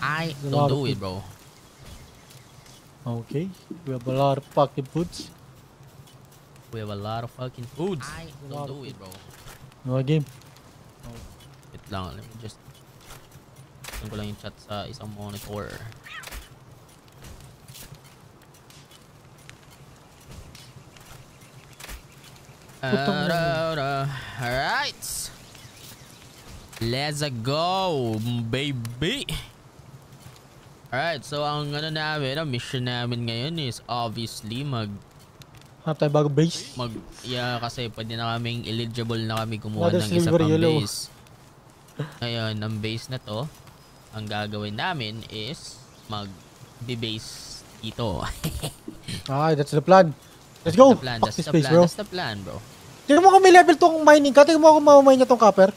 I don't do it, bro. Okay. We have a lot of fucking foods. We have a lot of fucking foods. I don't do it, bro. Mga game. Oh. Wait lang, let me just... Tingnan ko lang yung chat sa isang monitor. Alright. Let's go, baby. Alright, so ang ano namin, ang mission namin ngayon is obviously mag Hanap tayo bagong base. mag yeah, kasi pwede na kaming eligible na kami kumuha Another ng isa pang yellow. base. Ngayon, ang base na to, ang gagawin namin is mag base dito. Ah, that's the plan. Let's go. the plan, Fuck that's the place, plan, bro. that's the plan, bro. Tingnan mo kung may level 2 mining ka. Tingnan mo kung mamamay niya tong copper.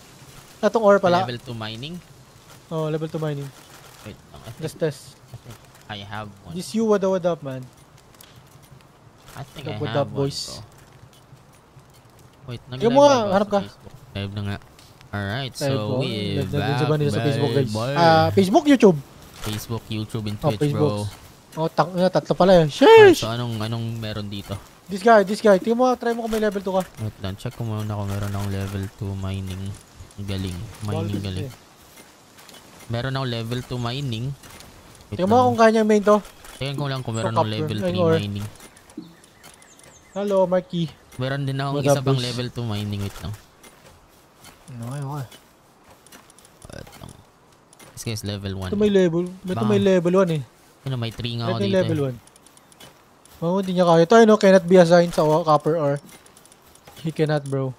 Na tong ore pala. Level 2 mining. Oh, level 2 mining. I test. I think I have one. This you, what what up, man? I think I Look what have up, one, boys. bro. Wait, nag Tingnan mo nga, hanap ka. Live na nga. Alright, so po. we Nandun sa Facebook, guys. Ah, Facebook, YouTube. Facebook, YouTube, and Oh, Twitch, Facebook. bro. Oh, tang na tatlo pala yun. Alright, Sheesh! so anong anong meron dito? This guy, this guy. Tingnan mo, try mo kung may level 2 ka. Wait lang, check ko muna kung meron akong level 2 mining. Galing. Mining galing. eh. Meron akong level 2 mining. Tingnan mo kung kanyang main to. Tingnan ko lang kung meron akong level yun. 3 Ayun, or- mining. Hello, Marky. Meron din akong isa pang level 2 mining. Wait lang. Okay, okay. Wait lang. This guy's level 1. Ito may level. Ito may level 1 eh. Ano, may 3 nga ako dito. level eh. 1. Oh, hindi niya kaya. Ito, ano, cannot be assigned sa copper ore. He cannot, bro.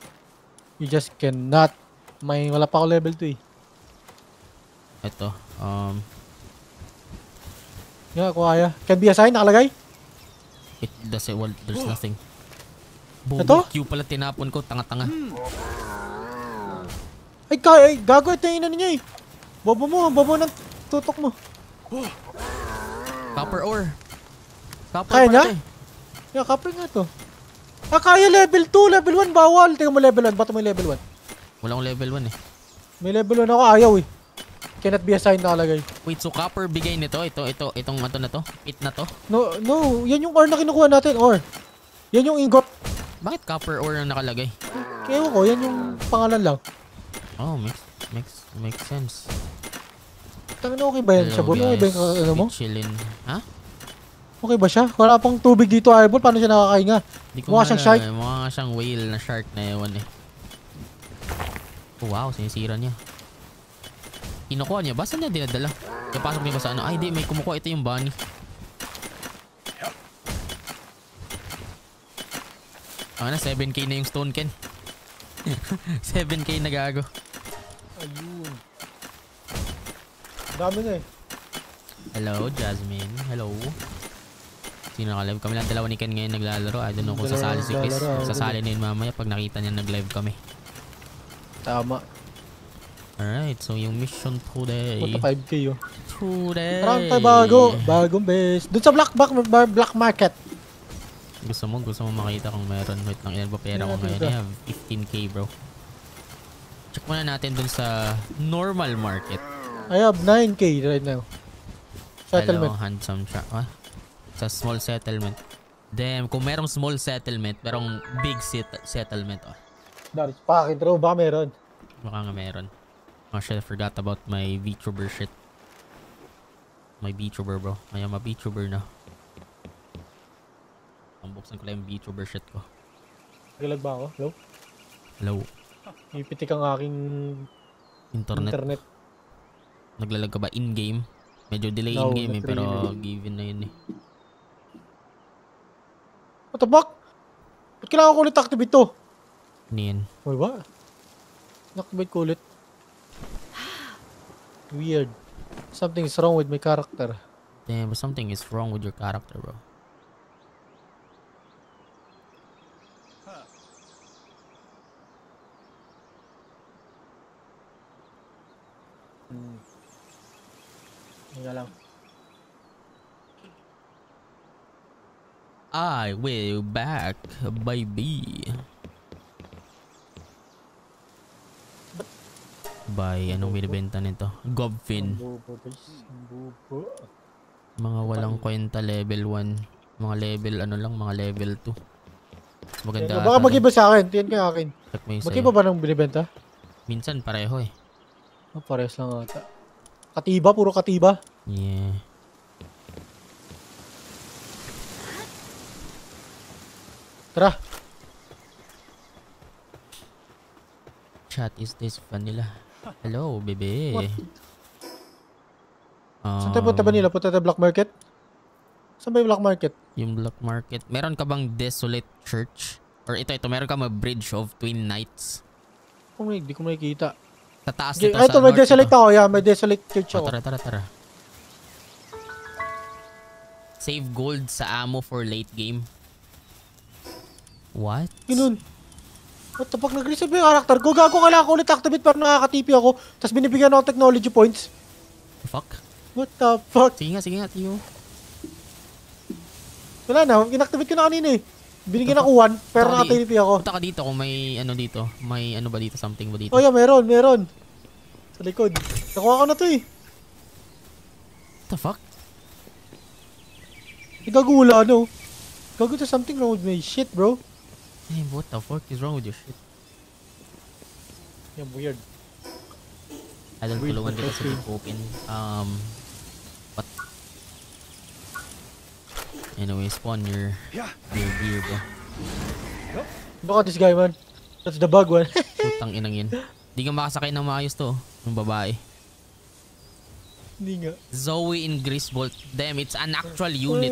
He just cannot. May, wala pa ako level 2 eh. Ito. Um, kung kaya. Can be assigned, nakalagay? it does it, well, there's nothing. Ito? Bobo, Q pala tinapon ko. Tanga-tanga. Ay, kaya, ay, gago, ito yung niya eh. Bobo mo, bobo ng tutok mo. Copper ore. Copper Kaya niya? Yeah, copper nga to. Ah, kaya level 2, level 1, bawal. Tingnan mo level 1, bato mo level 1. Wala akong level 1 eh. May level 1 ako, ayaw eh. Cannot be assigned nakalagay. Wait, so copper bigay nito? Ito, ito, itong ato na to? Pit na to? No, no, yan yung ore na kinukuha natin, ore. Yan yung ingot. Bakit copper ore ang nakalagay? Kaya ko, yan yung pangalan lang. Oh, makes, makes, makes sense. Tangin na okay ba yan? Siya, okay ba yung ano mo? Chillin. Ha? Okay ba siya? Wala pang tubig dito, Eyeball. Paano siya ko Mukha siyang shark. eh. Mukha siyang whale na shark na ewan eh. Oh, wow, sinisira niya. Kinukuha niya. Ba saan niya dinadala? Kapasok niya ba sa ano? Ay, di. May kumukuha. Ito yung bunny. Ano na, 7k na yung stone ken. 7k na gago. Ayun. Dami nga eh. Hello, Jasmine. Hello. Sino naka-live? Kami lang dalawa ni Ken ngayon naglalaro. I don't know kung sasali si Chris. ah. Sasali na yun mamaya pag nakita niya nag-live kami. Tama. Alright, so yung mission today. Punta 5k oh. Today. Parang tayo bago. Bagong base. Doon sa black, black, black market. Gusto mo, gusto mo makita kung meron. Wait lang, ilan ba pera ko ngayon? I have 15k bro. Check muna natin dun sa normal market. I have 9k right now. Settlement. Hello, handsome siya. Ah, sa small settlement. Damn, kung merong small settlement, merong big set- settlement. Oh, Dari, pakin bro. Baka meron. baka nga meron. Shit, I forgot about my VTuber shit. My VTuber bro. I am a VTuber na. Unboxing ko lang yung VTuber shit ko. Galag ba ako? Hello? Hello, Ipitik ang aking internet. internet. Naglalag ka ba in-game? Medyo delay No, in-game eh, pero given na yun eh. What the fuck? Ba't kailangan ko ulit activate to? Ano yan? Uy ba? Nakabit ko ulit. Weird. Something is wrong with my character. Damn, but something is wrong with your character, bro. Hmm. Lang. I will back, baby. Buy. Anong binibenta nito? Bubo. Mga walang kwenta level 1. Mga level ano lang, mga level 2. Maganda. Baka mag-iba sa akin. Tingin ka akin. Mag-iba ba ng binibenta? Minsan pareho eh. Oh, pares lang ata. Katiba, puro katiba. Yeah. Tara. Chat is this vanilla. Hello, bebe. What? Um, Saan tayo punta ba nila? Punta tayo black market? Saan ba yung black market? Yung black market. Meron ka bang desolate church? Or ito, ito. Meron ka mga bridge of twin knights. Kung may, di ko makikita. Sa taas nito ay, sa ito, may desolate ito. ako. Yeah, may desolate church Oh, ako. tara, tara, tara. Save gold sa ammo for late game. What? Ganun. What the fuck? Nag-reserve yung character ko. Gago kailangan ko ulit activate para nakaka-TP ako. Tapos binibigyan ako technology points. Fuck? What the fuck? Sige nga, sige nga, tiyo. Wala na. Inactivate ko na kanina eh. Binigyan ako 1, pero naka-TP ako. Punta ka dito kung may ano dito. May ano ba dito? Something ba dito? Oh yeah, meron, meron. Sa likod. Nakuha ko na to eh. What the fuck? Igagula ano. Gago to something wrong with my shit, bro. Hey, what the fuck is wrong with your shit? Yan, weird. Idol, Weird tulungan kita sa open. Um, what? Anyway, spawn your, your beer, bro. Look at this guy, man. That's the bug one. Putang inang yun. Di ka makasakay ng maayos to, yung babae. Hindi nga. Zoe in Griswold. Damn, it's an actual unit.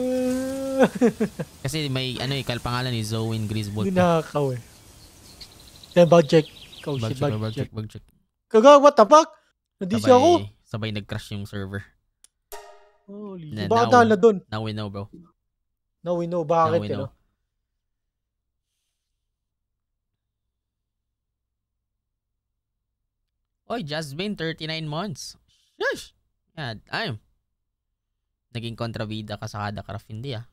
Kasi may, ano eh, kal pangalan ni Zoe in Griswold. Hindi nakakaw eh. Then bug check. Oh Bag shit, check, bug check. bag check. Kaga, what the fuck? Na-DC ako. Sabay, sabay nag-crash yung server. Holy Na- now- dahil na dun? Now we know, bro. Now we know. Now Bakit we eh, know. no? Oy, Jasmine, 39 months. Shush! Yan, ayun. Naging kontrabida ka sa kada craft, hindi ah.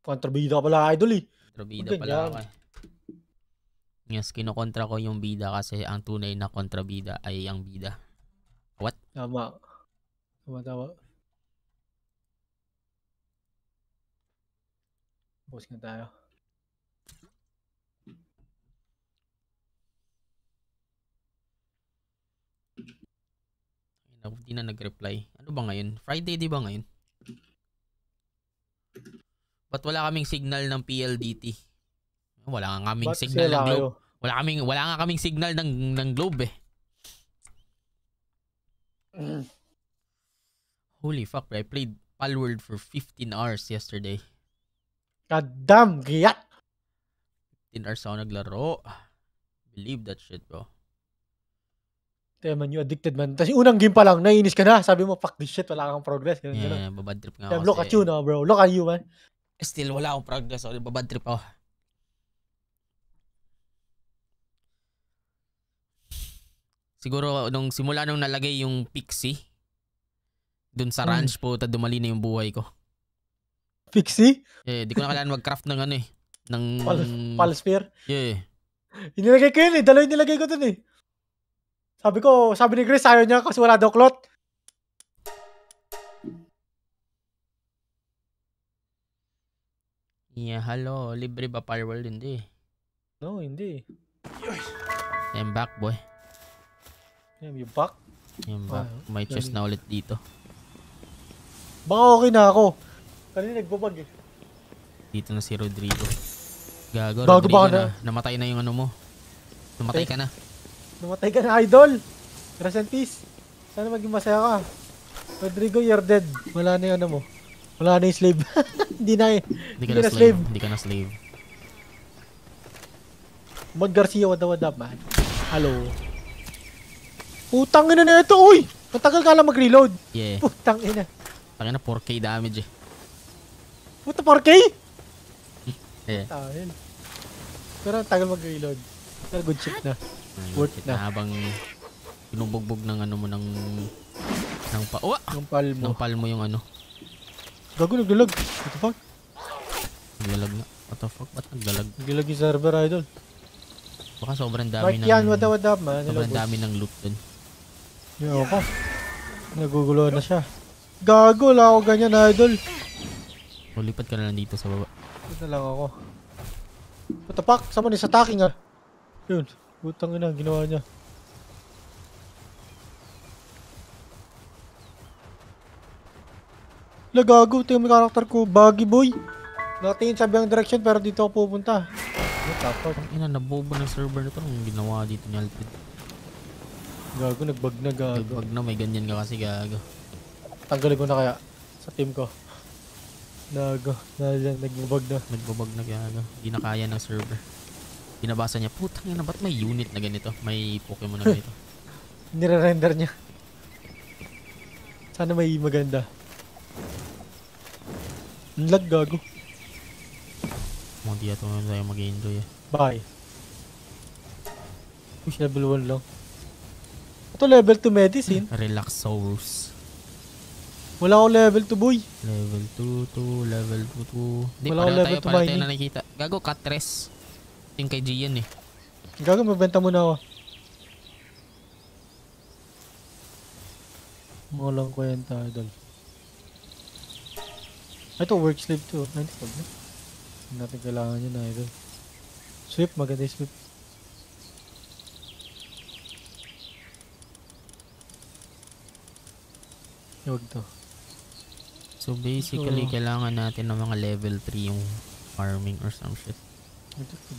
Kontrabida pala, idol eh. Kontrabida pala ako eh. Yes, kinokontra ko yung bida kasi ang tunay na kontrabida ay ang bida. Tama. Tama, tama. Post nga tayo. Hindi na nag-reply. Ano ba ngayon? Friday di ba ngayon? Ba't wala kaming signal ng PLDT? Wala nga kaming Ba't signal ng kayo? Globe. Wala kaming wala nga kaming signal ng ng Globe eh. Holy fuck. I played Palworld for 15 hours yesterday. God damn, giyat! 15 hours ako naglaro. Believe that shit, bro. Kaya man, you addicted man. Tapos unang game pa lang, naiinis ka na. Sabi mo, fuck this shit, wala kang progress. Ganun, ganun. Yeah, babad trip nga Damn, ako look at you now, bro. Look at you, man. Still, wala akong progress. So, babad trip ako. Siguro, nung simula nung nalagay yung pixie, dun sa Hmm. ranch po, ta dumali na yung buhay ko. Pixie? Eh, di ko na kailangan mag-craft ng ano eh. Ng... Pal- Palsphere? Yeah. Inilagay ko yun eh. Dalawa nilagay ko dun eh. Sabi ko, sabi ni Chris, ayaw niya kasi wala daw cloth. Yeah, hello. Libre ba firewall? Hindi. No, hindi. I'm back, boy. Yan, yung back. I'm back. Ah, May chest na ulit dito. Baka okay na ako. Kanina nagbabag eh. Dito na si Rodrigo. Gago, Bago Rodrigo ba na. na? Namatay na yung ano mo. Namatay Okay. ka na. Namatay ka na, idol. Peace. Sana maging masaya ka. Rodrigo, you're dead. Wala na yung ano mo. Wala na yung slave. Hindi na eh. Hindi ka na slave. Hindi ka na slave. Mag Garcia, what up, man? Hello. Putang ina na ito, uy! Matagal ka lang mag-reload. Yeah. Putang ina. Tangin na 4k damage eh. Puta 4K? Yeah. Tahil. Pero tagal mag-reload. Pero good shit na. Worth na. Habang binubugbog ng ano mo ng ng pa oh, Yung pal ng mo. pal mo yung ano. Gago, naglalag. What the fuck? Naglalag na. What the fuck? Ba't naglalag? Naglalag yung server, idol. Baka sobrang dami Mark ng... yan, what up, what up, man. Sobrang dami ng loot dun. Yo, ako. Nagugulo na siya. Gago, wala ako ganyan, idol. O, lipat ka na lang dito sa baba. Ito na lang ako. What the fuck? Sama ni sa taking ah. Yun. Butang ina, ginawa niya. Lagago, ito yung karakter ko. Baggy boy. Nakatingin sa biyang direction pero dito ako pupunta. What the fuck? Ang ina, nabobo ng server na to. Ang ginawa dito ni Alfred. Gago, nagbag na gago. Pag na may ganyan ka kasi gago. Tanggalin ko na kaya sa team ko. Gago, na, nagbabag na. Nagbabag na gago. Di na kaya ng server binabasa niya, putang ina, ba't may unit na ganito? May Pokemon na ganito. Nire-render niya. Sana may maganda. Ang lag gago. Mundi ato ngayon tayo mag-enjoy eh. Bye. Uy, level 1 lang. Ito level 2 medicine. Relaxaurus. Wala akong level 2 boy. Level 2 to level 2 to. Wala akong level 2 mining. Na nakita. Gago, cut 3 natin kay Gian eh. Gago, magbenta muna ako. Walang kwenta, idol. Ito, work sleeve to. 95 na. Hindi natin kailangan yun, idol. Sweep, maganda yung sweep. Huwag to. So basically, kailangan natin ng mga level 3 yung farming or some shit.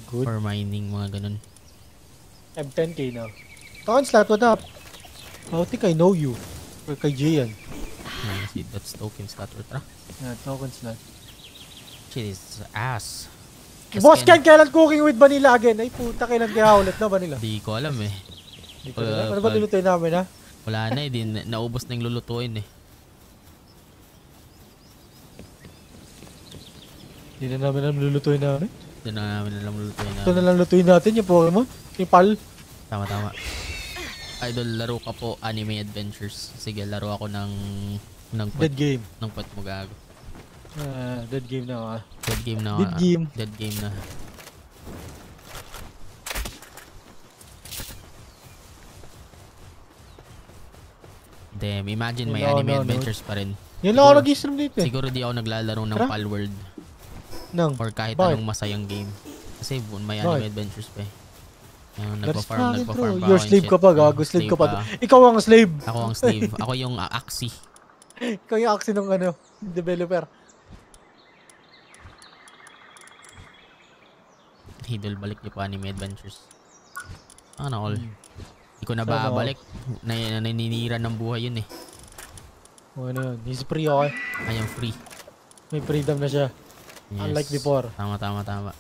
Good. Or mining, mga ganun. I'm 10k now. Token slot, what up? I think I know you. Or kay Jay yan. Yeah, see, that's token slot. Tara. Yeah, token slot. Shit is ass. Boss Ken, kailan cooking with vanilla again? Ay puta, kailan kaya ulit na vanilla? Di ko alam eh. Hindi ko alam. Ano ba lulutuin namin ha? Wala na eh. Di, na- naubos na yung lulutuin eh. Hindi na namin alam lulutuin namin. Doon na namin alam lulutuin na. Ito na lang lutuin natin yung Pokemon. Yung pal. Tama, tama. Idol, laro ka po anime adventures. Sige, laro ako ng ng Dead game. ng pet mo gago. Ah, dead game na ako ah. Dead game na. Dead ah. game. Dead game na. Damn, imagine may No, anime no, no. adventures pa rin. Yan lang ako nag-stream dito eh. Siguro di ako naglalaro ng Tara. Nang. or kahit Bakit? anong masayang game. Kasi may anime adventures pa eh. Yung nagpa-farm, nagpa-farm pa Your ako and slave ka pa, gago. Slave ka pa. Ikaw ang slave. Ako ang slave. ako yung uh, Axie. Ikaw yung aksi ng ano, developer. Idol, balik niyo pa anime adventures. Sana all. Hmm. Hindi ko na babalik. Na, na, naninira ng buhay yun eh. O ano yun, he's free. I am free. May freedom na siya. Yes. Unlike before. Tama, tama, tama.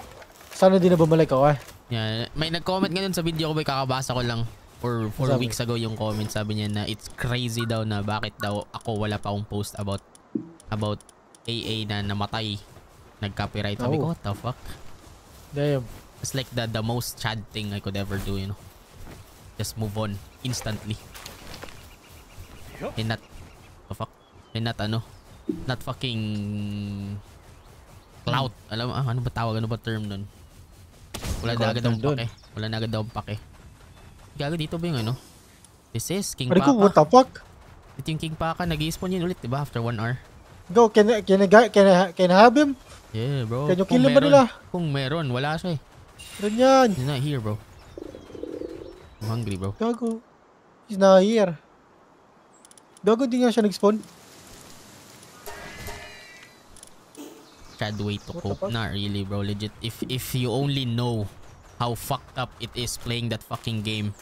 Sana di na bumalik ako eh. Yeah, may nag-comment ngayon sa video ko, may kakabasa ko lang for 4 Sabi? weeks ago yung comment. Sabi niya na it's crazy daw na bakit daw ako wala pa akong post about about AA na namatay. Nag-copyright. Sabi ko, Oh. what the fuck? Damn. It's like the the most Chad thing I could ever do, you know. Just move on instantly. And not the fuck. And not ano, not fucking clout. Alam mo, ah, ano ba tawag? Ano ba term nun? Wala na agad akong pake. Wala na agad akong pake. Gago dito ba yung ano? This is King Pare ko, what Paka. the fuck? Ito yung King Paka. Nag-i-spawn yun ulit, di ba? After 1 hour. Go, can, I- can, I, can, I, can I have him? Yeah, bro. Can you kill him ba meron- nila? Kung meron, wala siya eh. Rin yan. He's not here, bro. I'm hungry, bro. Gago. He's not here. Gago, di nga siya nag-spawn. Chad way to What cope. Not really, bro. Legit. If if you only know how fucked up it is playing that fucking game.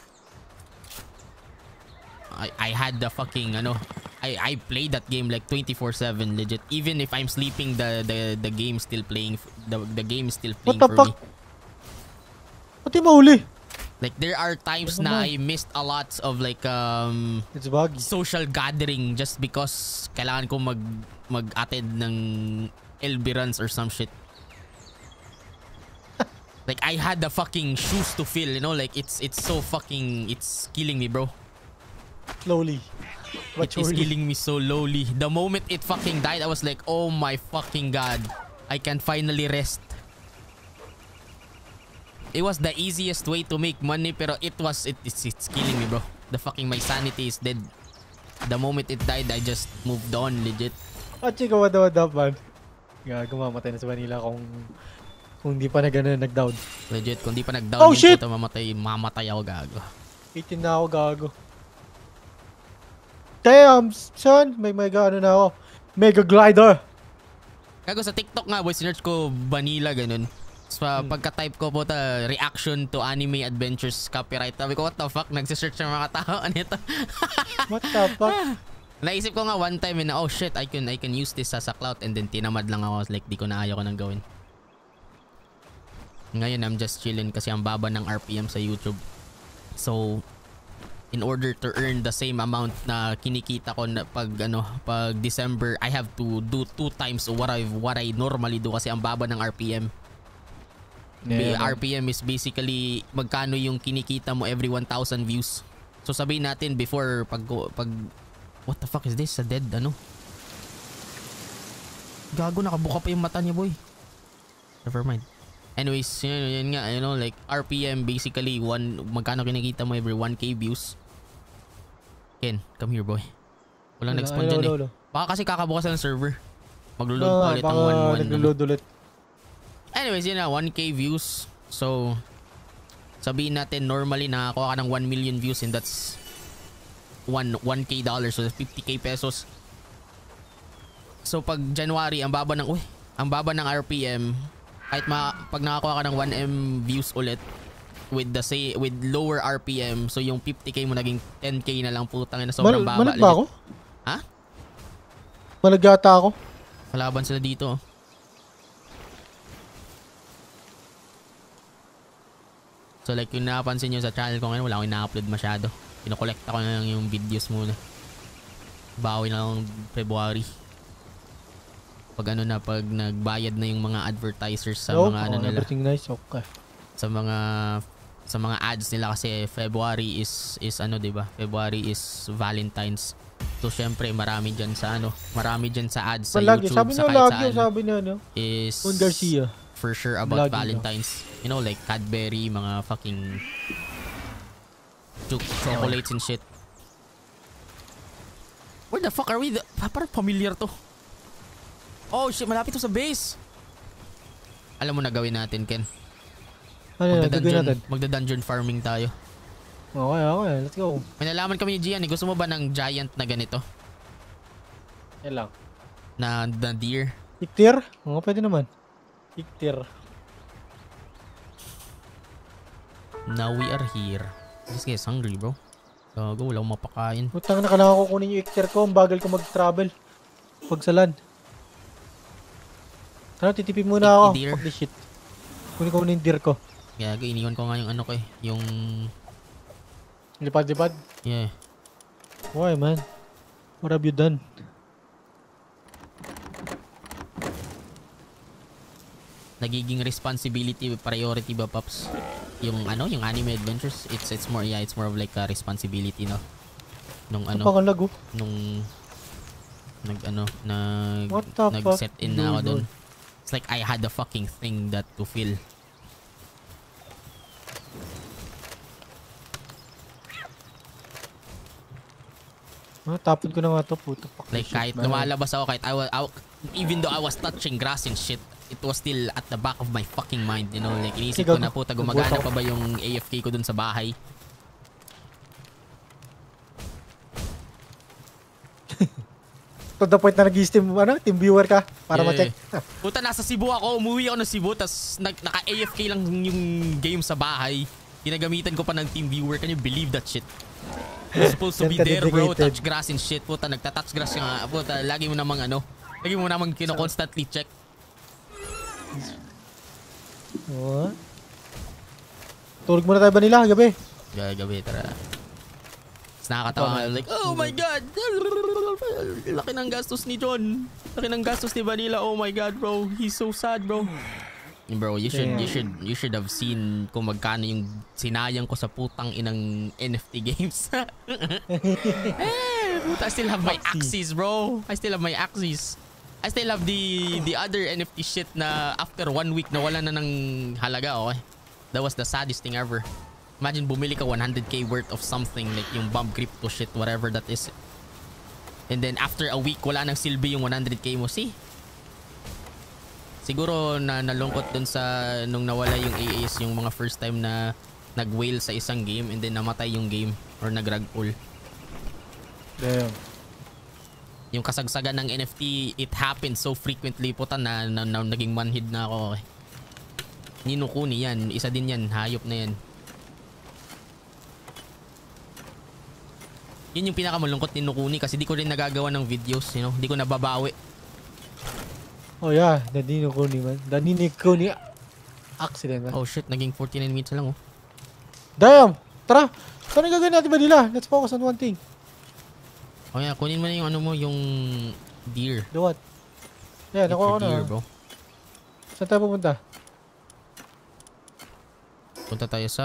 I I had the fucking ano. I I played that game like 24/7 legit. Even if I'm sleeping the the the game still playing the the game is still What playing the for fuck? me. Pati mahuli. Like there are times Ano na? I missed a lot of like um It's buggy. social gathering just because kailangan ko mag mag-attend ng LB runs or some shit. like I had the fucking shoes to fill, you know, like it's it's so fucking it's killing me, bro. Slowly. But It is killing me so lowly. The moment it fucking died, I was like, "Oh my fucking god. I can finally rest." it was the easiest way to make money pero it was it, it's, it's killing me bro. The fucking my sanity is dead. The moment it died, I just moved on legit. What the what the man? Gago, mamatay na sa Manila kung kung di pa na ganun nag-down. Legit, kung di pa nag-down Oh, yung shit! puta mamatay, mamatay ako gago. 18 na ako gago. Damn, son! May mega ano na ako. Mega glider! Gago sa TikTok nga boy, sinerch ko vanilla ganun. So, Hmm. pagka-type ko po ta reaction to anime adventures copyright. Sabi ko, what the fuck? Nagsisearch ng mga tao. Ano ito? What the fuck? Naisip ko nga one time na, oh shit, I can, I can use this as a clout and then tinamad lang ako. Like, di ko na ayaw ko nang gawin. Ngayon, I'm just chilling kasi ang baba ng RPM sa YouTube. So, in order to earn the same amount na kinikita ko na pag ano pag December I have to do two times what I what I normally do kasi ang baba ng RPM. Ba- RPM is basically magkano yung kinikita mo every 1,000 views. So sabihin natin before pag pag what the fuck is this? Sa dead ano? Gago nakabuka pa yung mata niya boy. Never mind. Anyways, yun, yun nga, you know, like RPM basically one magkano kinikita mo every 1k views. Ken, come here boy. Walang Wala, nag-spawn dyan eh. Baka kasi kakabukas ng server. Maglulod Ah, pa ulit ang baka 1-1. ano. naglo-load ulit. Anyways, yun na, 1k views. So, sabihin natin normally nakakuha ka ng 1 million views and that's 1, 1k dollars. So, that's 50k pesos. So, pag January, ang baba ng, uy, ang baba ng RPM, kahit ma, pag nakakuha ka ng 1M views ulit, with the say with lower RPM so yung 50k mo naging 10k na lang putang ina sobrang Mal- baba malag ba ako? Ha? Malag yata ako. Kalaban sila dito. So like yung napansin nyo sa channel ko ngayon, wala akong ina-upload masyado. Pinokolekta ko na lang yung videos muna. Bawi na lang February. Pag ano na, pag nagbayad na yung mga advertisers sa Oh, mga ano oh, nila. Everything nice, okay. Sa mga sa mga ads nila kasi February is is ano 'di ba? February is Valentine's. So syempre marami diyan sa ano, marami diyan sa ads sa Malagi, YouTube sabi sa kahit lagi, saan sabi niya, ano, is Garcia. for sure about Lagi. Valentine's. You know, like Cadbury, mga fucking chocolates and shit. Where the fuck are we? The, pa- parang familiar to. Oh shit, malapit to sa base. Alam mo na gawin natin, Ken. Ano Magda-dungeon, natin? magda-dungeon farming tayo. Okay, okay, let's go. May nalaman kami ni Gian, eh. gusto mo ba ng giant na ganito? Yan lang. Na, na deer? Iktir? Oo, pwede naman. Iktir. Now we are here. This guy is hungry, bro. Gago, wala akong mapakain. Utang na kailangan ko kunin yung iktir ko. Ang bagal ko mag-travel. Pag sa land. Ano, titipin muna ako. Fuck this shit. Kunin ko muna yung deer ko. Gago, iniwan ko nga yung ano ko eh. Yung, Lipad-lipad. yeah. Why, man? What have you done? Nagiging responsibility, priority ba, Pops? Yung ano, yung anime adventures, it's it's more, yeah, it's more of like a responsibility, no? Nung Ano? ano, Napakang lago. nung, nag ano, nag, fuck? nag-set in na ako. Lord. It's like I had a fucking thing that to feel. Ah, tapon ko na nga to. Puto. Like kahit lumalabas ako, kahit I was, I, even though I was touching grass and shit, it was still at the back of my fucking mind, you know, like inisip ko na nagbuhat gumagana pa ba yung AFK ko dun sa bahay? To the point na nag-steam, ano, team viewer ka para Yeah. ma-check. Puta, nasa Cebu ako, umuwi ako ng Cebu, tas nag, naka-AFK lang yung game sa bahay. Ginagamitan ko pa ng team viewer, can you believe that shit? You're supposed to be there bro, touch grass and shit. Puta, nagta-touch grass nga. Puta, lagi mo namang ano, lagi mo namang kino-constantly check. What? Tulog muna tayo ba nila gabi? Gagabi, tara. Tapos nakakatawa nga, like, oh my god! Laki ng gastos ni John. Laki ng gastos ni Vanilla. Oh my god, bro. He's so sad, bro. Bro, you should, you Yeah. should, you should have seen kung magkano yung sinayang ko sa putang inang NFT games. eh, puta, I still have my axes, bro. I still have my axes. I still have the the other NFT shit na after one week nawala na ng halaga, okay? That was the saddest thing ever. Imagine bumili ka 100k worth of something like yung bomb crypto shit, whatever that is. And then after a week, wala nang silbi yung 100k mo. See? Siguro na nalungkot dun sa nung nawala yung AAs yung mga first time na nag-whale sa isang game and then namatay yung game or nag-rag pull. Damn. Yung kasagsagan ng NFT, it happened so frequently puta na, na, na naging manhid na ako. Ninukuni yan, isa din yan, hayop na yan. Yun yung pinakamalungkot ni Nukuni kasi di ko rin nagagawa ng videos, you know? Di ko nababawi. Oh yeah, Danino ko ni man. Danino ko ni accident man. Oh shit, naging 49 minutes lang oh. Damn! Tara! Saan ang gagawin natin Manila? Let's focus on one thing. Oh yeah, kunin mo na yung ano mo, yung deer. The what? Yeah, Get nakuha ko your deer, na. bro. Saan tayo pupunta? Punta tayo sa...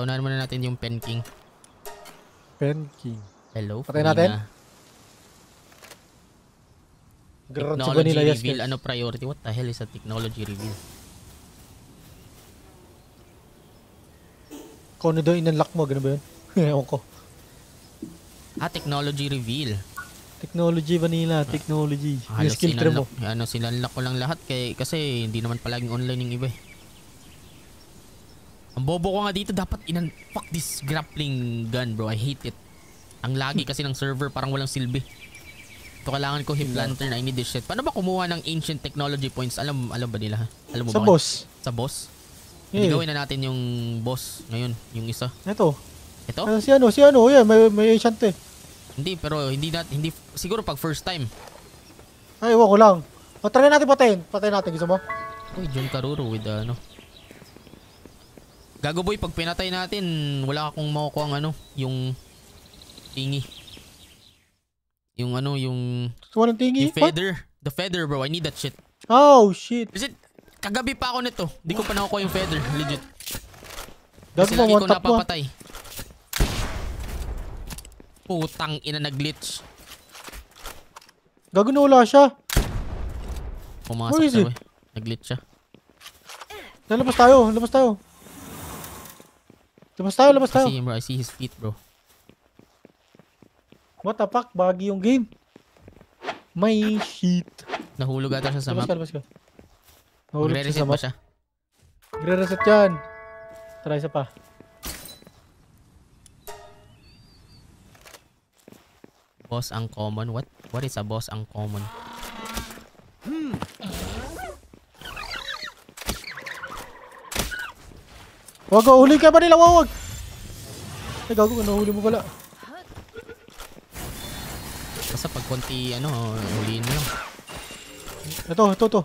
Unahan muna natin yung Pen King. Pen King. Hello, Patay Furina. natin? Si Technology yes, reveal. yes. Ano priority? What the hell is a technology reveal? Kung ano daw inunlock mo, ganun ba yun? Ewan ko. Ah, technology reveal. Technology, Vanilla, technology. Yung Halos skill tree mo. ano, sinunlock ko lang lahat kay, kasi hindi naman palaging online yung iba eh. Ang bobo ko nga dito, dapat inan... Fuck this grappling gun bro, I hate it. Ang lagi kasi ng server, parang walang silbi. Ito kailangan ko hip lantern, I need this shit. Paano ba kumuha ng ancient technology points? Alam alam ba nila? ha? Alam mo Sa ba? boss. Sa boss? Hindi Yeah. gawin na natin yung boss ngayon, yung isa. Ito. Ito? Ah, si ano, si ano, yeah, may, may ancient eh. Hindi, pero hindi nat hindi siguro pag first time. Ay, ewan ko lang. O, try natin patayin. Patayin natin, gusto mo? Uy, John Karuro with the ano. Gago boy, pag pinatay natin, wala akong makukuha ang ano, yung tingi. Yung ano, yung, Gusto ng tingi? yung What? feather. The feather bro, I need that shit. Oh, shit. Is it, kagabi pa ako nito. Di ko pa nakukuha yung feather, legit. Gago Kasi mo, lagi ko tap mo. Putang ina nag-glitch. Gago na wala siya. Pumasok Where is siya it? boy. Nag-glitch siya. Lalabas tayo, labas tayo. Labas tayo, labas I tayo. see him bro, I see his feet bro. What the fuck? Bagi yung game. May shit. Nahulog ata siya sa Labas map. ka, labas ka. Nahulog siya Magre-reset sa ba map. siya? Gre-reset yan. Try isa pa. Boss uncommon? What? What is a boss uncommon? Wag ka, huli ka ba nila? Wag, wag. Ay, gago ka, nahuli mo pala. Basta pag konti, ano, huliin mo lang. Ito, ito, ito.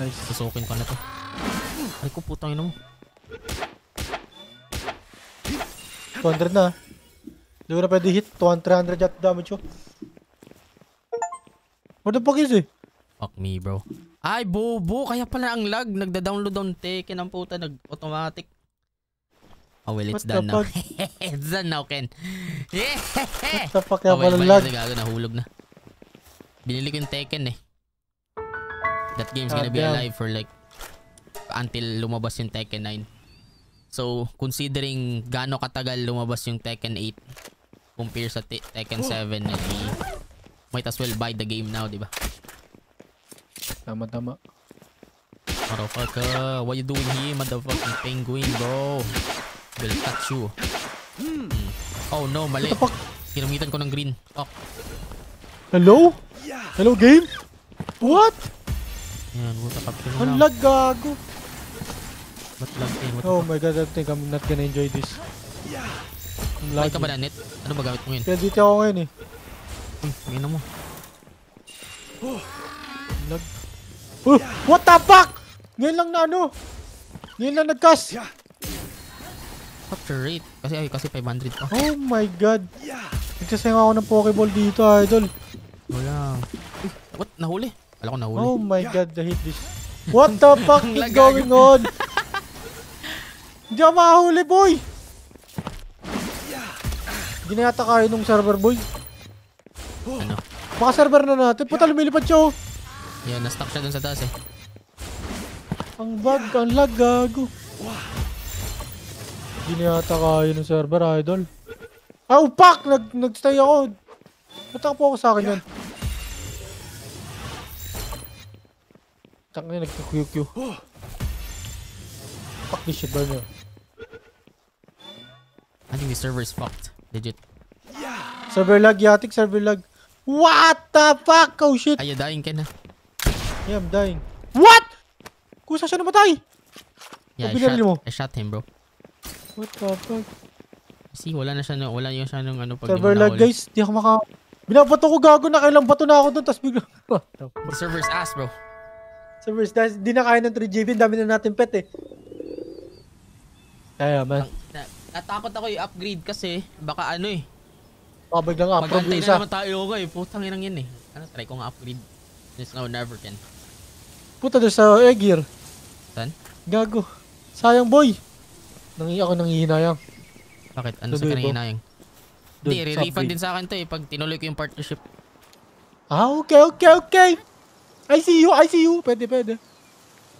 Nice. Susukin ko na to. Ay ko putang ina mo. 200 na. Hindi ko na pwede hit. 200 yat damage ko. What the fuck is it? Fuck me bro. Ay bobo, kaya pala ang lag. Nagda-download on Tekken ang puta. Nag-automatic. Oh well, it's What done now. it's done now, Ken. Yeah! What the fuck kaya oh, well, pala lag? Gago, nahulog na. Binili ko yung Tekken eh. That game's gonna be damn. alive for like until lumabas yung Tekken 9. So, considering gaano katagal lumabas yung Tekken 8 compare sa Te- Tekken 7, edi might as well buy the game now, di ba? Tama, tama. Motherfucker, what you doing here, motherfucking penguin, bro? Will touch you. Hmm. Oh no, mali. What the fuck? Kinamitan ko ng green. Fuck. Hello? Hello, game? What? Yan, buta mo Ang lag, gago. Ba't lag? What the Oh my god, I think I'm not gonna enjoy this. Ang Lag. ka ba na net? Ano ba gamit mo ngayon? Kaya dito ako ngayon eh. Uy, ngayon mo. Ang Lag. Oh, what the fuck? Ngayon lang na ano? Ngayon lang nag-cast. Capture rate. Kasi ay, kasi 500 pa. Oh my god. Nagsasayang ako ng Pokeball dito, idol. Wala. Uy, what? Nahuli? Wala ko nahuli. Oh my god, I hate this. What the fuck is going on? Hindi ako makahuli, boy! Hindi na yata kaya nung server, boy. Ano? Baka server na natin. Puta, lumilipad siya, oh. Yan, na-stuck siya dun sa taas eh. Ang bug, ang lag, gago. Hindi na yata kaya ng server, idol. Ah, upak! Nag, nag-stay ako. Natakpo ako sa akin yan. Tangin, nagka-QQ. Fuck this shit, burner. I think the server is fucked. Legit. Server lag, yatik, server lag. What the fuck? Oh shit. Ay, dying ka na. Yeah, I'm dying. What? Kusa siya namatay. Yeah, I shot, mo. I shot him, bro. What the fuck? See, wala na siya, no, wala yung siya nung ano pag Server lag, guys. Di ako maka... Binabato ko gago na kailang bato na ako doon, tapos bigla... What the fuck? The server is ass, bro. Servers, dahil di na kaya ng 3GB, ang dami na natin pet eh. Kaya man, Na, natakot ako i-upgrade kasi baka ano eh. baka biglang approve Magantay na isa. naman tayo eh. Putang inang yan eh. Ano, try ko nga upgrade. This now never can. Puta doon sa Egir. Saan? Gago. Sayang boy. Nangi ako nanghihinayang. Bakit? Ano sa Tuloy, kanahinayang? Doon, Hindi, sa re-refund upgrade. din sa akin to eh. Pag tinuloy ko yung partnership. Ah, okay, okay, okay. I see you, I see you. Pwede, pwede.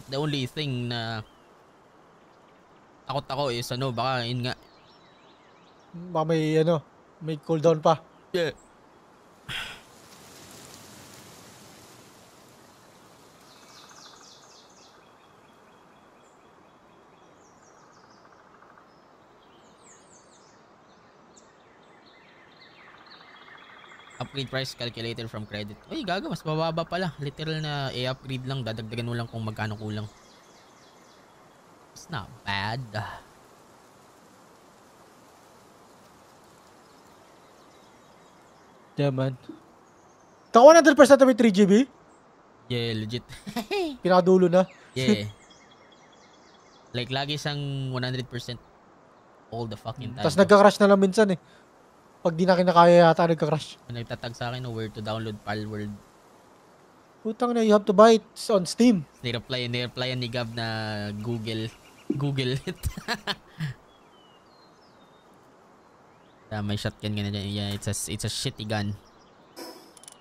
The only thing na takot ako is ano, baka yun nga. Baka may, ano, may cooldown pa. Yeah. Upgrade price calculated from credit. Uy, gaga, mas mababa pala. Literal na i-upgrade lang, dadagdagan mo lang kung magkano kulang. Not bad. Yeah, man. Taka 100% na may 3GB. Yeah, legit. Pinakadulo na. Yeah. like lagi siyang 100% all the fucking time. Tapos nagka-crash na lang minsan eh. Pag di na kinakaya yata, nagka-crash. Nagtatag sa akin where to download Palworld. Putang na, you have to buy it on Steam. Nireply, nireply ni Gab na Google. Google it. Ah, may shotgun na dyan. Yeah, it's a, it's a shitty gun.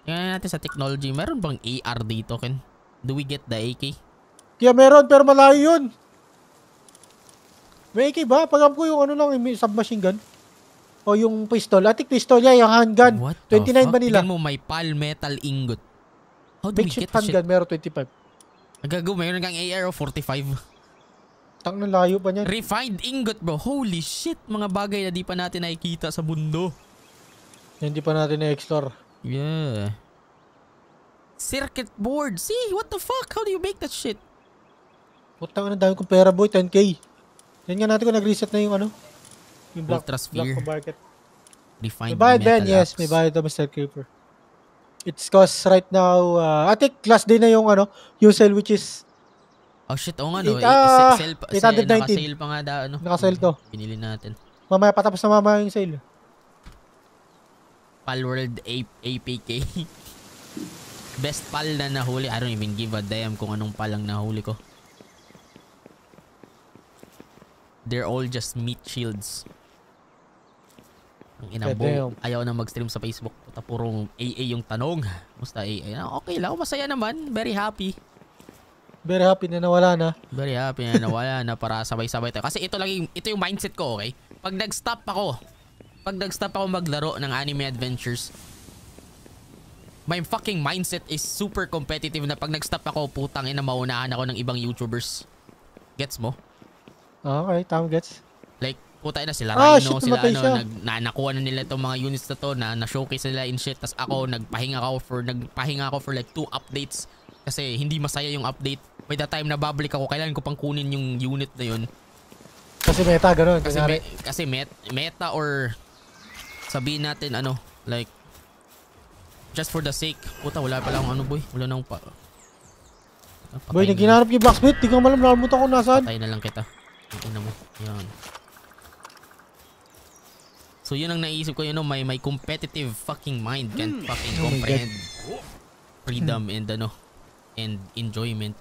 Tingnan natin sa technology. Meron bang AR dito, Ken? Do we get the AK? Kaya meron, pero malayo yun. May AK ba? Pag ko yung ano lang, yung submachine gun. O yung pistol. Atik pistol, yeah, yung handgun. What the 29 fuck? ba nila? Tingnan mo, may PAL metal ingot. How do we Makeshift get the shit? handgun, meron 25. Nagago, mayroon kang AR o 45. Tang na layo pa niyan. Refined ingot, bro. Holy shit. Mga bagay na di pa natin nakikita sa mundo. Hindi pa natin na-explore. Yeah. Circuit board. See, what the fuck? How do you make that shit? Putang na dami kong pera boy, 10k. Yan nga natin kung nag-reset na yung ano. Yung black, black market. Refined May bayad metal Ben, yes. May bayad na Mr. Creeper. It's cost right now, uh, I think last day na yung ano, yung sale which is, Oh shit, oo nga no. It- Eh, ah, sale pa, 819. sale, naka-sale pa nga da, ano. Naka-sale to. Binili natin. mamaya patapos na mamaya yung sale. Palworld A APK. Best pal na nahuli. I don't even give a damn kung anong palang nahuli ko. They're all just meat shields. Ang ina God bo, damn. ayaw na mag-stream sa Facebook. Puta, puro AA yung tanong. Musta AA? Ah, Okay lang, masaya naman. Very happy. Very happy na nawala na. Very happy na nawala na para sabay-sabay tayo. Kasi ito yung, ito yung mindset ko, okay? Pag nag-stop ako, pag nag-stop ako maglaro ng anime adventures, my fucking mindset is super competitive na pag nag-stop ako, putang ina, maunahan ako ng ibang YouTubers. Gets mo? Okay, tama gets. Like, puta na sila Ah, Rhino, shit, sila ano, siya. nag, na, nakuha na nila itong mga units na to, na, na-showcase nila in shit. Tapos ako, nagpahinga ako for, nagpahinga ako for like two updates. Kasi hindi masaya yung update. By the time na babalik ako, kailangan ko pang kunin yung unit na yun. Kasi meta, ganun. Kasi, Kasi me- kasi met, meta or sabihin natin ano, like, just for the sake. Puta, wala pala akong ano boy. Wala na akong pa. Boy, patay nang na- ginanap yung blacksmith. Di ko malam, nakalimutan ko nasaan. Patay na lang kita. Tingnan mo. Yan. So yun ang naisip ko, you know, my, my competitive fucking mind can fucking Oh comprehend freedom and ano, and enjoyment.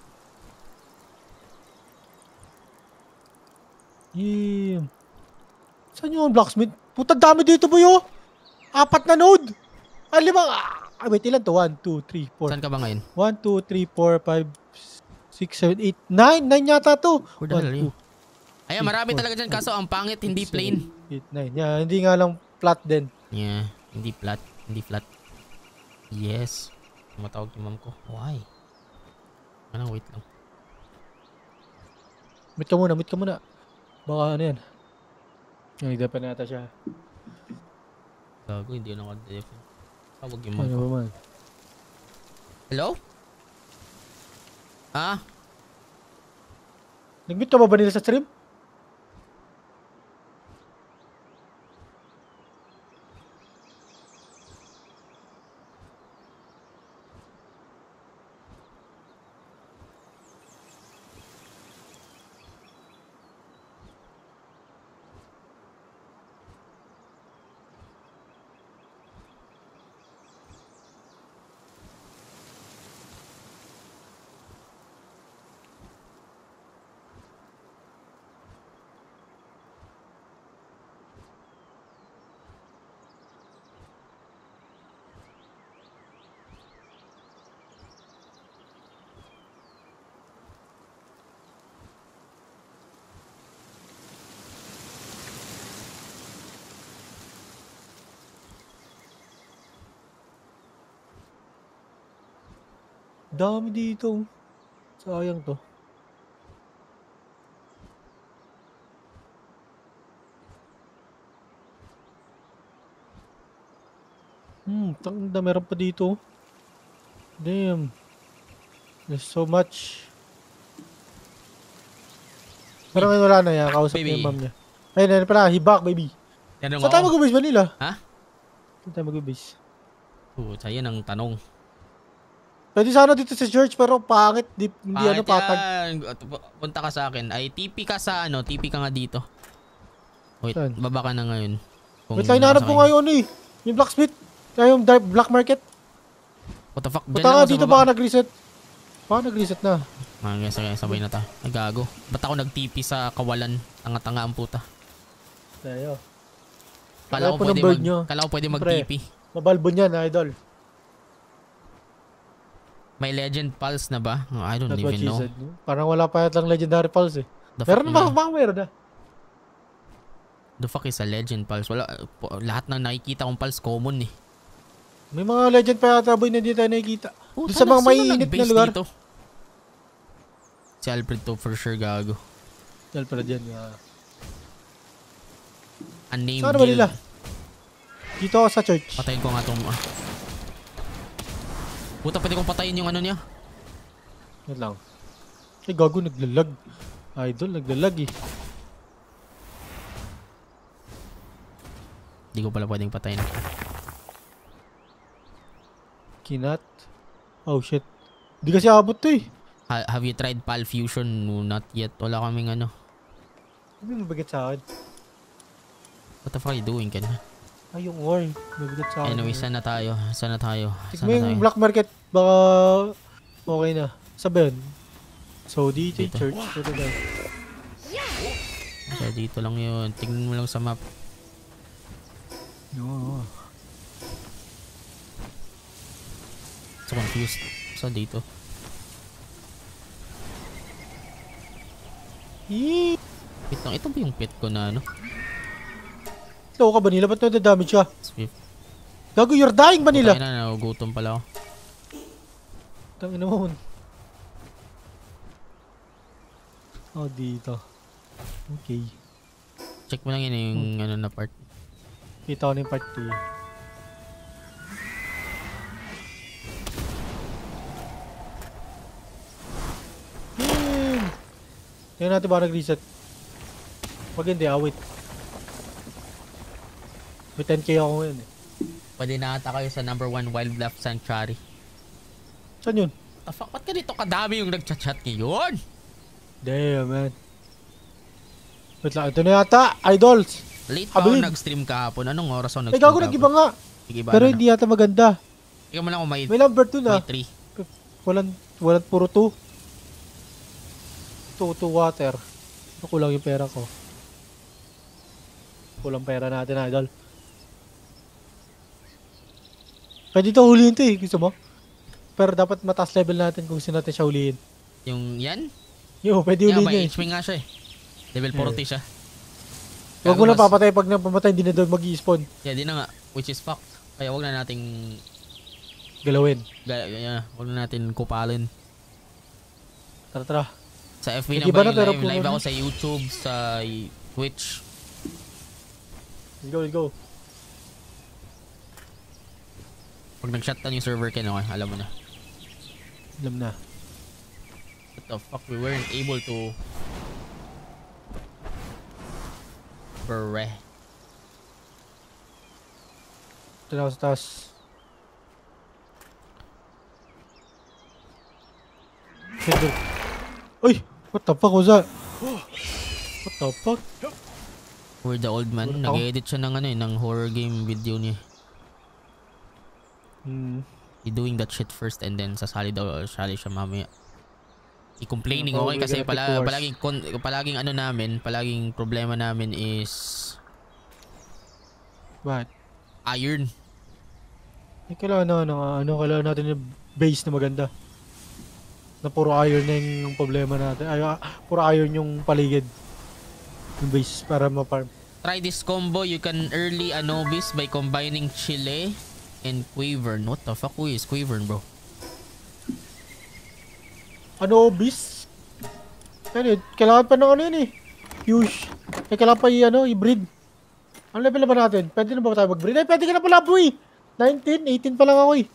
Yeah. Saan yung blacksmith? Puta dami dito boy oh. Apat na node. Ah, limang. Ah, wait, ilan to? 1, 2, 3, 4. Saan ka ba ngayon? 1, 2, 3, 4, 5, 6, 7, 8, 9. 9 yata to. Where the hell are you? 1, Ayan, marami four, talaga dyan kaso ang pangit, hindi plain. 8, 9. Yeah, hindi nga lang flat din. Yeah, hindi flat. Hindi flat. Yes. Tumatawag yung mom ko. Why? Ano, wait lang. Meet ka muna, meet ka muna. Baka ano yan. Ay, dapat na yata siya. Gago, hindi na naka-def. Tawag yung mom Ano ba man? Hello? Ah? Nag-meet ka ba ba nila sa stream? Dami dito. Sayang to. Hmm, tangda meron pa dito. Damn. There's so much. Pero ngayon wala na yan. Kausap niya Baby. yung mom niya. Ayun, ayun pala. Hibak, baby. Saan tayo mag-base ba nila? Ha? Saan tayo mag-base? Puta, yan ang tanong. Pwede sana dito sa church pero pangit. Di, hindi ano Bakit patag. yan? Punta ka sa akin. Ay, TP ka sa ano, TP ka nga dito. Wait, Saan? baba ka na ngayon. Kung Wait hinahanap ko ngayon eh. Yung blacksmith. Yung black market. What the fuck? Punta nga dito baka nag-reset. Baka nag-reset na. Ah, sige, sige, sabay na ta. Nagago. Ba't ako nag-TP sa kawalan? Tanga-tanga ang puta. Tayo. Kala ko pwede mag, kala ko pwede mag-TP. Mabalbon yan, idol. May legend pulse na ba? Oh, I don't That's even know. said. Parang wala pa yatang legendary pulse eh. The Meron ba? Baka meron na. The fuck is a legend pulse? Wala, po- lahat ng nakikita kong pulse common eh. May mga legend pa yata boy na hindi tayo nakikita. Puta, Doon sa mga sino maiinit na lugar. Dito? Si Alfred to for sure gago. Dahil pala dyan. Yeah. Unnamed Saan ba nila? Dito ako sa church. Patayin ko nga tong... ah. Puta, pwede kong patayin yung ano niya. Wait lang. Ay, gago, naglalag. Idol, naglalag eh. Hindi ko pala pwedeng patayin. Kinat. Oh shit. Di kasi abot to eh. Ha- have you tried PAL Fusion? No, not yet. Wala kaming ano. Ano yung mabigat sa akin? What the fuck are you doing, Ken? Ay, yung war. Mabigat sa akin. Anyway, saan na tayo? Saan na tayo? Saan na yung tayo? black market. Baka okay na. Sabi yun. So, dito yung Dito. church. Dito daw. Sa dito lang yun. Tingnan mo lang sa map. No. So confused. Sa dito. Wait lang, ito ba yung pet ko na ano? Slow ka ba nila? Ba't nadadamage siya? Swift. Gago, you're dying ba nila? Putang ina, nagugutom pala ako. Tangin mo. Oh, dito. Okay. Check mo lang yun yung ano na part. Kita ko na yung part 2. Hmm. Tingnan natin ba nag-reset. Pag hindi, awit. May 10k ako ngayon eh. Pwede na ata kayo sa number one wildlife sanctuary. Saan yun? The fuck, ba't ganito kadami yung nagchat-chat ngayon? Damn, man. Wait lang, ito na yata. Idols! Late pa ako nag-stream kahapon. Anong oras ako Ay, nag-stream gago, nag-iba nga. Nag-iba Pero hindi yata maganda. Tingnan mo lang kung may, May number 2 na. may 3. Walang, walang puro 2. 2 to water. Kulang yung pera ko. Kulang pera natin, idol. Pwede ito huliin to eh. Gusto mo? Pero dapat mataas level natin kung gusto natin siya huliin. Yung yan? Yo, pwede Yeah, uli may niya eh. HP nga siya eh. Level 40 siya. Huwag mo na papatay pag napamatay, hindi na doon mag-i-spawn. Yeah, di na nga. Which is fucked. Kaya wag na nating Galawin. ga- yeah, wag na natin kupalin. Tara, tara. Sa FB na ba na, live, live ako sa YouTube, sa Twitch. Let's go, let's go. Pag nag-shutdown yung server kin, okay, alam mo na. Alam na. What the fuck, we weren't able to... Bere. Ito na ako sa taas. Uy! What the fuck was that? What the fuck? We're the old man. Nag-edit siya ng ano eh, ng horror game video niya. Hmm. He doing that shit first and then sasali daw, sasali siya mamaya. I-complaining okay kasi pala, palaging, kon- palaging ano namin, palaging problema namin is Bakit? iron. Eh, kailangan na, ano, ano, kailangan natin yung base na maganda. Na puro iron na yung problema natin. Ay, ah, puro iron yung paligid. Yung base para ma-farm. Try this combo. You can early Anubis by combining Chile and Quavern. What the fuck? Who is Quavern, bro? Ano, bis? Ano, kailangan pa ng ano yun eh. Huge. Eh, kailangan pa i, ano, i-breed. Ang level na ba natin? Pwede na ba tayo mag-breed? Eh, pwede ka na pala bro eh. 19, 18 pa lang ako eh.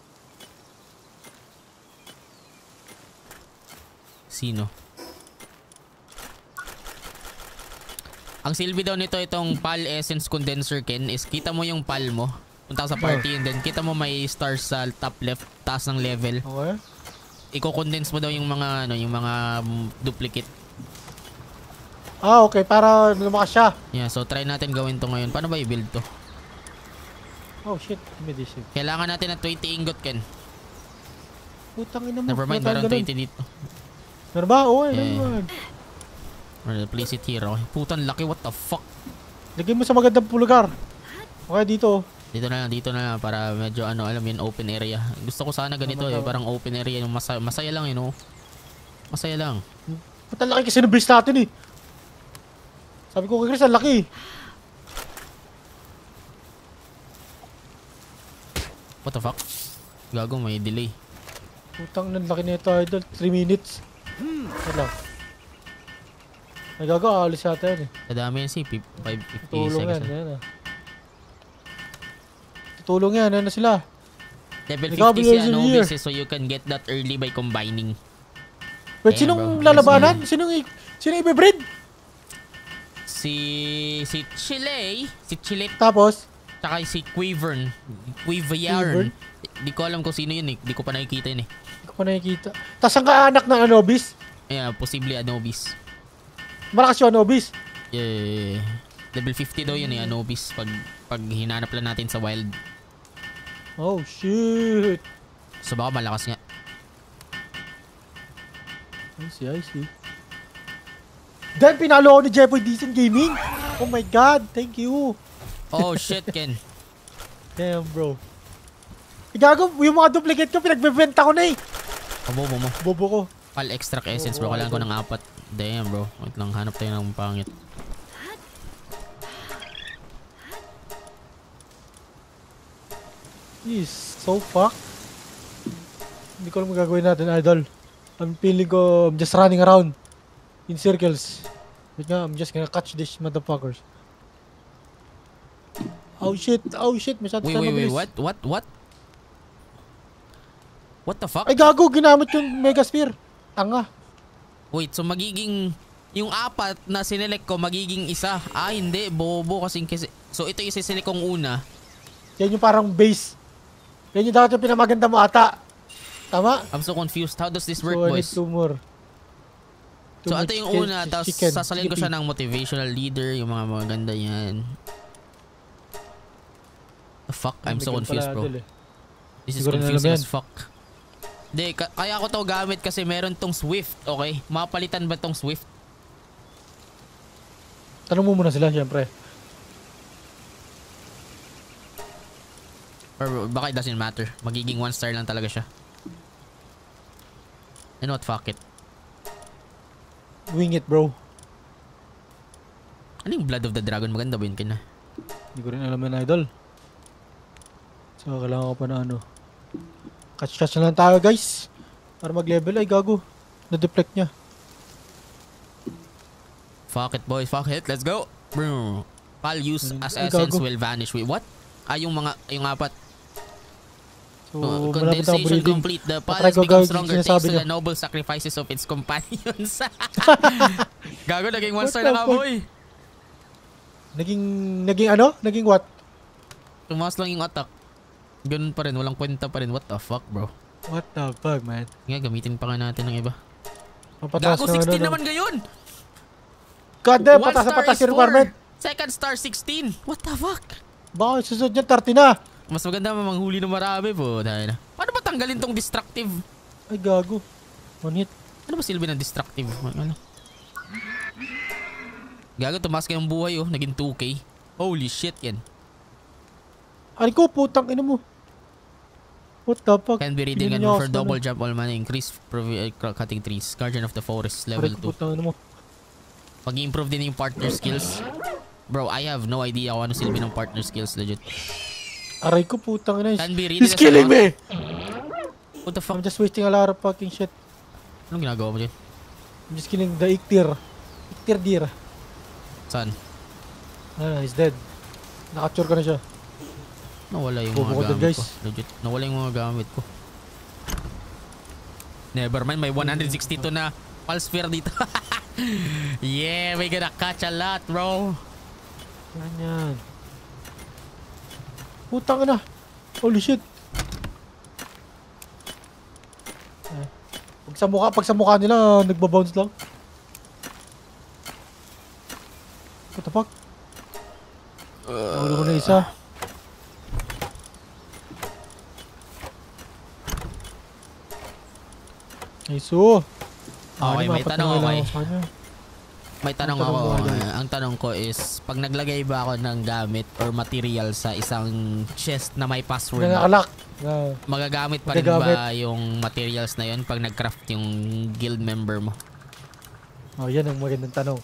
Sino? Ang silbi daw nito itong PAL Essence Condenser Ken is kita mo yung PAL mo. Punta ka sa party and then kita mo may stars sa top left, taas ng level. Okay. Iko-condense mo daw yung mga ano, yung mga mm, duplicate. Ah, okay. Para lumakas siya. Yeah, so try natin gawin to ngayon. Paano ba i-build to? Oh, shit. Medicine. Kailangan natin ng 20 ingot Ken. Putang ina mo. Never mind, meron tayong 20 dito. Meron ba? Oo, eh. Yeah. Meron. Or place it here. Okay. Putan laki, what the fuck? Lagay mo sa magandang lugar. Okay, dito. Dito na lang, dito na lang para medyo ano, alam mo yun, open area. Gusto ko sana ganito eh, parang open area, yung masaya, masaya lang, you know. Masaya lang. Ba't ang laki kasi ng base natin eh. Sabi ko kay Chris, ang laki. What the fuck? Gago, may delay. Putang ng laki nito idol. 3 minutes. Wait lang. Nagago, aalis yata yan eh. Sa dami yan si 5, 50 Tutulong yan. seconds. Yan ah. Tutulong yan. Ano na sila? Level Ikaw, 50 si Anubis eh, so you can get that early by combining. Wait, Ayan, sinong bro. lalabanan? Sinong, sinong i-breed? Si si Chile, si Chile, Tapos, tsaka si Quivern. Quivern. Di ko alam kung sino yun eh. Di ko pa nakikita yun eh. hindi ko pa nakikita. Tapos ang kaanak ng Anobis. Yeah, possibly Anubis. Malakas yung Anobis. Yeah. Level 50 daw yun eh, Anubis. Pag, pag hinanap lang natin sa wild. Oh, shit. So baka malakas nga. I see, I see. Then, pinalo ako ni Jeffoy Decent Gaming. Oh my God, thank you. Oh shit, Ken. Damn, bro. Igago, yung mga duplicate ko, pinagbebenta ko na eh. Kabobo mo. Bobo ko. Pal extract essence bro. Kailangan ko ng apat. Damn bro. Wait lang. Hanap tayo ng pangit. Jeez, so fuck. Hindi ko alam gagawin natin, idol. I'm feeling ko, I'm just running around in circles. Wait nga, I'm just gonna catch these motherfuckers. Oh shit, oh shit, shot Wait, wait, wait. What? What? What? What the fuck? Ay gago, ginamit yung Mega Sphere. Tanga. Wait, so magiging... Yung apat na sinelect ko, magiging isa. Ah, hindi. Bobo kasing kasi... So ito yung siselect kong una. Yan yung parang base. Yan yung dapat yung pinamaganda mo ata. Tama? I'm so confused. How does this work, so boys? two more. So ito yung una, tapos sasalin ko siya ng motivational leader, yung mga maganda yan. The fuck? I'm so confused, bro. eh. This is confusing as fuck. Hindi, ka- kaya ko to gamit kasi meron tong Swift, okay? Mapalitan ba tong Swift? Tanong mo muna sila, syempre. Or baka it doesn't matter. Magiging one star lang talaga siya. And what, fuck it. wing it, bro. Ano yung Blood of the Dragon? Maganda ba yun kina? Hindi ko rin alam yan, idol. So, kailangan ko pa na ano. Catch-catch na lang tayo, guys. Para mag-level. Ay, gago. Na-deflect niya. Fuck it boys, fuck it. Let's go. Bro. Pal use as essence will vanish. Wait, what? Ah, yung mga, yung apat. So, na ang condensation complete. The pal Patry has ko become gagawin stronger thanks to niya. the noble sacrifices of its companions. Gago, naging one star na ka, boy. Naging, naging ano? Naging what? Tumaas lang yung attack. Ganun pa rin, walang kwenta pa rin. What the fuck, bro? What the fuck, man? Nga, gamitin pa nga natin ng iba. Mapataas Gago, na 16 ano, no? naman ngayon! God damn, One pataas na is yung requirement. Second star, 16. What the fuck? Baka susunod niyan, 30 na. Mas maganda manghuli ng marami po. Dahil, paano ba tanggalin tong destructive? Ay, gago. One hit. Ano ba silbi ng destructive? Ano? Gago, tumaas kayong buhay oh. Naging 2k. Holy shit yan. Ay ko, putang ina mo. What the fuck? Can be reading and for double ano. jump all mana. Increase uh, cutting trees. Guardian of the forest. Level Aray 2. ko, putang ina mo. Pag-improve din yung partner skills. Bro, I have no idea kung ano silbi ng partner skills. Legit. Aray ko, putang ina. Can be He's killing me! What the fuck? I'm just wasting a lot of fucking shit. Anong ginagawa mo dyan? I'm just killing the Iktir. Iktir deer. Saan? Ah, he's dead. Nakapture ko na siya. Nawala yung mga gamit guys. ko. Legit. Nawala yung mga gamit ko. Never mind, may 162 na pulse sphere dito. yeah, we gonna catch a lot, bro. Yan yan. Putang ina. Holy shit. Eh, Pag sa mukha, pag sa mukha nila, nagbabounce lang. What the fuck? Nahuli ko na isa. Nice oh. Okay, may na tanong, okay. May tanong ako. eh, ang tanong ko is, pag naglagay ba ako ng gamit or material sa isang chest na may password. Na, magagamit pa rin Magagamit. ba yung materials na yun pag nag-craft yung guild member mo? oh, yan ang magandang tanong.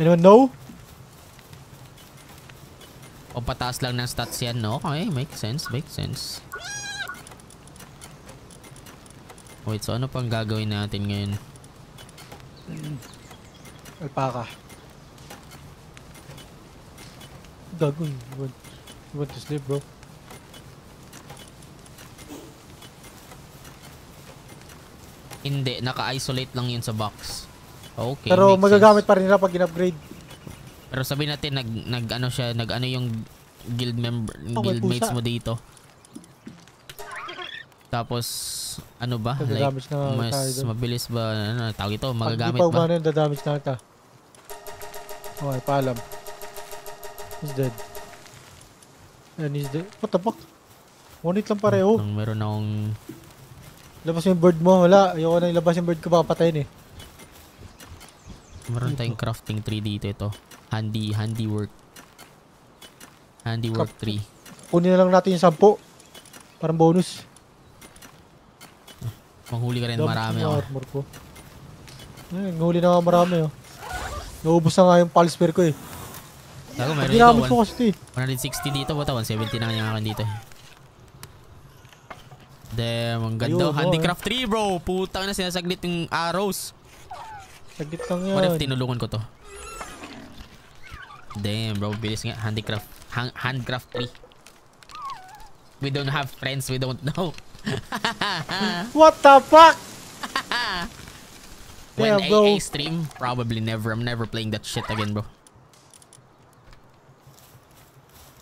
Anyone know? O pataas lang ng stats yan, no? Okay, makes sense, makes sense. Wait, so ano pang gagawin natin ngayon? Alpaca. Gago. You want, you want to sleep, bro? Hindi, naka-isolate lang yun sa box. Okay, Pero magagamit sense. pa rin nila pag in-upgrade. Pero sabihin natin, nag, nag ano siya, nag ano yung guild member, Oh, may guild mates pusa. mo dito. Tapos, ano ba? Magdadamage na mas mabilis ba, ano, tawag ito, Pag magagamit pa ba? yun, dadamage na kita. Okay, paalam. He's dead. And he's dead. What the fuck? One hit lang pareho. Nung meron akong, Labas mo yung bird mo. Wala. Ayoko na ilabas yung bird ko. Papatayin eh. meron tayong crafting tree dito ito. Handy, handiwork. Handiwork tree. Kunin na lang natin yung sampo. Parang bonus. Manghuli ka rin Dami marami ako. armor ko. Ayun, nguli na nga marami oh. Naubos na nga yung pulse spear ko eh. Tago, meron Ginamit dito, ko one- kasi ito eh. 160 dito ba? 170 na yung akin dito. eh. Damn, ang ganda. Ayun, oh, Handicraft tree bro. Putang na sinasaglit yung arrows. Saglit lang yan. What if tinulungan ko to? Damn bro, bilis nga. Handicraft. Han- handcraft tree. We don't have friends we don't know. What the fuck? When Yeah. AA stream, probably never. I'm never playing that shit again bro.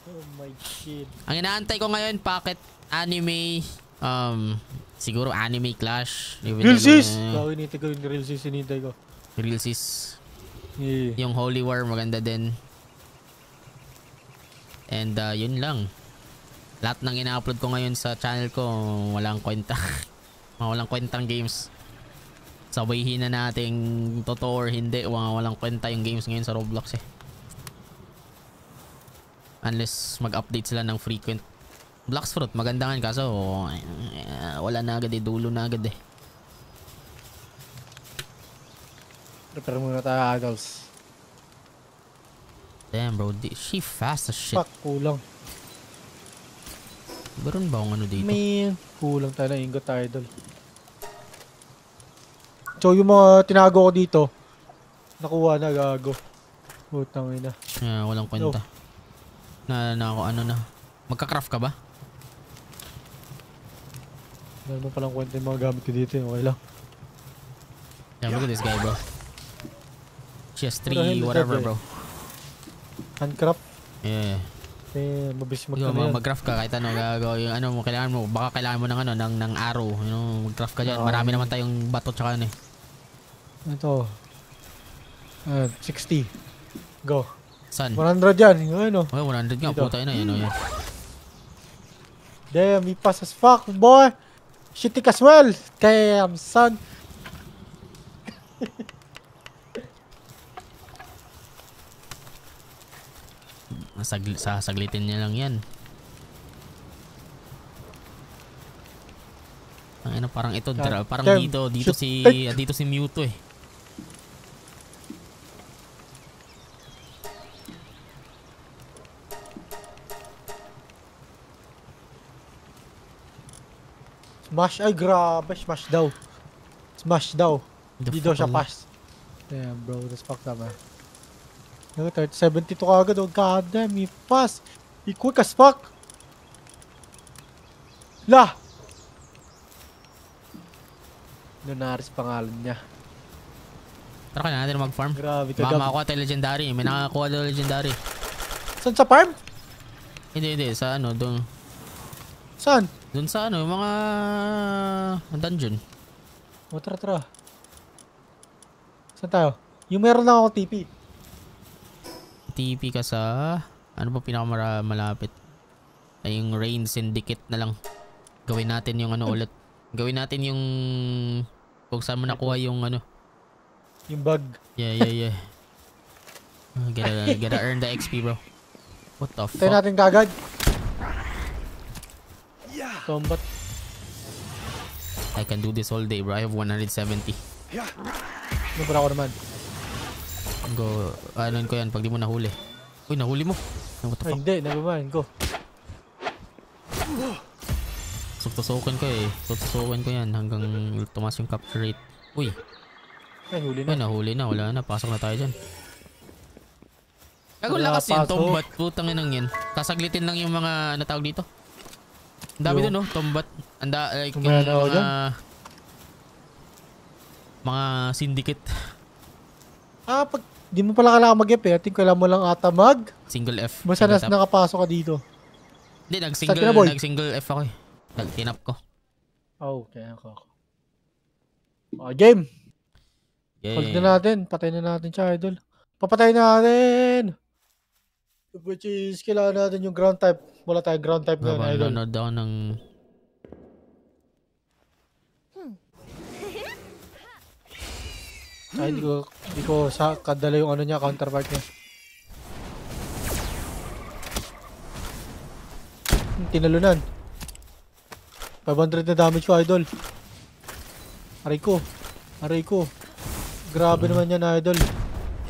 Oh my shit. Ang inaantay ko ngayon, packet anime, um, siguro anime clash. Real sis! uh, Gawin nito gawin real sis sinintay ko. Real sis. Yeah. Yung Holy War, maganda din. And uh, yun lang. Lahat ng ina-upload ko ngayon sa channel ko, walang kwenta. Mga walang kwentang games. Sabayhin na natin totoo or hindi, mga walang kwenta yung games ngayon sa Roblox eh. Unless mag-update sila ng frequent. Blox Fruit, maganda nga kaso eh, wala na agad eh, dulo na agad eh. Prepare muna tayo, idols. Damn bro, she fast as shit. Fuck, kulang. Meron ba akong ano dito? Man, kulang tayo ng ingot, idol. So, yung mga tinago ko dito, nakuha na, gago. Putang ina. Yeah, walang kwenta. Na, na ako ano na. Magka-craft ka ba? Meron mo palang kwenta yung mga gamit ko dito, okay lang. Yeah, look at this guy bro. She has three whatever bro. Handcraft, Yeah. Eh, mabilis Ikaw, magkano mag yan. mag-craft ka kahit ano gagawa yung ano mo kailangan mo baka kailangan mo ng ano ng ng arrow you know mag-craft ka diyan marami naman tayong bato tsaka ano eh Ito. Uh, 60. Go. san 100 yan. Yung ano. okay 100 nga puta yun ano yan Damn, we pass as fuck, boy. Shitty as well. Damn, son. Sagli, sasaglitin niya lang yan ang ano parang ito dra- parang damn, dito dito si Ay. dito si Mewtwo eh Smash. Ay, grabe. Smash daw. Smash daw. Hindi daw siya pass. Damn, bro. That's fucked up, man. That. 72 kagad. Oh, god damn. He pass. He quick as fuck. La! Lunaris pangalan niya. tara kaya natin mag-farm Grabe ka. baka makakuha tayo legendary may nakakuha daw legendary Saan sa farm? hindi hindi sa ano doon Saan? doon sa ano yung mga dungeon O, tara, tara. Saan tayo? Yung meron na ako TP. TP ka sa ano ba pinakamalapit? Ay yung Rain Syndicate na lang. Gawin natin yung ano ulit. Gawin natin yung kung saan mo nakuha yung ano. Yung bug. yeah yeah yeah. Ah, gotta, gotta earn the XP bro. What the Tayo fuck? natin kagad. Combat. I can do this all day bro. I have 170 Ano ba ako naman? Go ano ko yan pag di mo nahuli uy nahuli mo what the Ay, fuck hindi. Never mind. Go. tutusukin ko eh tutusukin ko yan hanggang tumas yung capture rate uy Ay, huli Ay, na. nahuli na. Wala na. Pasok na tayo dyan. Gago lakas yun. Tombat. Putang inang yan. Kasaglitin lang yung mga natawag dito. Ang dami doon, no? Tombat. Anda, like, yung Tumaya na ako mga... dyan. Mga syndicate. Ah, pag di mo pala kailangan mag-ep eh. I think kailangan mo lang ata mag. Single F. Basta tap. nakapasok ka dito. Hindi, nag-single, na, nag-single F ako eh. Nag- Tinap ko. Oh, okay. Ako, ako. Oh, game. Yeah. Hold na natin. Patay na natin siya, idol. Papatay natin! Which is, kailangan natin yung ground type. Wala tayong ground type ngayon, idol. Nanonood ako ng... Ay, hindi ko, hindi ko sa kadala yung ano niya, counterpart niya. Hmm, Tinalunan. 500 na damage ko, idol. Aray ko. Aray ko. Grabe naman yan, idol.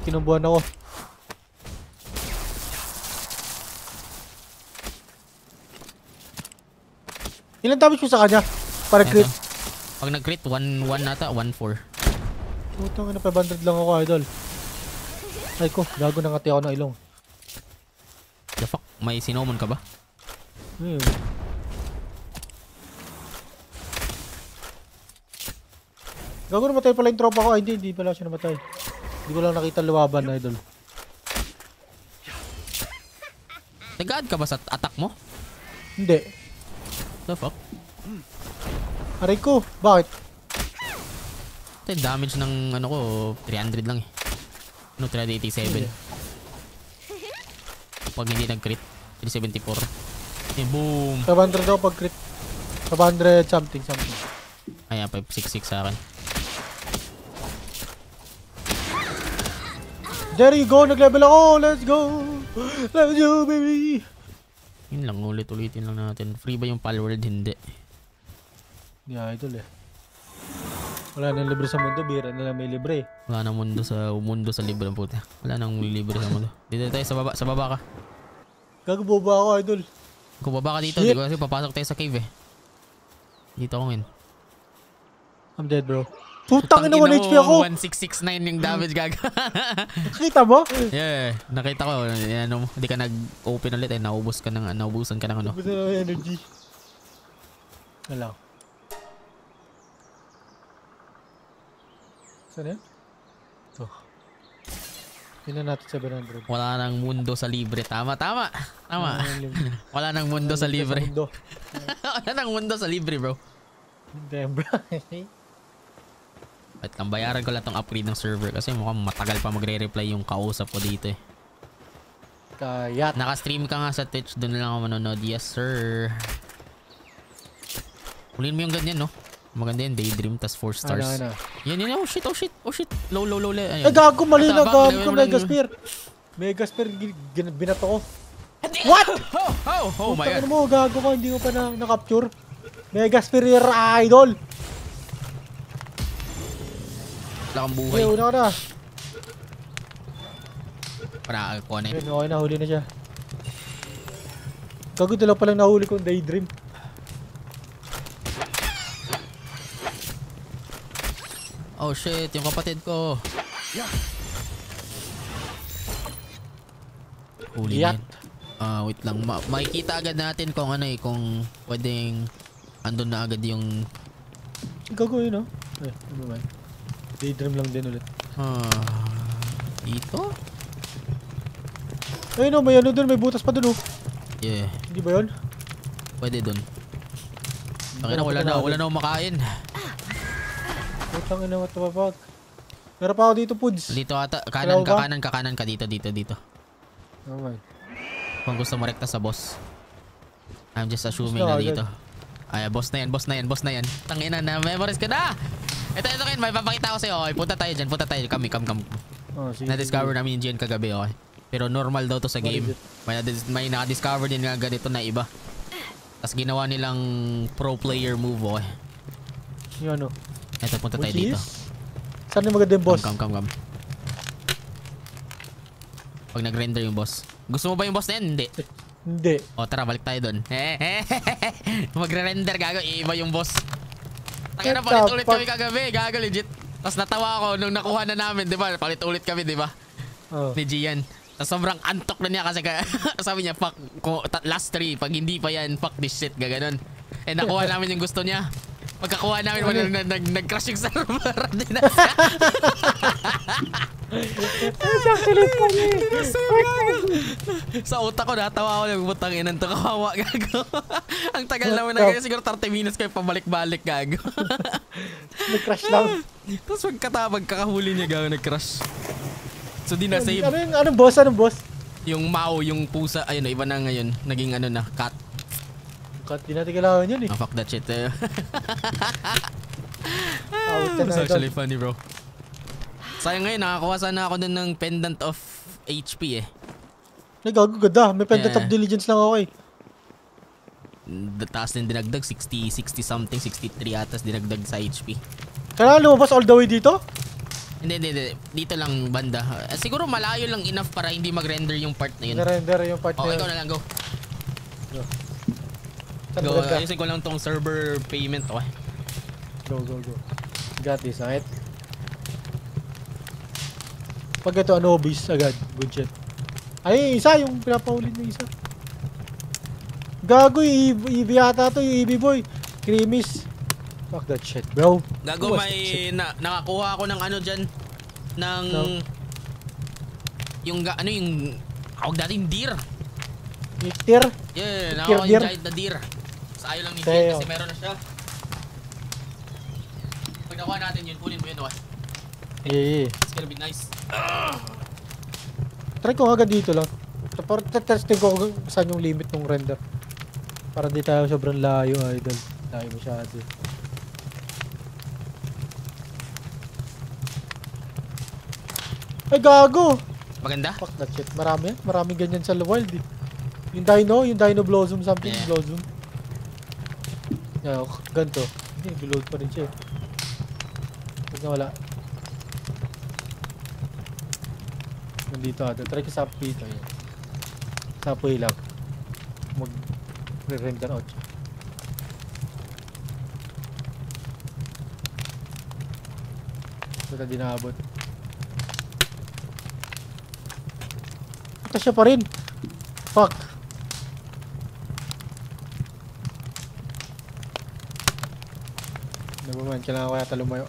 Kinumbuhan ako. Ilan damage ko sa kanya? Para crit. Eto. Pag nag-crit, 1-1 nata, 1-4. Putang ina, 500 lang ako, idol. Ay ko, gago na ngati ako ng ilong. The fuck? May sinomon ka ba? Ayun. Gago namatay pala yung tropa ko. Ay, hindi, hindi pala siya namatay. Hindi ko lang nakita luwaban, idol. Nag-add ka ba sa attack mo? Hindi. The fuck? Aray ko, bakit? Ito yung damage ng ano ko, 300 lang eh. Ano, 387. Hindi. Pag hindi nag-crit, 374. Eh, boom! 500 daw pag crit. 500 something, something. Ayan, 566 sa akin. There you go, nag-level ako. Let's go. Let's go, baby. Yun lang, ulit-ulitin lang natin. Free ba yung Palworld? Hindi. Yeah, idol eh. Wala nang libre sa mundo, bira na lang may libre. Wala nang mundo sa mundo sa libre ng puta. Wala nang libre sa mundo. Dito tayo sa baba, sa baba ka. Gagaboba ako, idol. Kung baba ka dito, Shit. di ko kasi papasok tayo sa cave eh. Dito ako ngayon. I'm dead, bro. Putang ina, 1 HP ako. 1669 yung damage gaga. Nakita mo? yeah, nakita ko. Ano, hindi ka nag-open ulit eh. Naubos ka ng, naubusan ka ng ano. Gusto na energy. Wala. Saan yan? Ito. Tingnan natin 700. Wala nang mundo sa libre. Tama, tama. Tama. Wala nang mundo sa libre. Wala nang mundo sa libre, bro. Damn, bro. At lang bayaran ko lang tong upgrade ng server kasi mukhang matagal pa magre-reply yung kausap ko dito eh. Kayat. Naka-stream ka nga sa Twitch, doon lang ako manonood. Yes, sir. Hulin mo yung ganyan, no? Maganda yan, Daydream, tas 4 stars. Ano, ano. Yan, yan, oh shit, oh shit, oh shit. Low, low, low, low. Ay, Ayun. gago, mali na. Gago ko, Megasphere. Megasphere, gi- gin- binato ko. What? Oh, oh, oh my god. mo, gago ko, hindi ko pa na, na-capture. Megasphere, idol. Wala kang Okay, buhay. una ka na. Para ako na yun. Yun, okay na, huli na siya. Gago, dalawa palang nahuli kong daydream. Oh shit, yung kapatid ko. Huli na Yat. Ah, wait lang. Ma makikita agad natin kung ano eh, kung pwedeng andun na agad yung Gago yun, oh. Eh, ano ba? Daydream lang din ulit. ah, dito? Ayun, oh, may ano dun, may butas pa dun, oh. Yeah, Hindi ba yun? pwede dun. Tangina, wala na, wala na akong makain. Putang ina, what the fuck? Meron pa ako dito, Puds. Dito ata, kanan ka, kanan ka, kanan ka dito, dito, dito. Oh my. Kung gusto mo rekta sa boss. I'm just assuming na dito. Ay, boss na yan, boss na yan, boss na yan. Tangina na, memories ka na! Ito, ito, Ken, may papakita ko sa'yo. Okay, punta tayo dyan, punta tayo. Kami, kam, kam. Oh. Na-discover namin yung GN kagabi, okay? Pero normal daw to sa game. May, may naka-discover din nga ganito na iba. Tapos ginawa nilang pro player move, okay? Yung ano. Ito, punta tayo dito. Saan yung maganda yung boss? Kam, kam, kam, kam. Pag nag-render yung boss. Gusto mo ba yung boss na yan? Hindi. Hindi. O tara, balik tayo doon. Magre-render gago, iiba yung boss. Tanga na What the palit ulit fuck? kami kagabi, gago legit. Tapos natawa ako nung nakuha na namin, di ba? Palit ulit kami, di ba? Oh. Ni Gian. Tapos sobrang antok na niya kasi ka, sabi niya, fuck, last three, pag hindi pa yan, fuck this shit, gaganon. Eh, nakuha namin yung gusto niya. Pagkakuha namin, Ano? wala, nag, nag, nag-crash yung server. Di na It's actually funny. Sa utak ko, natawa ako ng butang inan to. Kawawa, gago. Ang tagal naman na ganyan. Siguro 30 minutes kayo pabalik-balik, gago. Nag-crash lang. Tapos magkatabag, kakahuli niya, gago, nag-crash. So, di Ano, na-save. yung, anong boss? Anong boss? Yung Mao, yung pusa, ayun, iba na ngayon. Naging ano na, cat. Cut, di natin kailangan yun eh. Ah, fuck that shit. eh. It's actually funny, bro. Sayang ngayon, nakakuha sana ako dun ng pendant of HP eh. Nagago ganda. May pendant Yeah. of diligence lang ako eh. The taas din dinagdag, 60, 60 something, 63 atas dinagdag sa HP. Kailangan lumabas all the way dito? Hindi, hindi, hindi. Dito lang banda. Eh, siguro malayo lang enough para hindi mag-render yung part na yun. Na-render yung part Oh, na ikaw yun. na lang, go. Saan Go, ayusin ko lang tong server payment, okay. Go, go, go. Got this, right? Pag ito, Anubis, agad. Good shit. Ay, isa, yung pinapahuli na isa. Gago, yung EV yata to, yung EV boy. Creamies. Fuck that shit, bro. Gago, may na, nakakuha ako ng ano dyan. Ng... No. Yung, ga- ano yung... Awag natin, deer. Victor? Yeah, Deer, nakakuha yung deer. giant na deer. Ayaw lang ni. Jen kasi meron na siya. Pag nakuha natin yun, kunin mo yun. Yeah, yeah. It's gonna be nice. Try ko agad dito lang. Para testing ko kung saan yung limit ng render. Para di tayo sobrang layo, idol. Layo masyado. Ay, gago! Maganda? Fuck that shit. Marami yan. Marami ganyan sa wild eh. Yung dino, yung dino blossom something Yeah. blossom. Yeah, ganito. Hindi, reload pa rin siya eh. Pag nawala. Nandito ata. Try ko sa dito. Yan. Sa apoy lang. Mag re-render out siya. Ito na dinabot. Ito siya pa rin. Fuck. Never mind, kailangan ko yata lumayo.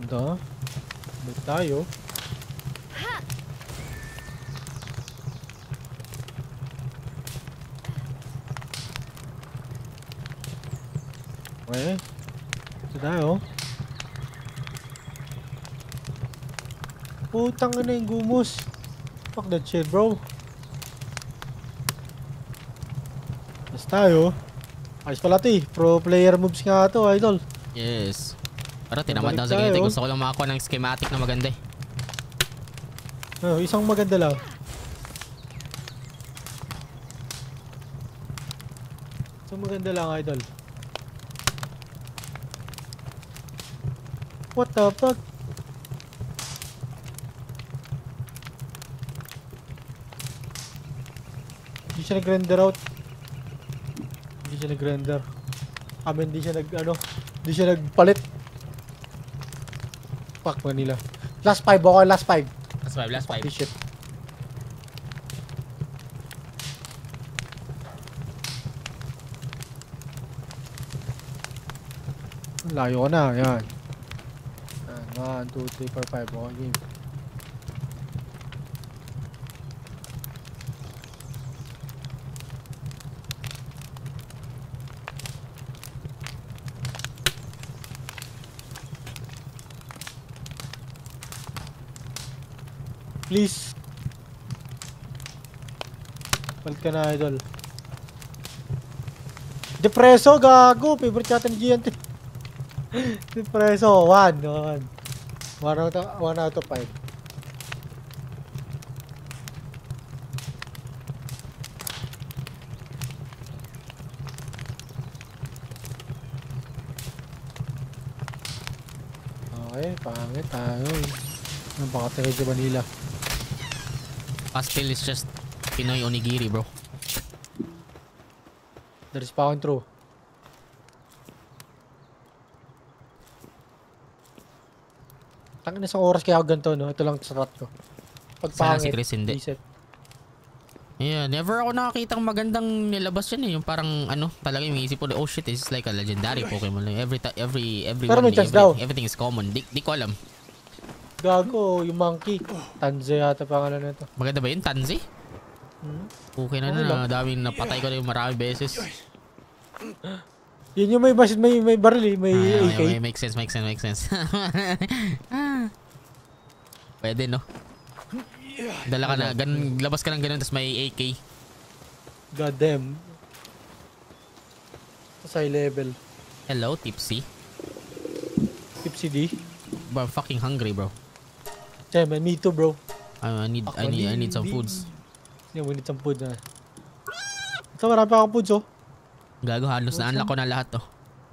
Ito. Balik tayo. Okay. Ito tayo. Putang ina yung gumus. Fuck that shit, bro. Yes tayo. Ayos pala ito eh. Pro player moves nga ito, idol. Yes. Pero tinamad ako sa ganito. Gusto ko lang makakuha ng schematic na maganda eh. Oh, isang maganda lang. Isang maganda lang, idol. What the fuck? Hindi siya nag-render out. Hindi siya nag-render. I mean, hindi siya nag, ano, hindi siya nagpalit. Fuck, Manila. Last five, okay, last five. Last five, last five. This shit. Layo ka na, yan. Yan, 1, 2, 3, 4, 5. Okay, game. Please. Balik ka na, idol. Depreso, gago. Favorite yata ni GNT. Depreso, 1. 1. 1 out 1 out of 5. Okay, pangit tayo. Ano baka tayo sa Manila? Pastel is just Pinoy onigiri, bro. There is pound through. Tangin sa oras kaya ako ganito, no? Ito lang sa rat ko. Pag Sana si Chris hindi. reset. Yeah, never ako nakakitang magandang nilabas yan eh. Yung parang ano, talaga yung isip ko, oh shit, this is like a legendary Pokemon. Every, every, every Pero may one, chance every- everything is common. Di, di ko alam. Gago, yung monkey. Tanze yata pangalan nito. Maganda ba yun, Tanzi? Hmm? Okay na Okay na, daming napatay ko na yung maraming beses. Yun yung may, bas- may, may baril eh, may Ah, AK. yeah, makes sense, makes sense, makes sense. Pwede, no? Dala ka na, ganun, labas ka ng ganun, tapos may AK. God damn. Sa high level. Hello, tipsy. Tipsy D. Bro, I'm fucking hungry, bro. Yeah, man, me too, bro. I, I need, I need, I need some foods. Yeah, we need some food na. Ito, marami akong foods, oh. Gago, halos na-unlock ko na lahat, to.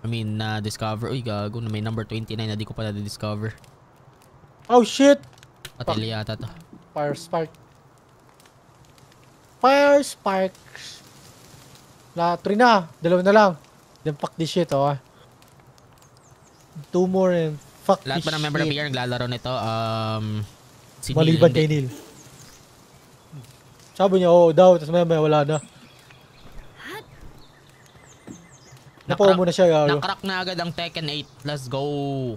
I mean, na-discover. Uy, gago, na may number 29 na di ko pa na-discover. Oh, shit! Patili yata to. Fire spark. Fire sparks. La, three na. Dalawa na lang. Then fuck this shit, oh. ah. Two more and fuck Lahat this ba ng member ng. PR naglalaro nito? Um, si Maliban kay Neil. Sabi niya, oo daw. Tapos maya maya wala na. Napawa Nakrak- mo na siya, gago. Nakrak na agad ang Tekken 8. Let's go.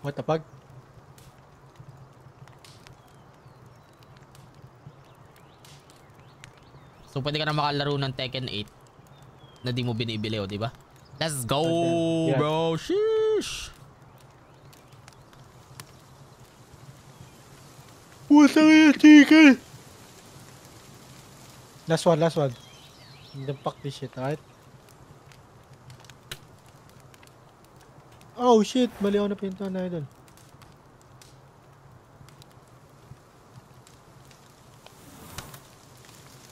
What the fuck? So pwede ka na makalaro ng Tekken 8 na di mo binibili, o, di ba? Let's go, Yeah. bro. Sheesh. Puta nga chicken! Last one, last one. Then fuck this shit, alright? Oh shit, mali ako na pintuan na idol.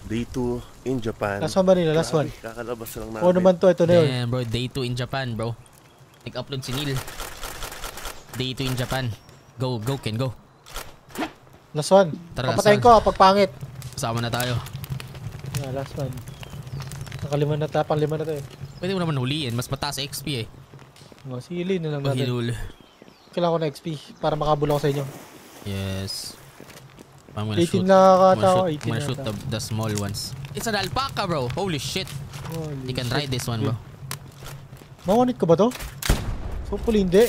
Day 2 in Japan. Last one ba nila? Last one. Kakalabas lang namin. Oo naman to, ito na yun. Damn bro, day 2 in Japan bro. Nag-upload si Neil. Day 2 in Japan. Go, go Ken, go. Last one. Tara, Papatayin last ko pag pangit. Kasama na tayo. Yeah, last one. Nakalima na ta, panglima na to eh. Pwede mo naman huliin, mas mataas sa XP eh. Oh, sili na lang natin. Pahilul. Kailangan ko na XP para makabula ko sa inyo. Yes. I'm gonna 18 shoot. na I'm kata gonna ako, shoot, 18 I'm gonna na shoot the, the small ones. It's an alpaca bro. Holy shit. Holy You can shit. ride this one bro. Mawanit ko ba to? Hopefully hindi.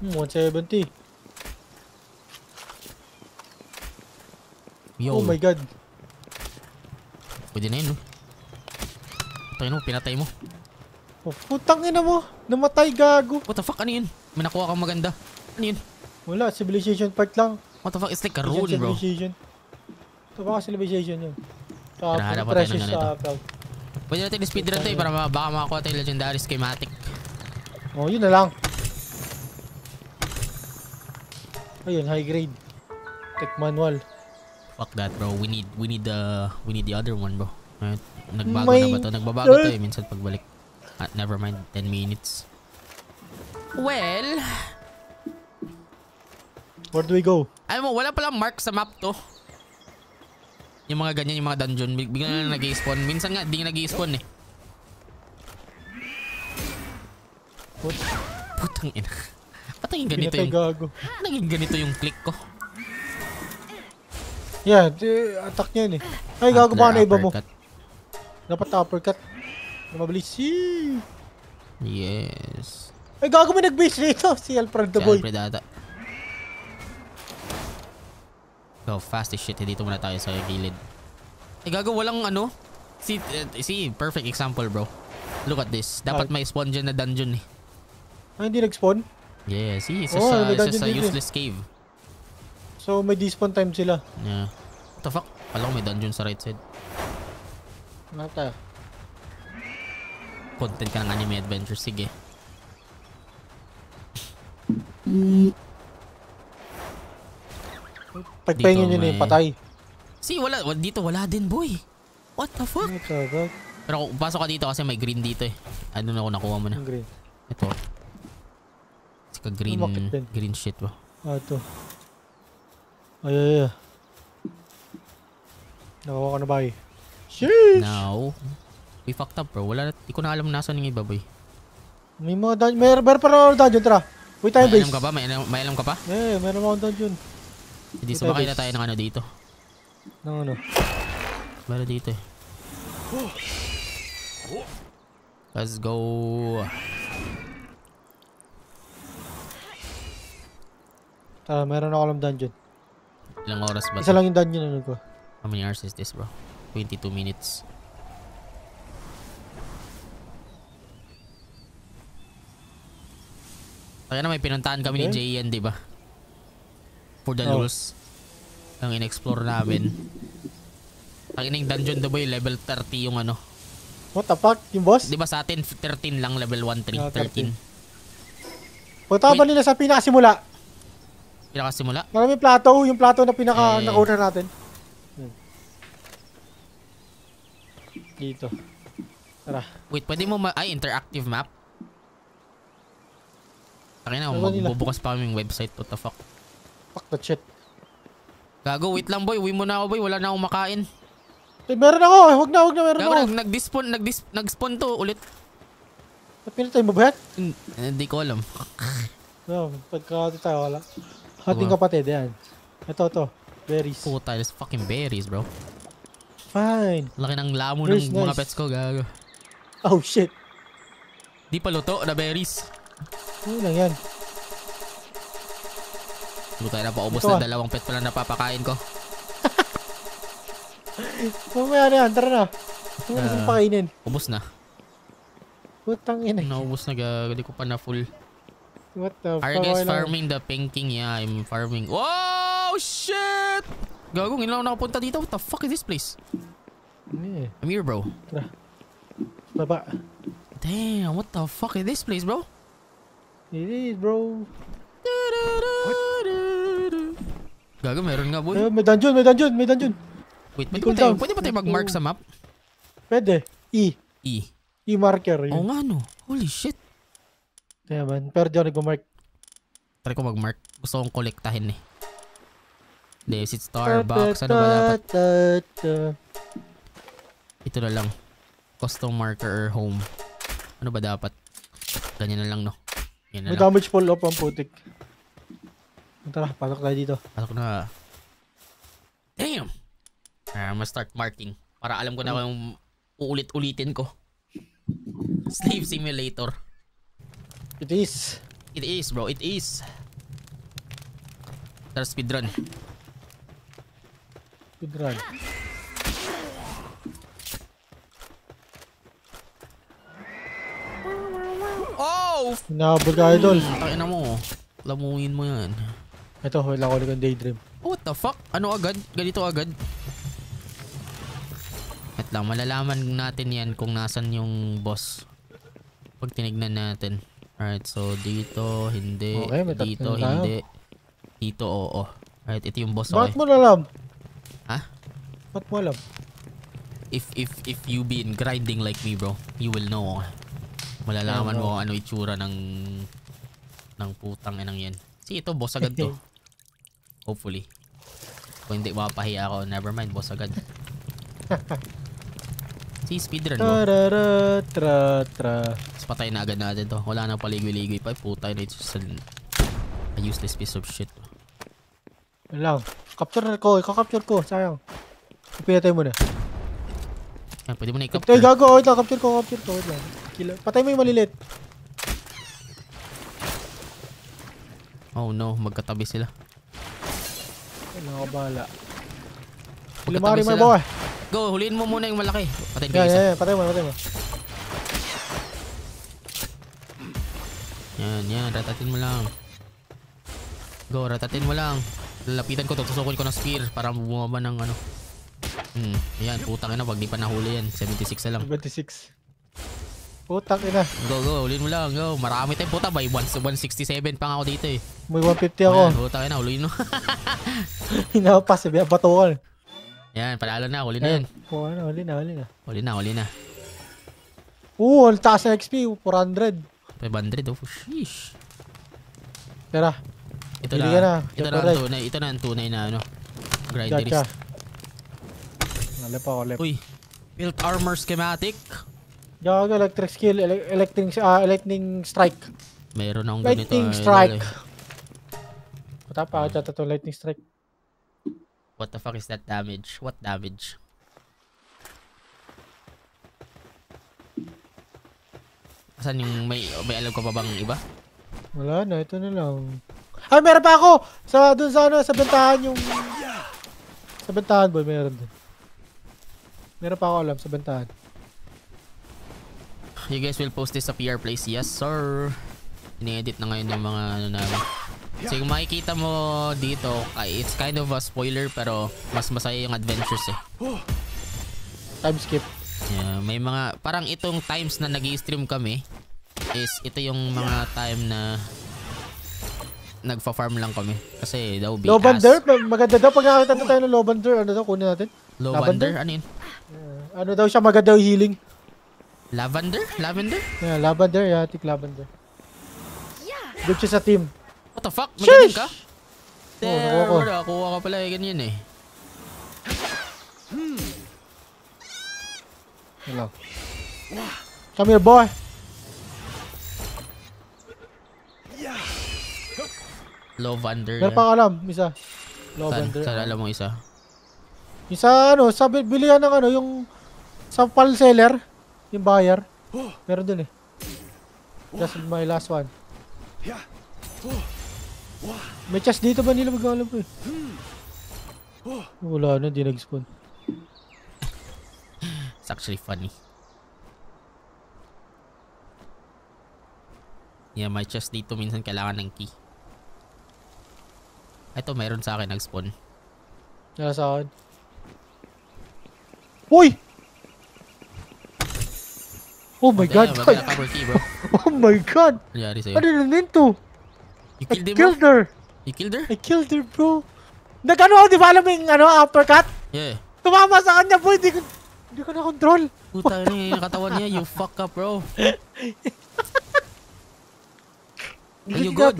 Hmm, 170. Yo. Oh my god. Pwede na yun no. Tayo mo, pinatay mo. Oh, putang ina mo. Namatay gago. What the fuck? Ano yun? May nakuha kang maganda. Ano yun? Wala, civilization part lang. What the fuck? It's like a rune bro. civilization. Ito baka civilization yun. Hinahanap Sa ko tayo ng. Pwede natin speedrun to eh para baka makakuha tayo legendary schematic. Oh, yun na lang. Ayun, high grade. Tech manual. Fuck that bro. We need we need the we need the other one bro. Alright. Nagbago May- na ba to? Nagbabago to eh minsan pagbalik. Ah, never mind. 10 minutes. Well, Where do we go? alam mo, wala palang mark sa map to. Yung mga ganyan, yung mga dungeon, big- bigla na lang nag-spawn. Minsan nga, di nag spawn eh. Put, Putang ina. Ba't naging ganito yung, gago. naging ganito yung click ko? Yeah, di- attack niya yun eh. Ay, gago ba na iba mo? Dapat uppercut. Mabilis. Yee! Yes. Ay, gago may nag-base rito. Si Alfred the Si boy. Alfred ata. Go, fast as shit. Dito muna tayo sa gilid. Eh, gago, walang ano. See, uh, see, perfect example, bro. Look at this. Dapat Ah. may spawn dyan na dungeon eh. Ay, hindi nag-spawn. Yeah, see, it's Oh, just, a, may it's just dungeon a dito eh. useless cave. So, may despawn time sila. Yeah. What the fuck? Alam ko may dungeon sa right side. Ano tayo? Content ka ng anime adventure. Sige. Pagpahingin Dito nyo na yung patay. See, wala. wa- Dito, wala din, boy. What the fuck? What the fuck? Pero pasok ka dito kasi may green dito eh. Ano na ako nakuha mo na. Green. Ito. It's ka green, green shit ba? Ah, ito. Ay, ay, ay. Nakuha ko na ba eh? Sheesh! Now, we fucked up bro. Wala, di ko na alam nasan yung iba boy. May mga dungeon. May, meron pa na dungeon, tara. Wait tayo May base. alam ka ba? May alam, may alam ka pa? Eh, meron akong dungeon. Hindi tayo sumakay na tayo ng ano dito. Nang ano. Meron dito eh. Let's go. Tara, meron ako alam dungeon. Ilang oras ba? Isa lang yung dungeon ano ko. How many hours is this bro? 22 minutes. Kaya na may pinuntahan kami ni Okay. JN, di ba? For the Oh. lulz. Ang in-explore namin. Ang ining dungeon the boy, level 30 yung ano. What the fuck? Yung boss? Di ba sa atin, 13 lang, level 1, 3, Ah, 13. Punta ba nila sa pinakasimula? Pinakasimula? Marami plato, yung plato na pinaka Eh. nakuha natin. Yan. Dito. Tara. Wait, pwede mo ma- ay, interactive map? Takin na, nila. magbubukas pa kaming website. What the fuck? Fuck that shit. Gago, wait lang boy. Uwi mo na ako boy. Wala na akong makain. Eh, meron ako. Huwag na, huwag na, meron Gago, ako. nag, nag-despawn, nag-dis- nag-spawn to ulit. Ba't pinatay mo ba yan? Hindi ko alam. No, pagka tayo wala. Ating Diba? kapatid, yan. Ito, ito. Berries. Puta, there's fucking berries, bro. Fine. Laki ng lamo Berries, ng mga nice. pets ko, gago. Oh, shit. Di pa luto na berries. Ano lang yan? Puta na, paubos Ito, na dalawang pet pa lang napapakain ko. Mamaya na yan, tara na. Na Ah. uh, pakainin. Ubos na. Putang ina. Naubos na, gago. Di ko pa na full. What the Are you guys farming the pinking? Yeah, I'm farming. Wow, shit! Gago, ngayon lang nakapunta dito. What the fuck is this place? Yeah. I'm here, bro. Baba. Damn, what the fuck is this place, bro? It is, bro. Gago, meron nga boy. Ayun, may dungeon, may dungeon, may dungeon. Wait, pwede cool tayo, pwede ba tayo mag-mark sa map? Pwede. E. E. E marker. Oo Yun. nga no. Holy shit. Kaya man. Pero di ako nag-mark. Try ko mag-mark. Gusto kong kolektahin eh. Desit Starbucks. Ano ba dapat? Ito na lang. Custom marker or home. Ano ba dapat? Ganyan na lang no. Yan May damage fall off ang putik. Tara, pasok tayo dito. Pasok na. Damn! Ah, I'm start marking. Para alam ko na kung uulit-ulitin ko. Slave Simulator. It is. It is bro, it is. Tara speedrun. Good Oh! Hinahabol ka, idol. Takina mo. Lamuin mo yan. Ito, wala ko lang daydream. Oh, what the fuck? Ano agad? Ganito agad? Wait lang, malalaman natin yan kung nasan yung boss. Pag tinignan natin. Alright, so dito, hindi. Okay, may dito, na tayo. hindi. Dito, oo. Alright, ito yung boss. Bakit Okay. mo na alam? Ha? Bakit mo alam? If, if, if you been grinding like me, bro, you will know. Malalaman mo kung ano itsura ng ng putang inang yan. Si ito, boss agad to. Hopefully. Kung hindi mapahiya ako, never mind, boss agad. si speedrun mo. Tarara, tra, tra. Tapos patay na agad natin to. Wala nang paligoy-ligoy pa. Puta na it's just a, useless piece of shit. Lang. Capture ko, ikakapture ko. Sayang. Pinatay mo na. Yan, pwede mo na Ay, i-capture. gago. Wait lang, capture ko, capture ko. Wait lang. Kila. Patay mo yung malilit. Oh no, magkatabi sila. Wala bahala. Magkatabi Limari mo boy. Go, huliin mo muna yung malaki. Patayin ko isa. yan, yan. Patay mo, patay mo. Yan, yan. Ratatin mo lang. Go, ratatin mo lang. Lalapitan ko to. Tusukin ko ng spear para bumaba ng ano. Hmm. Yan, putang ina. Wag di pa nahuli yan. 76 na lang. 26. Putang ina. Go, go. Huliin mo lang. Go. Marami tayong puta. By 167 pa nga ako dito eh. May 150 ako. Yan, putang ina. Huliin mo. Hinapas. Sabi, batukan. yan, panalo na. Huli na yan. Ayan. Ano, huli na, huli na. Huli na, huli na. Oo, ang taas na XP. 400. 500 oh. Sheesh. Tara. Ito na. na. Ito na ang tunay. Ito na ang tunay na ano. Grinderist. Nalip ako, lip. Uy. Built armor schematic. Gago, electric skill, ele- electric, ah, lightning strike. Meron akong ganito. Lightning idol, strike. eh. Pata pa, mm. to lightning strike. What the fuck is that damage? What damage? Asan yung may may alam ko pa bang iba? Wala na, ito na lang. Ay, meron pa ako! Sa, dun sa ano, sa bentahan yung... Sa bentahan, boy, meron dun. Meron pa ako alam, sa bentahan. You guys will post this sa PR Place? Yes, sir. Ini-edit na ngayon yung mga ano namin. So kung makikita mo dito, ay, it's kind of a spoiler pero mas masaya yung adventures eh. Time skip. Yeah, may mga parang itong times na nag stream kami is ito yung mga time na nagfa-farm lang kami kasi daw be Lovander? Ma- Maganda daw. Pag nakakita na tayo ng Lovander, ano daw, kunin natin. Lavender? Ano yun? Ano daw siya, maganda yung healing. Lavender? Lavender? Yeah, Lavender, yeah, tik Lavender. Good siya sa team. What the fuck? May Sheesh! ka? Oo, There, nakuha ko. wala. Kuha ka pala eh, ganyan eh. Hello. Come here, boy. Lavander. Meron pa alam, isa. Saan? Lovander. Saan alam mo isa? Yung sa ano, sa bi- bilihan ng ano, yung sa pal seller, yung buyer. Meron dun eh. That's my last one. May chest dito ba nila mag-alam ko eh? Wala na, di nag-spawn. It's actually funny. Yeah, my chest dito minsan kailangan ng key. Ito, meron sa akin nag-spawn. Nala sa akin. Uy! Oh my god! Key, bro. Oh my god! Nangyari sa'yo. Ano na nito? You I killed him, killed bro? her! You killed her? I killed her, bro. Nagano, di ba alam yung ano, uppercut? Yeah. Tumama sa kanya, bro. Hindi ko, hindi ko na-control. Puta na yung katawan niya. You fuck up, bro. Are you good?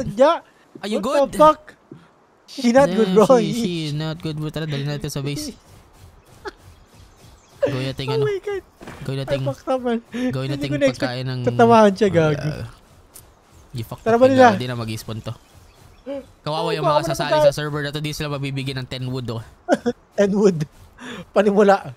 Are you What good? the fuck? She not good, bro. She, she not good, bro. Tara, dali natin sa base. Gawin natin oh ano. my god. Gawin Ay, natin, fucked up, man. gawin natin pagkain ng... Tatamaan siya, Ah, gago. You fucked Tara up. nila? Hindi na mag-spawn to. Kawawa Oh, yung mga sasali sa server na to. Di sila mabibigyan ng 10 wood, oh. And wood. Panimula.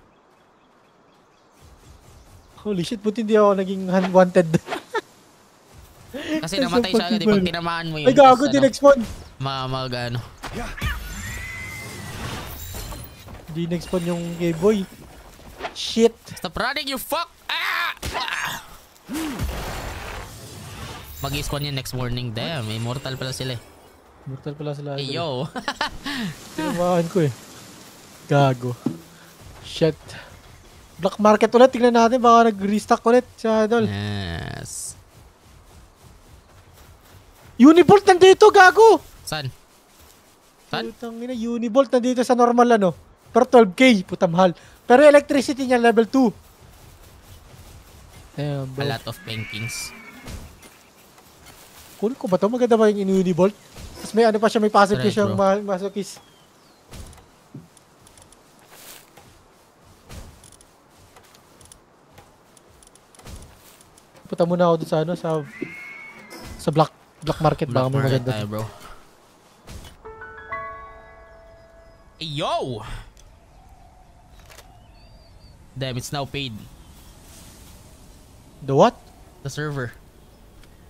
Holy shit, buti hindi ako naging unwanted. Kasi Ay, namatay so siya agad. Pag tinamaan mo yun. Ay, gago, tas, din ano, ma, mag, ano. Di spawn yung gay boy. Shit. Stop running, you fuck! Ah! Ah! Mag-spawn yan next morning. Damn, immortal pala sila eh. Mortal pala sila. Hey, yo! Tinamaan ko eh. Gago. Shit. Black market ulit. Tingnan natin. Baka nag-restock ulit sa idol. yes. Unibolt nandito, gago! San? Saan? Putang ina, Unibolt nandito sa normal ano. Pero 12k, puta mahal. Pero electricity niya level 2. Damn, A lot of paintings. Kunin ko ba to? Maganda ba yung Unibolt? Tapos may ano pa siya, may passive Right, siyang ma masokis. Punta muna ako dun sa ano, sa sa black black market baka Black may market maganda. tayo, bro. Hey, yo! Damn, it's now paid. The what? The server.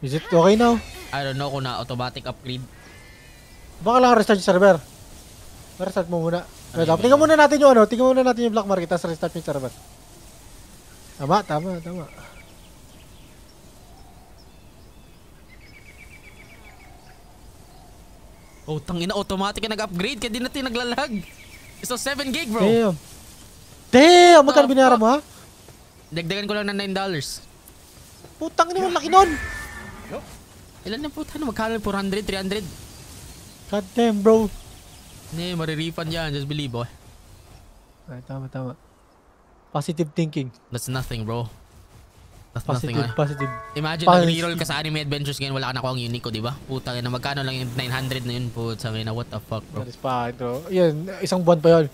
Is it okay now? I don't know kung na automatic upgrade. Baka lang restart yung server. Restart mo muna. Wait, Ano tingnan muna natin yung ano, tingnan muna natin yung black market tapos restart yung server. Tama, tama, tama. Oh, tangina, automatic na nag-upgrade kaya di natin naglalag. So 7 gig, bro. Damn. Damn! Magkano The binayaran mo ha? Dagdagan ko lang ng $9. Putang ina mo, laki nun! Ilan na po tayo? Magkano? 400? 300? God damn, bro. Hindi, marirefund yan. Just believe, boy. Ay, tama, tama. Positive thinking. That's nothing, bro. That's nothing, Positive, ah. positive. Imagine, Positive. nag-reroll ka sa anime adventures ngayon, wala ka na ang unique ko, di ba? Puta na, magkano lang yung 900 na yun, putsa na, what the fuck, bro? That is pa, bro. Yan, isang buwan pa yun.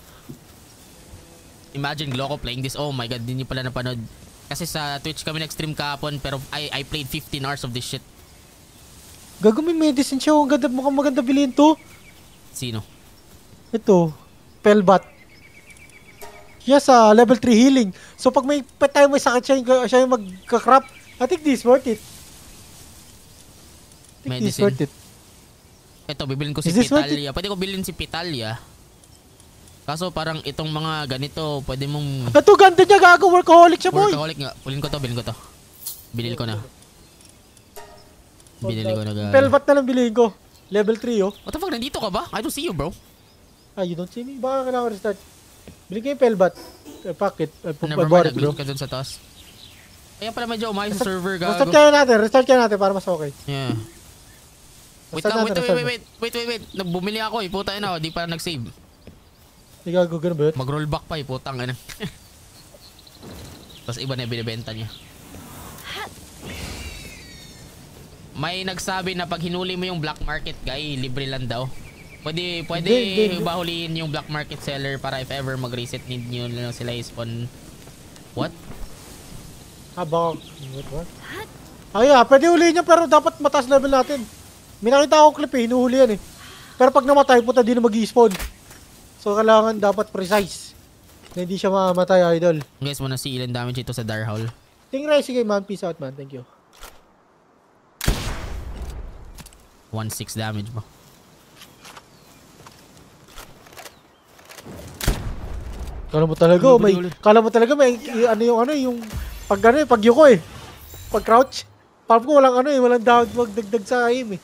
Imagine, Gloco playing this, oh my god, di niyo pala napanood. Kasi sa Twitch kami nag-stream kahapon, pero I, I played 15 hours of this shit. May medicine siya. oh. Ang ganda, mukhang maganda bilhin to. Sino? Ito, Pelbat. Siya sa level 3 healing. So pag may pet tayo may sakit siya yung, siya yung magka-crap. I think this worth it. I think this Medicine. worth it. Ito, bibilin ko si this Pitalia. Pwede ko bilhin si Pitalia. Kaso parang itong mga ganito, pwede mong... Ito, ganda niya gago. Workaholic siya, boy. Workaholic nga. Bilhin ko to, bilhin ko to. Bilhin ko na. Binili ko na gago. Pelbat na lang bilhin ko. Level 3, oh. What the fuck, nandito ka ba? I don't see you, bro. Ah, you don't see me? Baka kailangan restart. Bilhin ko yung Pelbat. Eh, packet. Eh, Never mind, bro. nag ka dun sa taas. Kaya pala medyo umayos sa server, Restart gago. kaya natin. Restart kaya natin para mas okay. Yeah. Wait Restart lang, wait, wait, restart wait, wait, wait, wait, wait. Nag- Bumili ako eh, puta na, di pa nag-save. Hindi gago, ganun ba yun? Mag-roll back pa eh, putang ina. Tapos iba na yung binibenta niya. May nagsabi na pag hinuli mo yung black market guy, libre lang daw. Pwede, pwede Hindi, hindi, hindi. bahuliin yung black market seller para if ever mag-reset need nyo lang sila i-spawn. What? Baka... What, what? Ah, pwede huliin niya pero dapat mataas level natin. May nakita ako clip eh, hinuhuli yan eh. Pero pag namatay, puta di na mag spawn So, kailangan dapat precise. Na hindi siya mamamatay, idol. Guys, wanna see ilan damage ito sa Darhaul? Ting Rai, sige man. Peace out, man. Thank you. 1-6 damage mo. Kala mo talaga, Ulit, may... Kala mo talaga may... y- Ano yung ano, yung... Pag ano eh, pag yuko eh. Pag crouch. Parang ko walang ano eh, walang down, wag dagdag sa aim eh.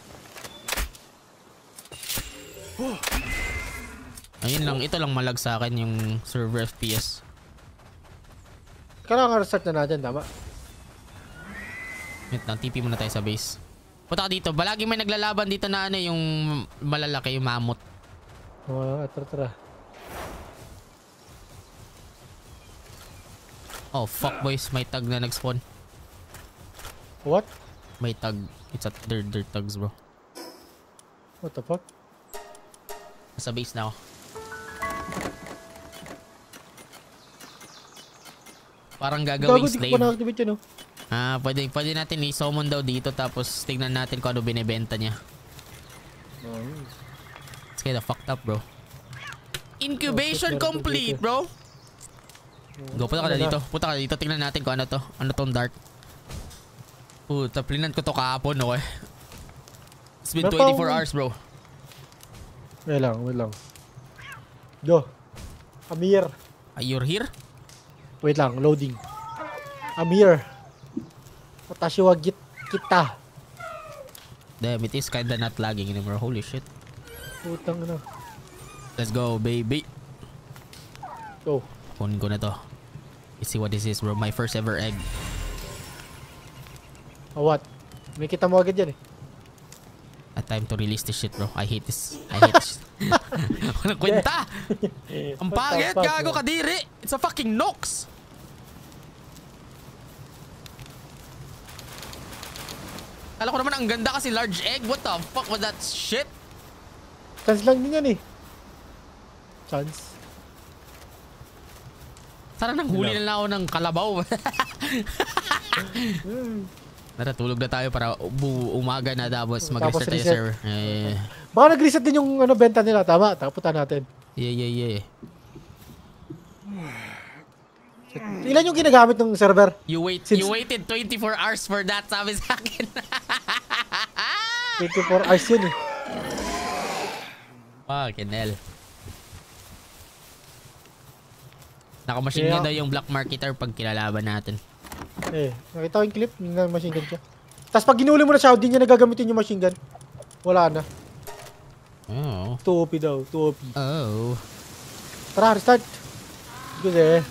Ayun lang, ito lang malag sa akin yung server FPS. Kailangan restart na natin, tama? Wait lang, TP muna tayo sa base. Punta ka dito. Balagi may naglalaban dito na ano yung malalaki, yung mammoth. Oh, tara, tara. Oh, fuck boys. May tag na nag-spawn. What? May tag. It's at their, their tags bro. What the fuck? Nasa base na ako. Parang Gago, gagawing di ko slave. na-activate yun, oh. Ah, pwede, pwede natin i-summon daw dito tapos tignan natin kung ano binibenta niya. It's kinda fucked up, bro. Incubation Oh, complete, bro. Go, punta ka na dito. Punta ka na dito. Tingnan natin kung ano to. Ano tong dark. Puta, plinan ko to kahapon, no eh. It's been Meron 24 pang- hours, bro. Wait lang, wait lang. Go. Amir. Ah, you're here? Wait lang, loading. Amir. Watashi wa git kita. Damn, it is kinda not lagging anymore. Holy shit. Putang na. Let's go, baby. Go. Kunin ko na to. Let's see what this is, bro. My first ever egg. Oh, what? May kita mo agad yan eh. A time to release this shit, bro. I hate this. I hate this. Walang kwenta! Ang pangit! Gago bro? kadiri! It's a fucking Nox! Kala ko naman ang ganda kasi large egg. What the fuck was that shit? Chance lang din yan eh. Chance. Sana nang huli na lang ako ng kalabaw. Tara, tulog na tayo para bu umaga na tapos mag-reset tayo server. Eh, Baka nag-reset din yung ano, benta nila. Tama, taputan natin. yeah, yeah, yeah. Ilan yung ginagamit ng server? You wait, Since- you waited 24 hours for that, sabi sa akin. 24 hours yun eh. Fucking hell. Nakamachine Kaya- gun daw yung black marketer pag kilalaban natin. Eh, nakita ko yung clip, yung machine gun siya. Tapos pag ginuli mo na siya, hindi niya nagagamitin yung machine gun. Wala na. Oh. 2 OP daw, 2 OP. Oh. Tara, restart. Good eh.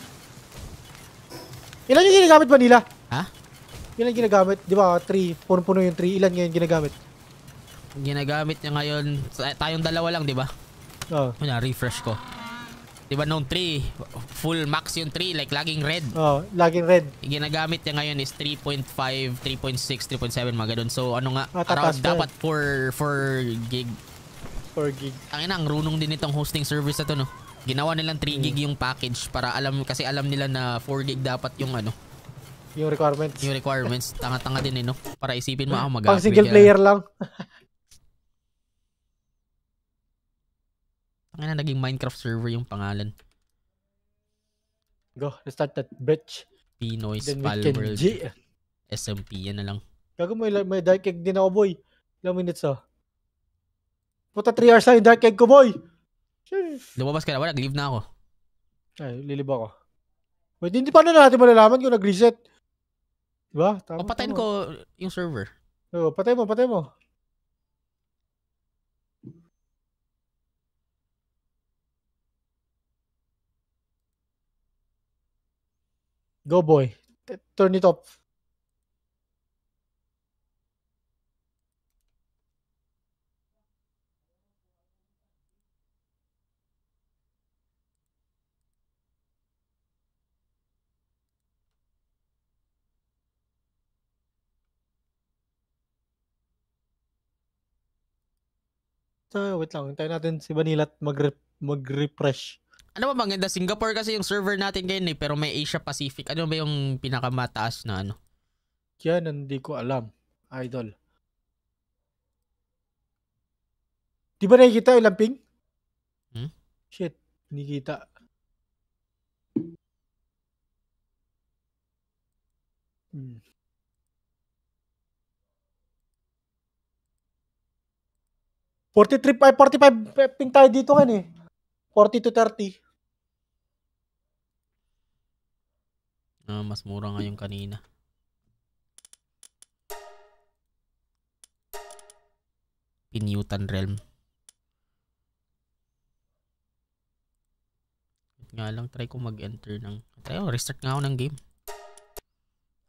Ilan yung ginagamit ba nila? Ha? Ilan ginagamit? Di ba, 3. Puno-puno yung 3. Ilan ngayon ginagamit? Ginagamit niya ngayon, tayong dalawa lang, di ba? Oo. Ano, refresh ko. Di ba nung 3, full max yung 3, like laging red. Oh, laging red. Ginagamit niya ngayon is 3.5, 3.6, 3.7 mga ganun. So ano nga, Ah, around dapat 4, 4 gig. 4 gig. Ang ina, ang runong din itong hosting service na to, no? Ginawa nilang 3 Hmm. gig yung package para alam, kasi alam nila na 4 gig dapat yung ano, Yung requirements. yung requirements. Tanga-tanga din eh, no? Para isipin mo ako mag Pang single player lang. Ang ina, naging Minecraft server yung pangalan. Go, restart that bridge. Pinoy Spal World. SMP, yan na lang. Gago mo, may, may dark egg din ako, boy. Ilang minutes ah. Puta 3 hours lang yung dark egg ko, boy. Lumabas ka na, wala, nag-leave na ako. Ay, liliba ko. Wait, hindi pa na natin malalaman kung nag-reset. Diba? Tama, Papatayin tama. ko yung server. Oo, patay mo, patay mo. Go boy. Turn it off. So, wait lang. Hintayin natin si Vanilla at mag- mag-refresh. Ano ba maganda? Singapore kasi yung server natin ngayon eh, pero may Asia Pacific. Ano ba yung pinakamataas na ano? Yan, hindi ko alam. Idol. Di ba nakikita yung lamping? Hmm? Shit, hindi kita. Hmm. Forty-three, ay, 45 ping tayo dito kan eh. 40 to 30. Ah, mas mura nga yung kanina. Pinutan Realm. Nga lang, try ko mag-enter ng... Try ko, restart nga ako ng game.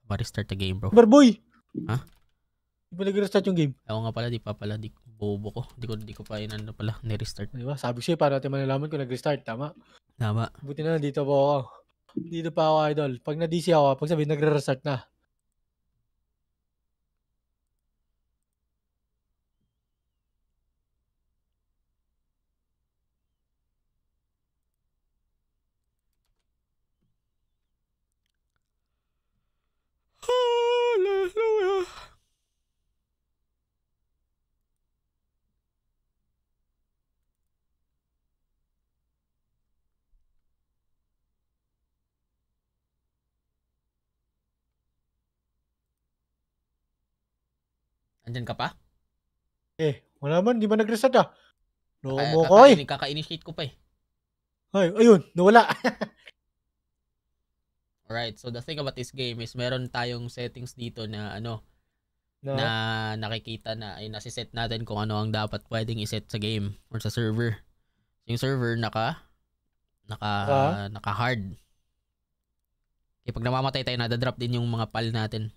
Ba, restart the game, bro. Barboy! Ha? Di ba nag-restart yung game? Ako nga pala, di pa pala, di bobo ko. Di ko, di ko pa inano pala, ni-restart. Di ba? Sabi sa'yo, para natin malalaman kung nag-restart. Tama. Tama. Buti na dito po ako. Dito pa ako, idol. Pag na-DC ako, pag sabihin, nagre-restart na. Andyan ka pa? Eh, wala man. Di ba nag-restart ah? Loko Kaya- mo ko eh. kaka- Kaka-initiate ko pa eh. Ay, ayun, nawala. Alright, so the thing about this game is meron tayong settings dito na ano, na, na nakikita na ay nasiset natin kung ano ang dapat pwedeng iset sa game or sa server. Yung server naka naka Ah? naka hard. Eh pag namamatay tayo nadadrop din yung mga pal natin.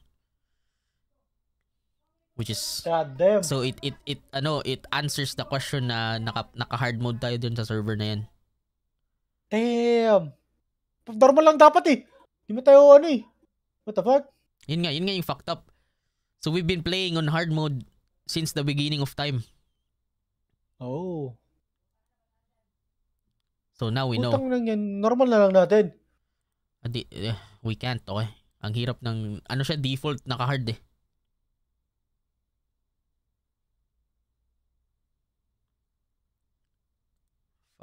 Which is God damn. so it it it ano it answers the question na naka naka hard mode tayo dun sa server na yan. Damn. Normal lang dapat eh. Di mo tayo ano eh. What the fuck? Yun nga, yun nga yung fucked up. So we've been playing on hard mode since the beginning of time. Oh. So now we know. Putang lang yan. Normal na lang natin. Adi, eh, we can't, okay? Ang hirap ng, ano siya, default, naka-hard eh.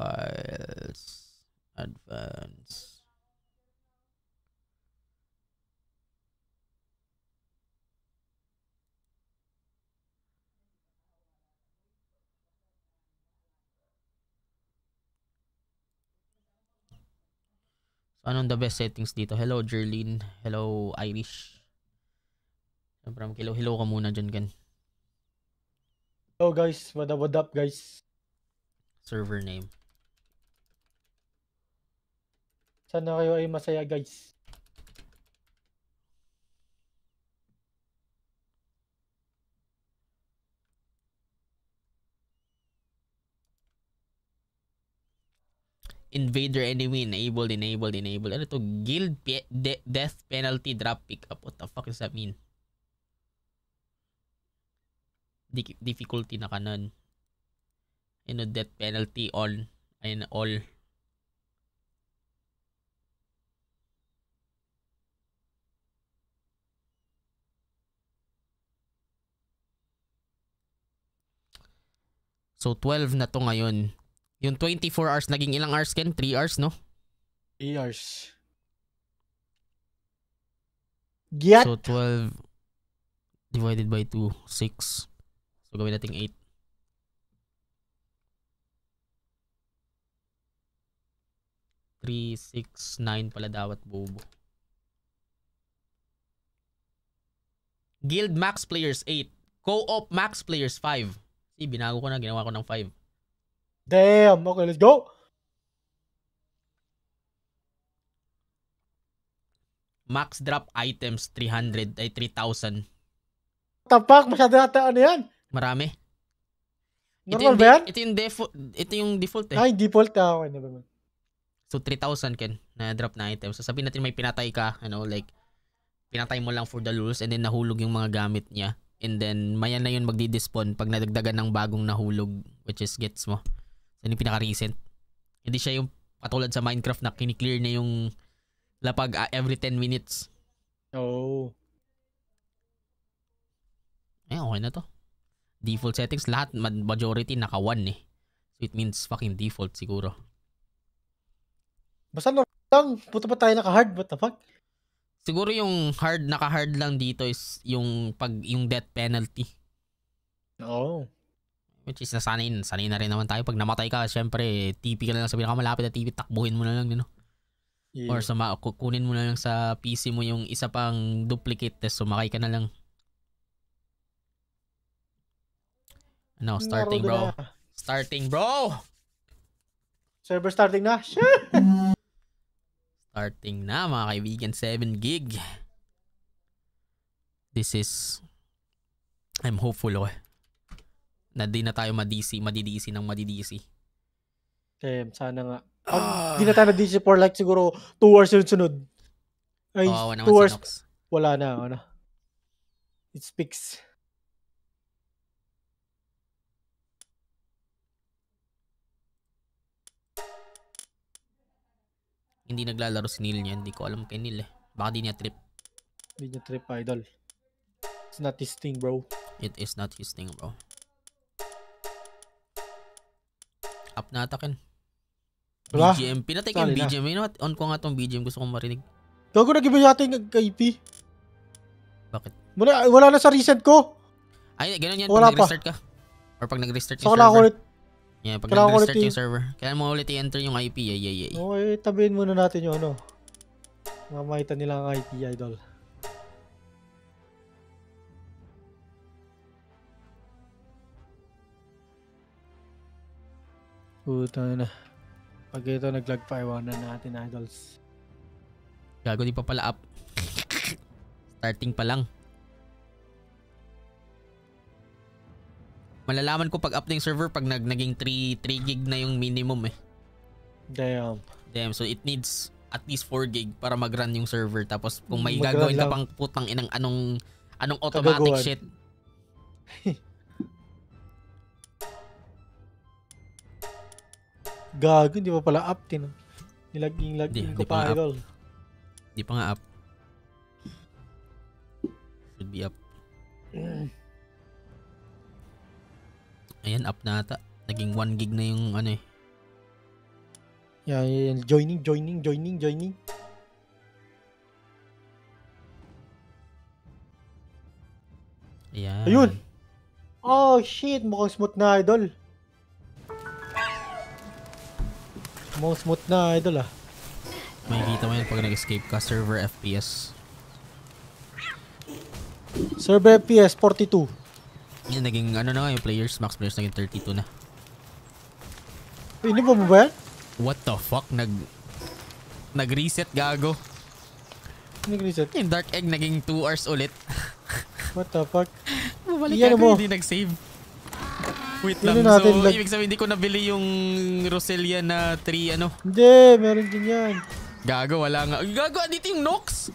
Files, advance. So, anong the best settings dito? Hello, Jerlyn. Hello, Irish. Siyempre, hello, hello ka muna dyan, Ken. Oh guys, what up, what up guys? Server name. Sana kayo ay masaya guys. Invader enemy enabled, enabled, enabled. Ano to? Guild pe- de- death penalty drop pickup. What the fuck does that mean? Di- difficulty na kanon. Ano, death penalty on. Ayun, all. So 12 na to ngayon. Yung 24 hours, naging ilang hours, Ken? 3 hours, no? 3 hours. Get! So 12 divided by 2, 6. So gawin natin 8. Three, six, nine pala dapat bobo. Guild max players 8. Co-op max players 5. Binago ko na, ginawa ko ng 5. Damn! Okay, let's go! Max drop items 300 ay 3,000. Tapak, masyado yata ano yan. Marami. Normal ba yan? ito yung default, ito yung default eh. Ay, default ah. Okay, mind. So 3,000 ken na drop na item. So sabihin natin may pinatay ka, ano, like pinatay mo lang for the lulz and then nahulog yung mga gamit niya. And then maya na yun magdi-despawn pag nadagdagan ng bagong nahulog which is gets mo. So yun yung pinaka-recent. Hindi siya yung patulad sa Minecraft na kiniklear na yung lapag ah, every 10 minutes. Oh. Eh, okay na to. Default settings, lahat, ma- majority naka 1 eh. So it means fucking default siguro. Basta normal lang. Puto pa tayo naka-hard. What the fuck? Siguro yung hard, naka-hard lang dito is yung pag yung death penalty. Oo. Which is nasanay, sanay na rin naman tayo. Pag namatay ka, syempre, TP ka na lang sa pinakamalapit na TP, takbuhin mo na lang, you know? Yeah. Or sa ma- ku- kunin mo na lang sa PC mo yung isa pang duplicate test, sumakay ka na lang. Ano, starting bro. Starting bro! Server starting na. Shit! Starting na mga kaibigan, 7 gig. This is I'm hopeful ako eh. Na di na tayo madisi, madidisi ng madidisi. Damn, sana nga. Ah. Pag di na tayo na-DC for like siguro 2 hours sunod-sunod. Ay, Kawawa 2 naman hours. Wala na, wala. It's fixed. Hindi naglalaro si Neil niya. Hindi ko alam kay Neil eh. Baka di niya trip. Hindi niya trip idol. It's not his thing, bro. It is not his thing bro. Up na atakin. Wala. BGM. Pinatay ko yung. BGM. You know what? On ko nga tong BGM. Gusto kong marinig. Gago nag-iba yata yung IP. Bakit? Wala, wala na sa recent ko. Ay, ganun yan. Wala Pag pa. nag-restart ka. Or pag nag-restart So, yung server. ulit. Yeah, pag kailangan nag-restart yung server. Kailangan mo ulit i-enter yung IP. Yeah, yeah, yeah. Okay, tabihin muna natin yung ano. Mamaitan nila ang IP, idol. Puta na. Pag ito nag-lag pa, iwanan natin, idols. Gago, di pa pala up. Starting pa lang. Malalaman ko pag up na yung server pag nag naging 3 3 gig na yung minimum eh. Damn. Damn, so it needs at least 4 gig para mag-run yung server tapos kung may Mag-run gagawin ka lang. pang putang inang anong anong automatic Kagagawan. shit. Gago, hindi pa pala up din. Nilaging laging ko pa pa, idol. Di pa nga up. Should be up. Ayan, up na ata. Naging 1 gig na yung ano eh. Yan, yan. Joining, joining, joining, joining. Ayan. Ayun. Oh, shit. Mukhang smooth na, idol. Mukhang smooth na, idol, ah. Makikita mo yan pag nag-escape ka. Server FPS. Server FPS 42. Yan, naging ano na nga yung players, max players naging 32 na. Hindi ba mo ba yan? What the fuck? Nag... Nag-reset gago. Nag-reset. Yung Dark Egg naging 2 hours ulit. What the fuck? Bumalik Iyan ako, mo. hindi nag-save. Wait Yun lang. na natin, so, lag- ibig sabihin, hindi ko nabili yung Roselia na 3 ano. Hindi, meron din yan. Gago, wala nga. Gago, andito yung Nox.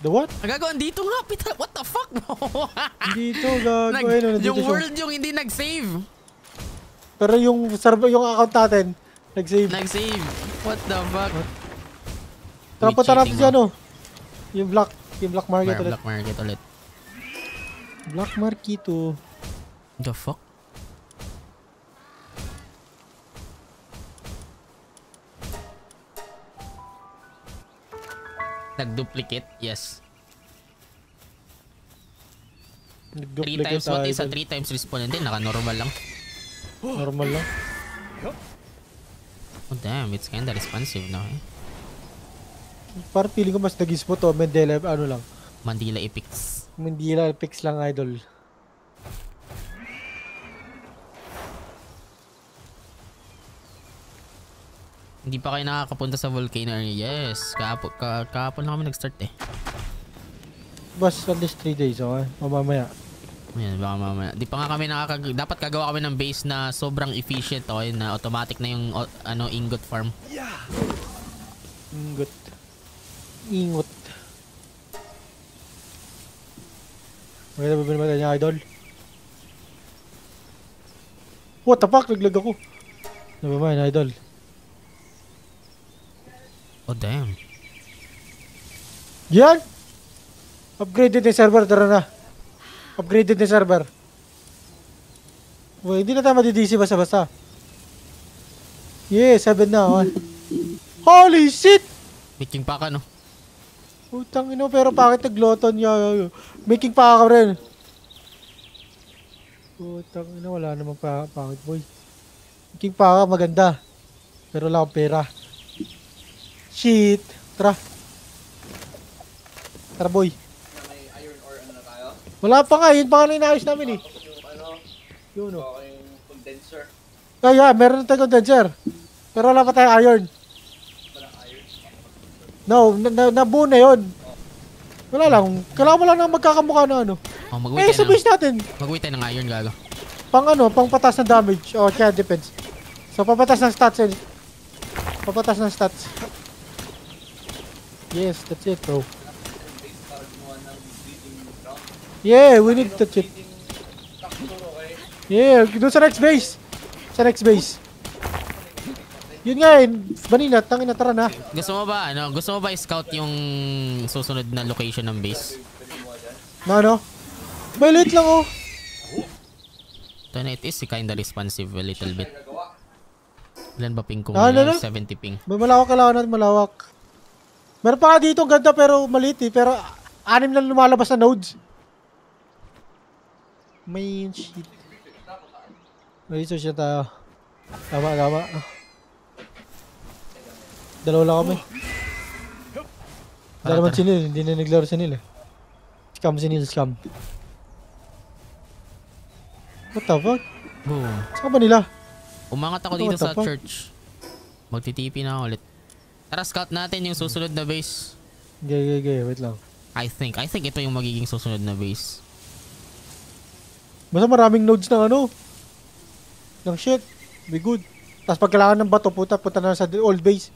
The what? Gago, andito nga. Pita, what the fuck, bro? Dito, gago. Nag, nandito yung siya. world yung hindi nag-save. Pero yung server, yung account natin, nag-save. Nag-save. What the fuck? Tara, Wait, punta natin cheating si ano. Yung black, yung black market Mar- ulit. Black market ulit. Black market to. The fuck? Nag-duplicate? Yes. 3 Nag-duplicate times what is a idol. 3 times respawn? Hindi, naka-normal lang. Normal lang. Oh damn, it's kinda responsive now eh. Parang feeling ko mas nagis mo to. Mandela, ano lang. Mandila Epics. Mandela fix lang idol. Hindi pa kayo nakakapunta sa volcano area. Yes, kahapon, ka, kahapon lang kami nag-start eh. Bas, at least 3 days, okay? Mamamaya. Ayan, baka mamaya. Di pa nga kami nakakag... Dapat kagawa kami ng base na sobrang efficient okay, na automatic na yung o- ano ingot farm. Ingot. Ingot. Maganda ba ba niya, idol? What the fuck? Naglag ako. Never mind, idol. Oh damn. Yan! Upgraded na server, tara na. Upgraded na server. Well, hindi na tayo madidisi basta-basta. Yeah, 7 na. Oh. Holy shit! Making pa ka no? Utang ino, pero bakit nagloton niya? Making pa ka rin. Utang ino, wala namang pa pangit boy. Making pa ka, maganda. Pero wala akong pera. Shit. Tara. Tara boy. may iron ore ano na tayo? Wala pa nga, yun pa nga na inaayos namin eh. Yung ano, Yun o. baka yung condenser. Kaya, meron tayong condenser. Pero wala pa tayong iron. Walang iron. No, na, na, nabuo na yun. Wala lang. Kailangan mo lang ng magkakamukha na ano. Oh, Eh, mag-wait sa tayo, ng, base natin. mag-wait tayo ng iron gago. Pang ano, pang patas ng damage. O, kaya depends. So, papatas ng stats. eh. Papatas ng stats. Yes, that's it, bro. Yeah, we need tractor, okay? Yeah, doon sa next base. Sa next base. Yun nga eh, Vanilla, tangin na tara na. Gusto mo ba, ano, gusto mo ba i-scout yung susunod na location ng base? Na ano? May late lang oh. It is kinda responsive a little bit. Ilan ba ping kung Ah, ano uh, na? 70 ping? May malawak kailangan natin malawak. Meron pa nga dito, ganda pero maliit eh. Pero anim lang lumalabas na nodes. May shit. Research na tayo. Tama, tama. Dalawa lang kami. Tara. si Neil, hindi na naglaro si Neil eh. Scam si Neil, scam. What the fuck? Boom. Saan ba nila? Umangat ako dito sa fuck? church. Magtitipi na ako ulit. Tara, scout natin yung susunod na base. Gay, gay, gay. Wait lang. I think. I think ito yung magiging susunod na base. Basta maraming nodes ng ano. Ng shit. Be good. Tapos pag kailangan ng bato, puta, punta na sa old base.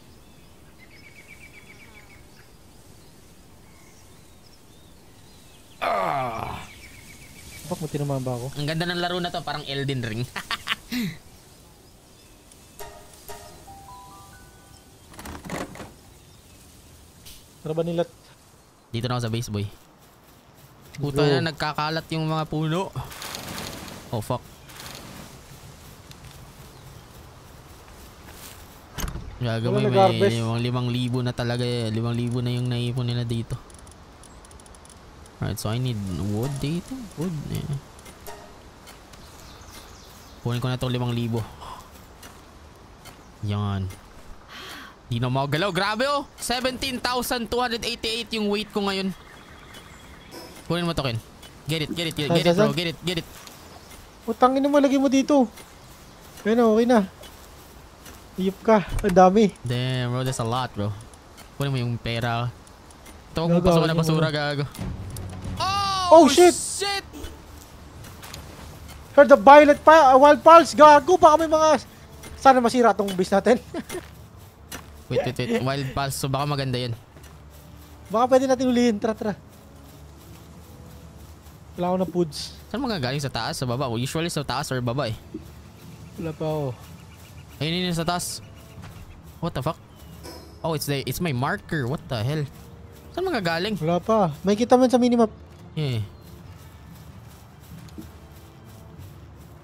Bak mo tinamaan ba ako? Ang ganda ng laro na to, parang Elden Ring. Ano ba nila? dito na ako sa base, boy. Puta na, nagkakalat yung mga puno. Oh, fuck. Gaga Wala may, nag-harvest. may limang, limang libo na talaga eh. Limang libo na yung naipon nila dito. Alright, so I need wood dito. Wood. Eh. Kunin ko na itong limang libo. Yan. Di na magalaw. Grabe oh! 17,288 yung weight ko ngayon. Kunin mo to, Ken. Get it, get it, get get it, bro. Get it, get it. Utangin mo, lagay mo dito. Ayun na, okay na. Iyop ka. Ang dami. Damn, bro. That's a lot, bro. Kunin mo yung pera. Ito kung pasok na basura, gago. Oh, shit! shit! Heard the violet pa, wild pulse. Gago, baka may mga... Sana masira tong base natin. Wait, wait, wait. Wild pulse. So baka maganda yan. baka pwede natin ulihin. Tara, tara. Wala ako ng foods. Saan mga galing? Sa taas? Sa baba? Usually sa taas or baba eh. Wala pa ako. Ayun yun sa taas. What the fuck? Oh, it's the it's my marker. What the hell? Saan mga galing? Wala pa. May kita man sa minimap. Yeah.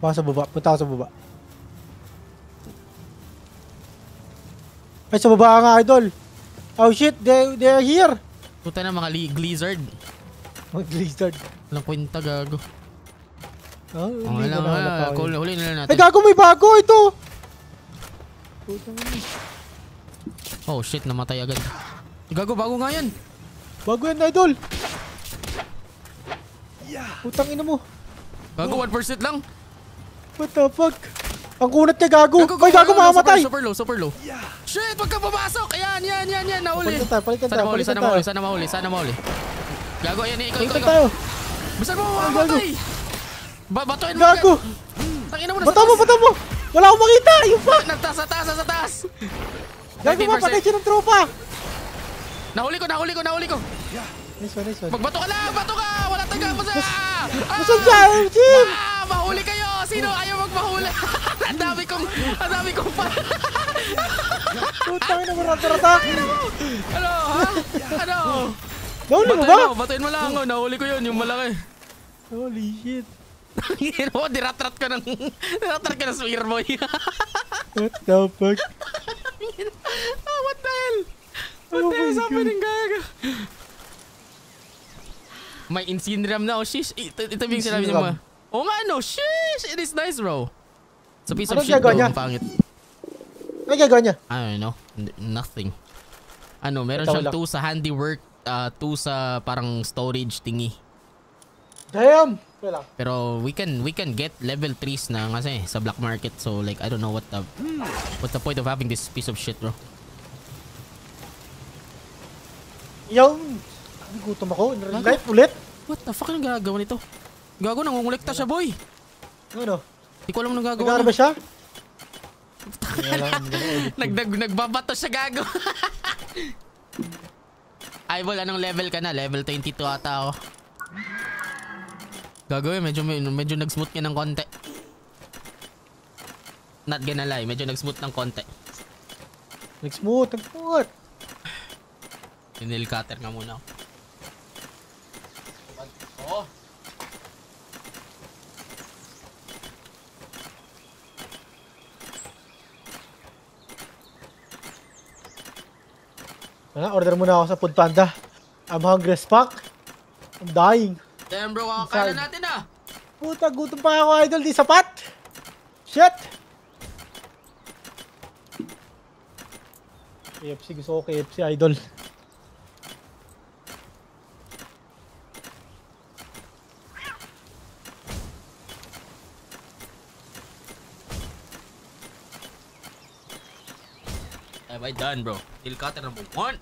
Baka sa baba. Punta ako sa baba. Ay, sa baba nga, idol. Oh shit, they, they're here. Puta na mga li- Blizzard. Mag lizard. Walang kwenta gago. Oh, Oh, hindi lang na napakain. Huli, na lang Ay, natin. gago, may bago ito. Ina. Oh shit, namatay agad. Gago, bago nga yan. Bago yan, idol. Putang ina mo. Gago, 1% lang. What the fuck? Ang kunat niya, gago. Ay, gago, low, mamamatay. Super, super low, super low. Shit, wag ka pumasok. Ayan, yan, yan, yan. Nahuli. Palitan tayo, palitan tayo, palitan sana mahuli, sana mahuli, sana mahuli. Gago, ayan, ikaw, ikaw, ikaw. Bisan mo, Ay, mamamatay. Ba batuin mo. Gago. Tangina mo na Bata mo, bata mo. Wala akong makita. Yung pa. Nagtaas, sa taas, sa taas. Gago, 13%. mapatay siya ng tropa. Nahuli ko, nahuli ko, nahuli ko. Nice one, nice one. Magbato ka lang, bato ka. Wala basa. Ah! Nasaan siya? Jim! Ah, mahuli kayo. Sino ayaw magmahuli? ang dami kong, ang dami kong pa. Putang ina mo, rata-rata. ano, ha? Ano? Nahuli mo ba? batuin mo lang. Oh, nahuli ko yun, yung malaki. Holy shit. Ngin mo, diratrat ka ng, diratrat ka ng swear boy. What the fuck? ah, what the hell? What Oh the hell my is happening, gaga? May Incineram na, oh, shish. Ito, ito yung sinabi niya mo. Oo nga, no, shish. It is nice, bro. It's a piece of Anong shit, bro. gagawa? Ang pangit. Ano gagawin niya? I don't know. Nothing. Ano, meron Ikaw siyang lang. two sa handiwork, uh, two sa parang storage thingy. Damn! Wala. Pero we can we can get level 3s na kasi sa black market. So like I don't know what the what's the point of having this piece of shit, bro. Yung... Gutom ako. In real life ulit. What the fuck? Anong gagawa nito? Gago, nangungulekta siya, boy. Ano? Hindi ko alam anong gagawa. Nag-aara niya. ba siya? Nag, nag, nagbabato siya, gago. Eyeball, anong level ka na? Level 22 ata ako. Gago eh, medyo, medyo nag-smooth niya ng konti. Not gonna lie, medyo nag-smooth ng konti. Nag-smooth, nag-smooth. Tinil cutter nga muna ako. Ah, order muna ako sa Food Panda. I'm hungry as fuck. I'm dying. Damn bro, kakakain na natin ah. Puta, gutom pa ako, idol. Di sapat. Shit. KFC, gusto ko KFC, idol. Have I done bro? Tinil cutter number one.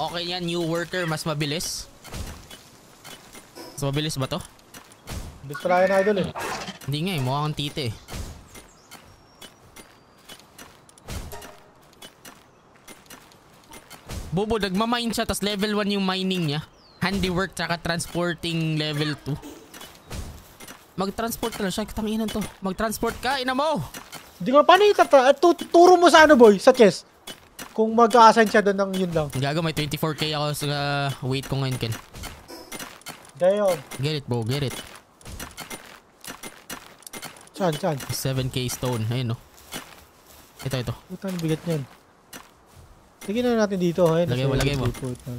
Okay yan, new worker, mas mabilis. Mas mabilis ba to? Pala yan, idol eh. Hindi nga eh, mukha tite eh. Bobo, nagmamine siya, tas level 1 yung mining niya. Handiwork, tsaka transporting level 2. Mag-transport na lang siya, katanginan to. Mag-transport ka, ina mo! Hindi ko paano yung tata... eh, tu- Turo mo sa ano, boy? Sa chess. Kung mag-assign siya doon ng yun lang. Gago, may 24k ako sa weight ko ngayon, Ken. Damn. Get it, bro, get it. Saan, saan? 7k stone, ayun no. Ito, ito. Puta, ang bigat niyan. Lagyan na natin dito. Ayun, Lagay mo, lagay mo. Puta.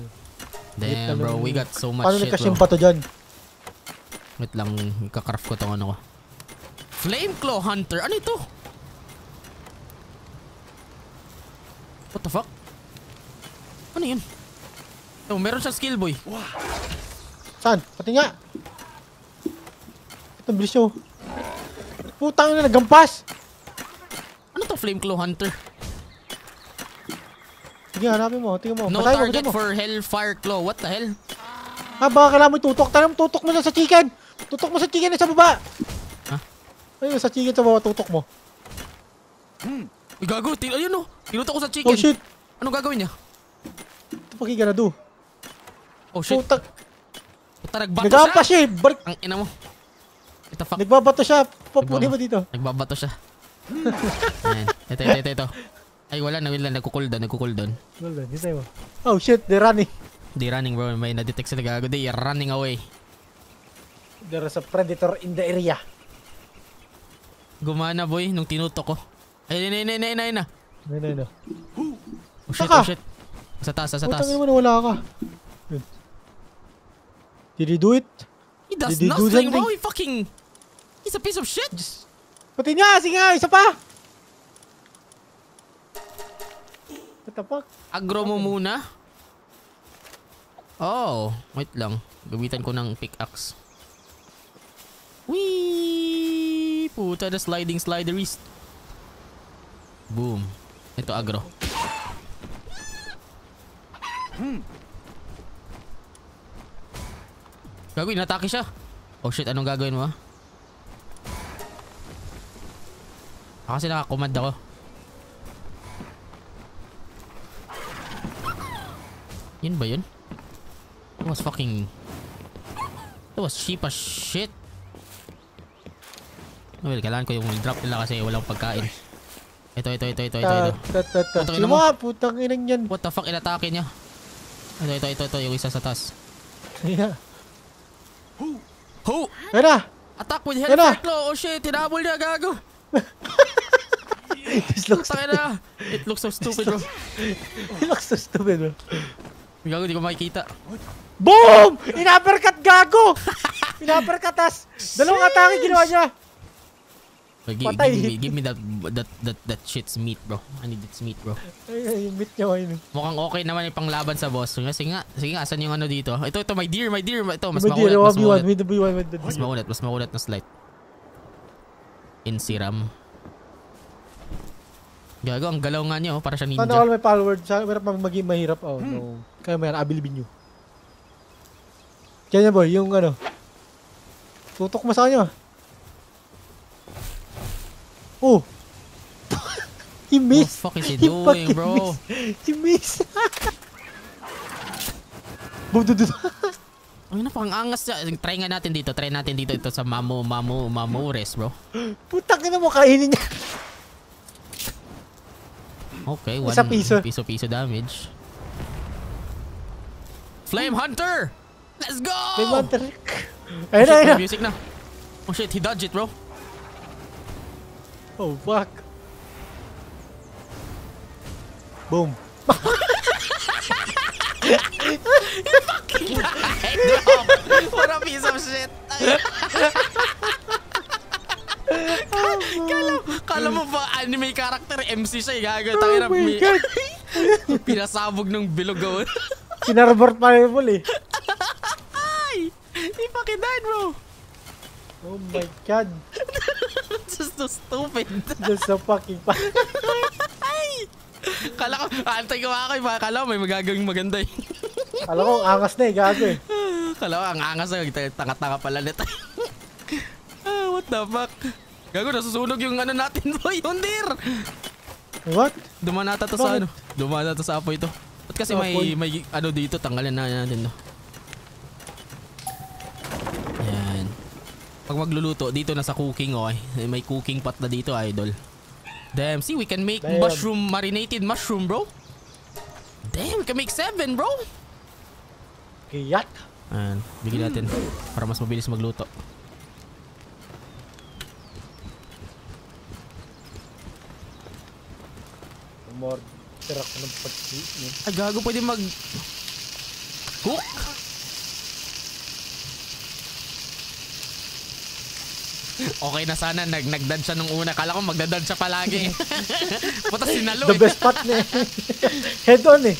Damn, bro, we got so much Paano shit, bro. nagkasimpa to dyan? Wait lang, ikakraft ko tong ano ko. Flame Claw Hunter? Ano ito? What the fuck? Ano yun? Oh, meron siyang skill boy. Saan? Pati nga. Ito, bilis nyo. Putang na, nagampas. Ano to Flame Claw Hunter? Sige, hanapin mo. Tingnan mo. No Patay mo, target patay mo. for Hellfire Claw. What the hell? Ah, baka kailangan mo tutok. Tanong, tutok mo na sa chicken. Tutok mo sa chicken na sa baba. Ha? Ayun, sa chicken sa baba, tutok mo. Uy, gago. Tin ayun no. Tinutok ko sa chicken. Oh, shit. Anong gagawin niya? Ito pa gonna do. Oh shit. Putak. Puta, nagbato siya. siya eh. Balik. Ang ina mo. What the fuck? Nagbabato siya. Papuni mo dito. Nagbabato siya. Ayan. Ito, ito, ito, ito. Ay, wala na. Wala. Down. Well done, hintay mo. Oh shit, they're running. Di running bro. May na-detect sila gago. They are running away. There is a predator in the area. Gumana boy nung tinutok ko. Ay, ayun, ayun, ayun, ayun na. Ayun, ayun, ayun. Oh shit, Saka? oh shit. Sa taas, sa taas. Putang ina wala ka. Did he do it? He does Did he do nothing something? bro. He fucking... He's a piece of shit. Pati nga, sige nga, isa pa. The fuck? Agro mo muna. Oh, wait lang. Gamitan ko ng pickaxe. Wee! Puta na sliding slideries. Boom. Ito agro. Gagawin, natake siya. Oh shit, anong gagawin mo ah? Ah, kasi nakakumand ako. Yun ba yun? That was fucking... That was cheap as shit. Well, kailangan ko yung drop nila kasi walang pagkain. Ito, ito, ito, ito, ito, ito. Sino ina mo. nga, putang inang yan. What the fuck, inatake niya. Ito, ito, ito, ito, yung isa sa taas. Yeah. Ho! Ayun na. Attack with. Hellfire Claw! Oh shit, tinabol niya, gago! This looks, Putang ina! It looks so stupid, bro. it looks so stupid, bro. Gago, di ko makikita. Boom! Inapercut gago! Inapercut tas. Dalawang atake ginawa niya. Wait, gi- Patay. give, me, give me that, that, that, that shit's meat, bro. I need its meat, bro. Ay, yung meat niya, ayun. Mukhang okay naman yung panglaban sa boss. Sige, nga, sige nga, asan yung ano dito? Ito, ito, my dear, my dear. Ito, mas May deal, mas 1v1, makunat. with the B1 with the Mas makunat, mas makunat na slight. In serum. Gago, ang galaw nga niya, oh, para siya Sana ninja. all my followers, sana mahirap mag- maging mahirap. Oh, no. Kaya may I believe in you. Boy, yung ano. Tutok mo sa kanya. Oh! He What the missed! fuck is he He doing, bro? missed. He missed! Boom, dun, dun. Ang ina, pang angas niya. Try nga natin dito. Try natin dito ito sa Mamu, Mamu, Mamures, bro. Putang na mo, kainin niya. Okay, one Isa piso. piso-piso damage. Flame Hunter! Let's go! May monster. Oh, Ayun na, shit, ayun na. music na. Oh shit, he dodged it, bro. Oh, fuck. Boom. What a piece of shit. kala, kala mo ba anime character MC siya, eh, gago. Tangina, Oh my God. pinasabog ng bilog oh. Rin mo eh. Ay! Died, bro. Oh my god. Just so stupid. Just so fucking pa. Ay! Kala ko, antay ko ako, baka kala ko may magagawing maganda eh. Alam ko, ang angas na eh, gago eh. Kala ko, ang angas na, tanga-tanga pala nito. ah, what the fuck? Gago, nasusunog yung ano natin, boy, yung deer! What? Dumanata to sa ano? Dumanata sa apoy to. Ba't kasi may, may ano dito, tanggalin na natin to. Yan. Pag magluluto, dito na sa cooking, okay. May cooking pot na dito, idol. Damn, see, we can make Damn. mushroom, marinated mushroom, bro. Damn, we can make seven, bro. Kiyat. Ayan, bigyan natin para mas mabilis magluto. More. Tira ko ng pagsi. Ay, gago, pwede mag... Cook? Okay na sana, nag nagdad siya nung una. Kala ko magdadad siya palagi. Puta sinalo The eh. best part na eh. Head on eh.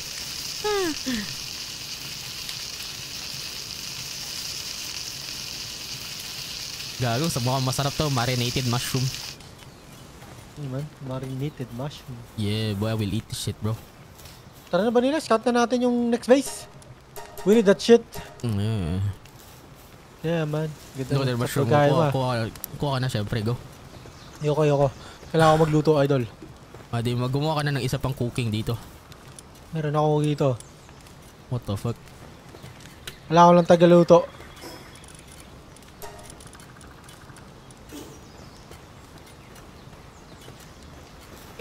Gago, sa mukhang masarap to. Marinated mushroom. Ano man? Marinated mushroom. Yeah, boy, I will eat this shit, bro. Tara na ba nila? Scout na natin yung next base. We need that shit. Mm, yeah. Yeah, man. Ganda at ng mushroom. mo, Kuha, ah. kuha, kuha ka na, syempre. Go. Ayoko, ayoko. Kailangan ko magluto, idol. Ah, di, gumawa ka na ng isa pang cooking dito. Meron ako dito. What the fuck? Wala ko lang tagaluto.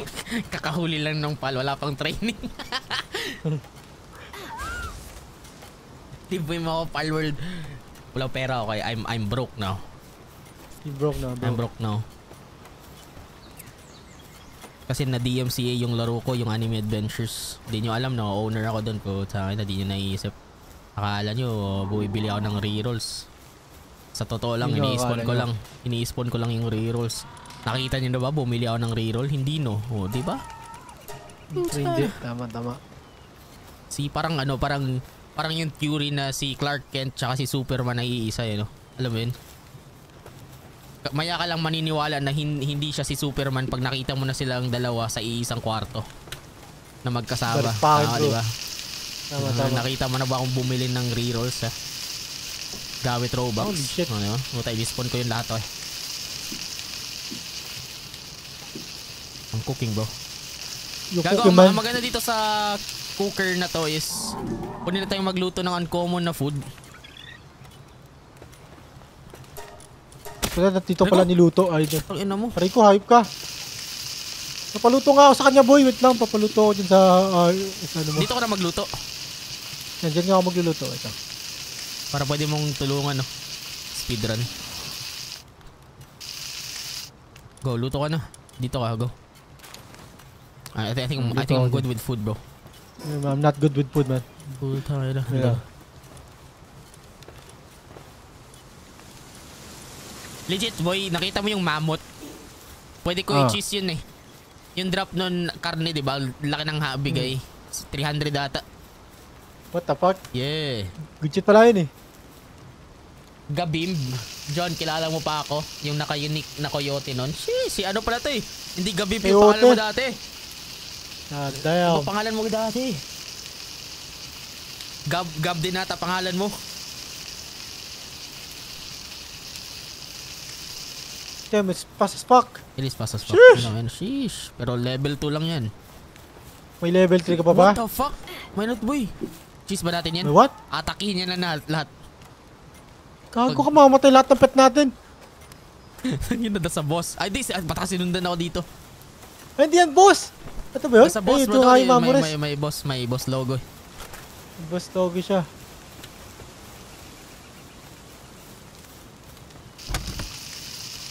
Kakahuli lang ng pal, wala pang training. Ba yung mga pal world? Wala pera, okay. I'm, I'm broke now. You broke na, bro. I'm broke now. Kasi na DMCA yung laro ko, yung Anime Adventures. Hindi nyo alam na owner ako doon ko sa akin na di nyo naiisip. Akala nyo, bumibili ako ng rerolls. Sa totoo lang, Hindi ini-spawn ko lang. Ini-spawn ko lang yung rerolls. Nakita nyo na ba, bumili ako ng reroll? Hindi no. O, di ba? Hindi. Tama, tama. Si parang ano, parang parang yung theory na si Clark Kent tsaka si Superman ay iisa eh, no? Alam mo yun? Maya ka lang maniniwala na hin- hindi siya si Superman pag nakita mo na silang dalawa sa iisang kwarto na magkasama. Ah, bro. di ba? Tama, Ah, tama. nakita mo na ba akong bumili ng rerolls ha? Gamit Robux. Holy shit. Ano yun? Puta, i-spawn ko yung lahat to eh. Cooking bro. Yung Gago, ang ang maganda dito sa cooker na to is pwede na tayong magluto ng uncommon na food. Wala, dito pala niluto, idol. Ang ina mo. Aray ko, hype ka. Papaluto nga ako sa kanya, boy. Wait lang, papaluto ako dyan sa, ah, sa ano mo. Dito ka na magluto Yan, dyan nga ako magluluto. Ito. para pwede mong tulungan no. Speedrun. Go, luto ka na. Dito ka, go. I, I think, I think, I think I'm good with food, bro. I'm not good with food, man. Puta na. Yeah. Legit, boy, nakita mo yung mammoth. Pwede ko Ah. i-cheese yun eh. Yung drop nun karne, di ba? Laki ng habigay. 300 ata. What the fuck? Yeah. Good shit pala yun eh. Gabimb. John, kilala mo pa ako? Yung naka-unique na coyote nun? Si, si ano pala to eh. Hindi Gabimb yung pangalan mo dati. God Ano damn. pangalan mo dati? Gab, Gab din nata pangalan mo. Damn, it's fast as fuck. Ilis pa sa spot. Sheesh! Ano, ano, sheesh. Pero level 2 lang yan. May level 3 ka pa ba? What the fuck? Why not boy? Cheese ba natin yan? May what? Atakin niya na na lahat. Gago ka mamamatay lahat ng pet natin. Yun na sa boss. Ay, di. ah, Bata sinundan ako dito. Ay, hindi yan, boss. Ito ba yun? Sa boss, Ay, ito nga May, yung may, Mamores. may, may boss. May boss logo. Boss Togi siya.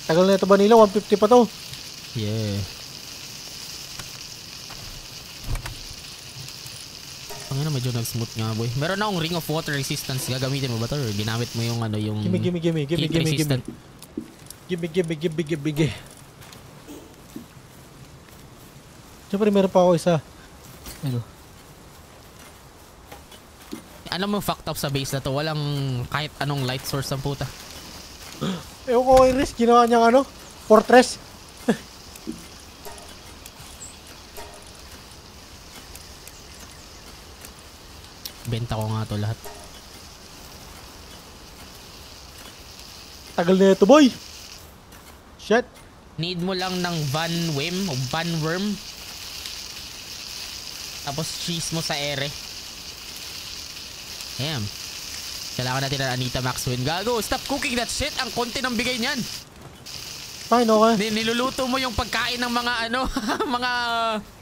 Tagal na ito ba nila? 150 pa to. Yeah. Ang ina medyo nag-smooth nga boy. Meron akong ring of water resistance. Gagamitin mo ba to? Or ginamit mo yung ano yung Gimme, gimme, gimme, gimme, gimme, gimme. Gimme, gimme, gimme, gimme, gimme. Siyempre, meron pa ako isa. Ano? Ano mo fucked up sa base na to? Walang kahit anong light source ang puta. Ewan ko kay Riz, ginawa niyang ano? Fortress. Benta ko nga to lahat. Tagal na ito, boy. Shit. Need mo lang ng Van Wim o Van Worm. Tapos cheese mo sa ere. Damn. Kailangan natin ng Anita Maxwin. Gago, stop cooking that shit. Ang konti ng bigay niyan. Fine, okay. Ni- niluluto mo yung pagkain ng mga ano, mga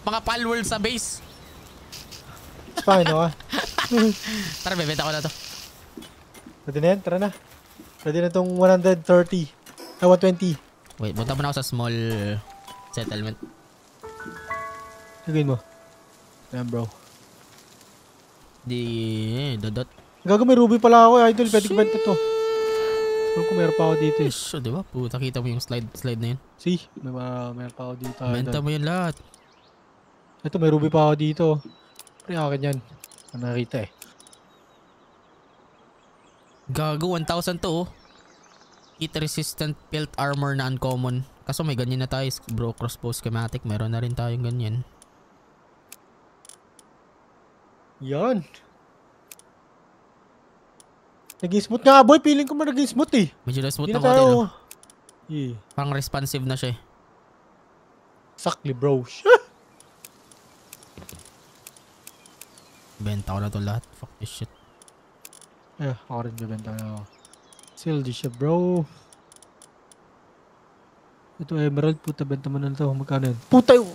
mga palworld sa base. It's fine, okay. Tara, bebenta ko na to. Pwede na yan, tara na. Pwede na itong 130. Ay, 120. Wait, punta muna ako sa small settlement. Lagyan mo. Yan, bro. Di, eh, dodot. Gago, may ruby pala ako, eh, idol. Pwede ko benta to. Alam ko meron pa ako dito, eh. So, di ba? Puta, kita mo yung slide, slide na yun. See? May mga, meron pa ako dito, Benta mo yun lahat. Ito, may ruby pa ako dito. Pre, akin yan. Ano nakita, eh. Gago, 1,000 to oh. Heat resistant pelt armor na uncommon. Kaso may ganyan na tayo, bro. Crossbow schematic. Meron na rin tayong ganyan. Yan. Naging smooth nga, boy. Feeling ko man naging smooth, eh. Medyo na smooth Hindi na na konti, tayo. no? Yeah. Parang responsive na siya eh. Exactly, bro. Benta ko na to lahat. Fuck this shit. Eh, ako rin bibenta na ako. Still, di siya, bro. Ito, emerald. Puta, benta mo na ito. Magkano yan? Puta, yung...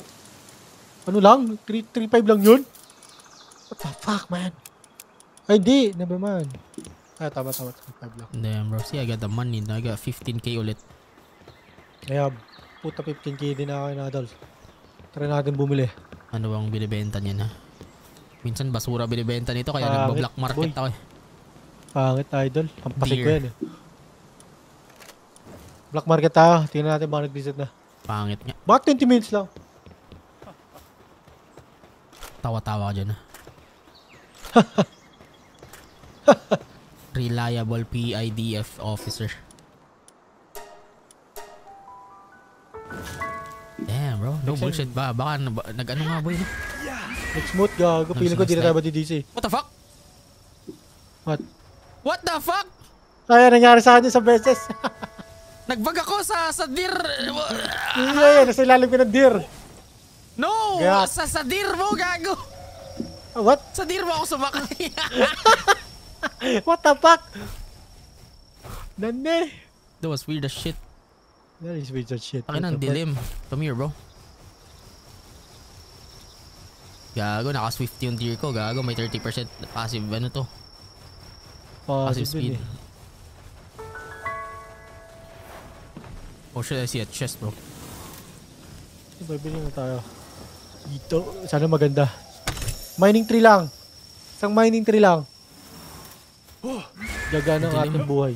Ano lang? 3, 3.5 lang yun? What the fuck, man? Ay, di. Never mind. Ah, tama, tama. 3.5 lang. Damn bro. See, I got the money. I got 15k ulit. Kaya, puta, 15k din ako na adult. Try natin bumili. Ano bang binibenta niya na? Minsan basura binibenta nito kaya Pangit, nagbo-black market boy. ako eh. Pangit, idol. Pampasig ko Dear. yan, eh. Black market tayo. Tingnan natin baka nag-visit na. Pangit nga. Bakit 20 minutes lang? Tawa-tawa ka dyan ah. Reliable PIDF officer. Damn bro, no Next bullshit ba? Baka na- ba- nag-ano nga boy no? Nag-smooth, gago. Feeling ko di na tayo DDC. What the fuck? What? What the fuck? Ay, nangyari sa akin sa beses. Nagbag ako sa sa deer. Hindi yan, nasa ilalim ko ng deer. No! Sa sa deer mo gago. What? Sa deer mo ako sumakay. What the fuck? Nande. That was weird as shit. That is weird as shit. Akin ang the fuck? dilim. Come here, bro. Gago, naka-swift yung deer ko. Gago, may 30% passive. Ano to? Positive Passive speed. eh. Oh shit, I see a chest, bro. Bibili na tayo. Dito. Sana maganda. Mining tree lang. Isang mining tree lang. Ang Dilim. ating buhay.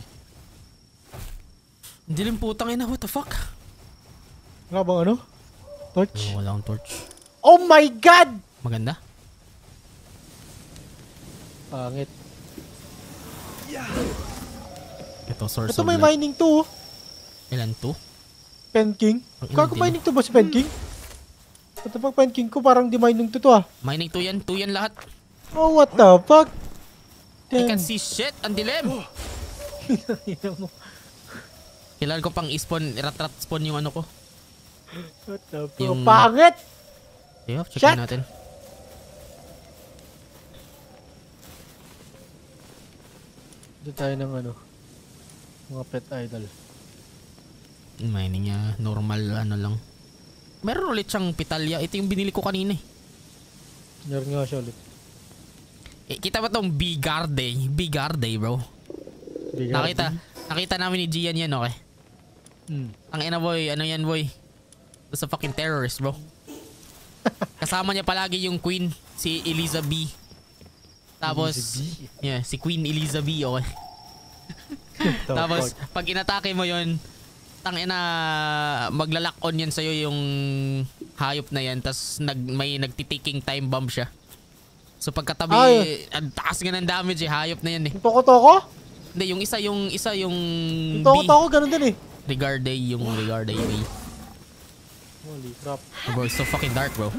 Ang dilim putang ina. What the fuck? Nga bang ano? Torch? Oh, wala akong torch. Oh my God! Maganda? Pangit. Ito, source Ito may mining to. oh. Ilan to? Pen King. Dilim. mining to ba si Pen King? What the fuck, Pine King ko parang di mining to to ah. Mining 2 yan. 2 yan lahat. Oh, what the fuck? I Damn. can see shit. Ang dilim. Ina mo. Kailangan ko pang i-spawn, rat-rat spawn yung ano ko. What the fuck? Yung- Pangit! Yeah, check natin. Doon tayo ng ano. Mga pet idol. Mining niya, normal ano lang. Meron ulit siyang pitalya. Ito yung binili ko kanina eh. Meron nga siya ulit. eh kita ba tong Bigarde? Bigarde bro. Nakita, nakita namin ni Gian yan okay. Hmm. Ang ina boy, ano yan boy? Sa fucking terrorist bro. Kasama niya palagi yung queen, si Eliza B. Tapos, yeah, si Queen Eliza B, okay. Tapos, pag inatake mo yon tangina maglalak on yan sa'yo yung hayop na yan tas nag, may nagtitaking time bomb siya. So pagkatabi, Ay. ang taas nga ng damage eh, hayop na yan eh. Toko-toko? Hindi, yung isa yung isa yung Yung toko-toko, ganun din eh. Regarde yung Regarde B. Holy crap. Bro, it's so fucking dark bro.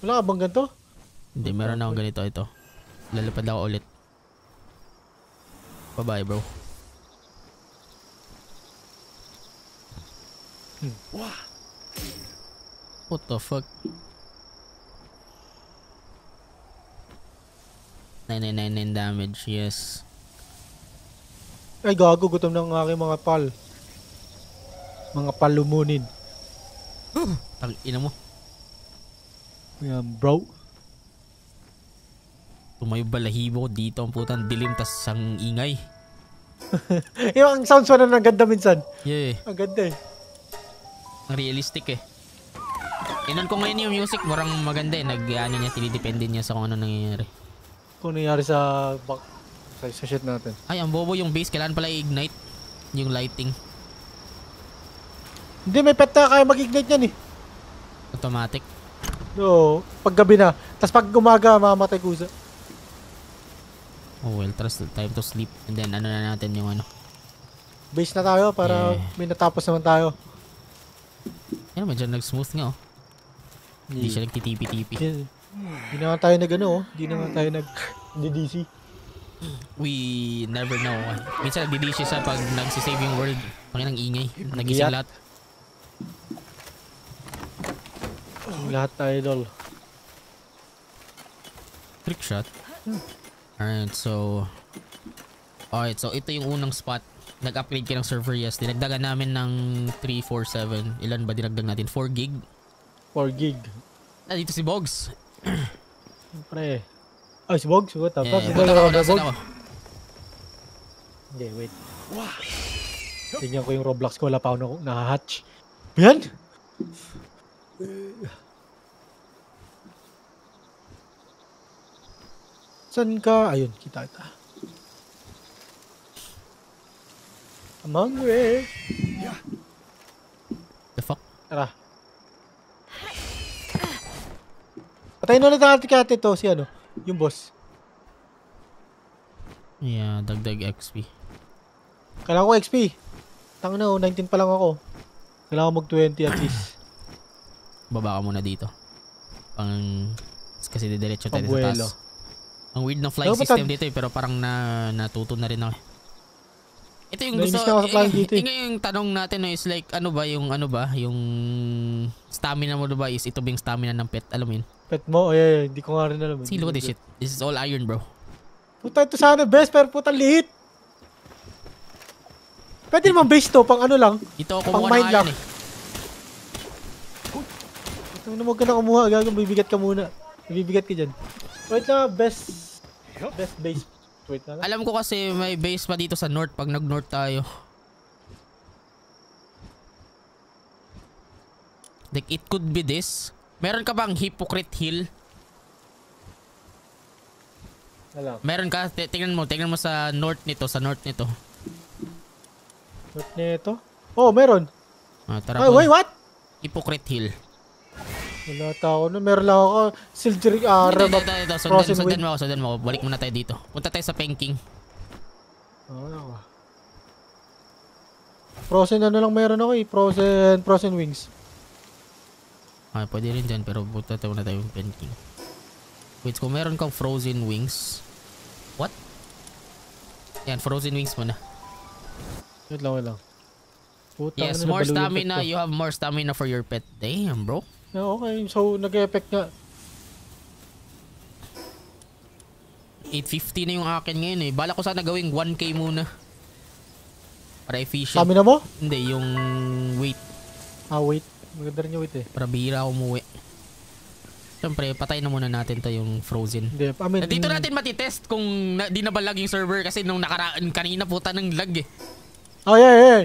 Wala ka bang ganito? Hindi, meron na akong ganito ito. Lalapad ako ulit. Bye-bye bro. What the fuck? 9999 damage, yes. Ay, gago. Gutom ng aking mga pal. Mga palumunin. Tang ina mo. Yan, bro. Tumayo balahibo ko dito ang putang dilim tas ang ingay. yung ang sounds pa na ang ganda minsan. Yeah, Ang ganda eh. Realistic eh. Inon ko ngayon yung music, parang maganda eh. Nag-ano niya, tinidepende niya sa kung ano nangyayari. Kung nangyari sa back sa, sa shit natin. Ay, ang bobo yung base. Kailangan pala i-ignite yung lighting. Hindi, may pet na kaya mag-ignite yan eh. Automatic. Oo, pag gabi na. Tapos pag umaga, mamatay kusa. Oh well, trust time to sleep. And then ano na natin yung ano. Base na tayo para Yeah. may natapos naman tayo. Yan, medyo nag-smooth nga oh. Hindi siya nagtitipi-tipi. Hindi hindi na nga tayo nag ano, oh. Hindi na nga tayo nag DDC. We never know. Minsan nagdi-DC siya pag nagsisave yung world. Pakin ang ingay. Nagising Giyat. lahat. Lahat idol. Trick shot. Alright, so... Alright, so ito yung unang spot. Nag-upgrade ka ng server, yes. Dinagdagan namin ng 347. Ilan ba dinagdag natin? 4 gig? 4 gig. Ah, dito si Bogs. Siyempre. Ay, si Bog. Sugot. Tapos, Yeah, si punta Bog. ako, nasan ako? Hindi, wait. Tingnan ko yung Roblox ko. Wala pa ako na- nahahatch. Yan? San ka? Ayun, kita kita. I'm hungry. The fuck? Tara. Patayin ulit ang ating kate to, si ano, yung boss. Yeah, dagdag XP. Kailangan ko XP. Tanga na, oh, 19 pa lang ako. Kailangan ko mag-20 at least. Baba ka muna dito. Pang... Kasi didiretso tayo sa taas. Ang weird ng flying ba system dito eh, pero parang na natuto na rin ako. Ito yung gusto, na ako sa dito eh. eh, yung tanong natin no, is like, ano ba yung, ano ba, yung stamina mo ba is ito ba yung stamina ng pet? Alam mo yun? Pet mo, oh, yeah, yeah, hindi ko nga rin alam. See, look at this shit. This is all iron, bro. Puta, ito sana best, pero puta liit. Pwede naman base to, pang ano lang. Ito ako Pang kumuha ng mine lang. eh. Ito na huwag ka na kumuha, gago, bibigat ka muna. Bibigat ka dyan. Wait na, best, best base. Wait na lang. Alam ko kasi may base pa dito sa north pag nag-north tayo. Like, it could be this. Meron ka bang Hypocrite Hill? Wala. Meron ka? T- tingnan mo, tingnan mo sa north nito, sa north nito. What nito? Oh, meron. Ah, tara po. wait, what? Hypocrite Hill. Wala tao na. Meron lang ako. Silver, ah, Ito, ito, ito. Sundan, sundan mo ako, sundan mo ako. Balik muna tayo dito. Punta tayo sa Penking. Oh, ako. Frozen ano lang meron ako eh. Frozen, frozen wings. Ah, pwede rin dyan pero buta tayo na tayo yung painting. Wait, kung meron kang frozen wings. What? Yan, frozen wings mo na. Wait lang, wait lang. Putang Yes, ina, more stamina. You have more stamina for your pet. Damn, bro. Ah, okay, so nag-effect nga. 850 na yung akin ngayon eh. Bala ko sana gawing 1k muna. Para efficient. Stamina mo? Hindi, yung weight. Ah, wait. Maganda rin yung wait eh. Para bihira ako umuwi. Siyempre, patay na muna natin to yung frozen. Hindi, I mean, Eh, Dito natin matitest kung na, di na ba lag yung server kasi nung nakaraan kanina puta ng lag eh. Oh, yeah, yeah, yeah.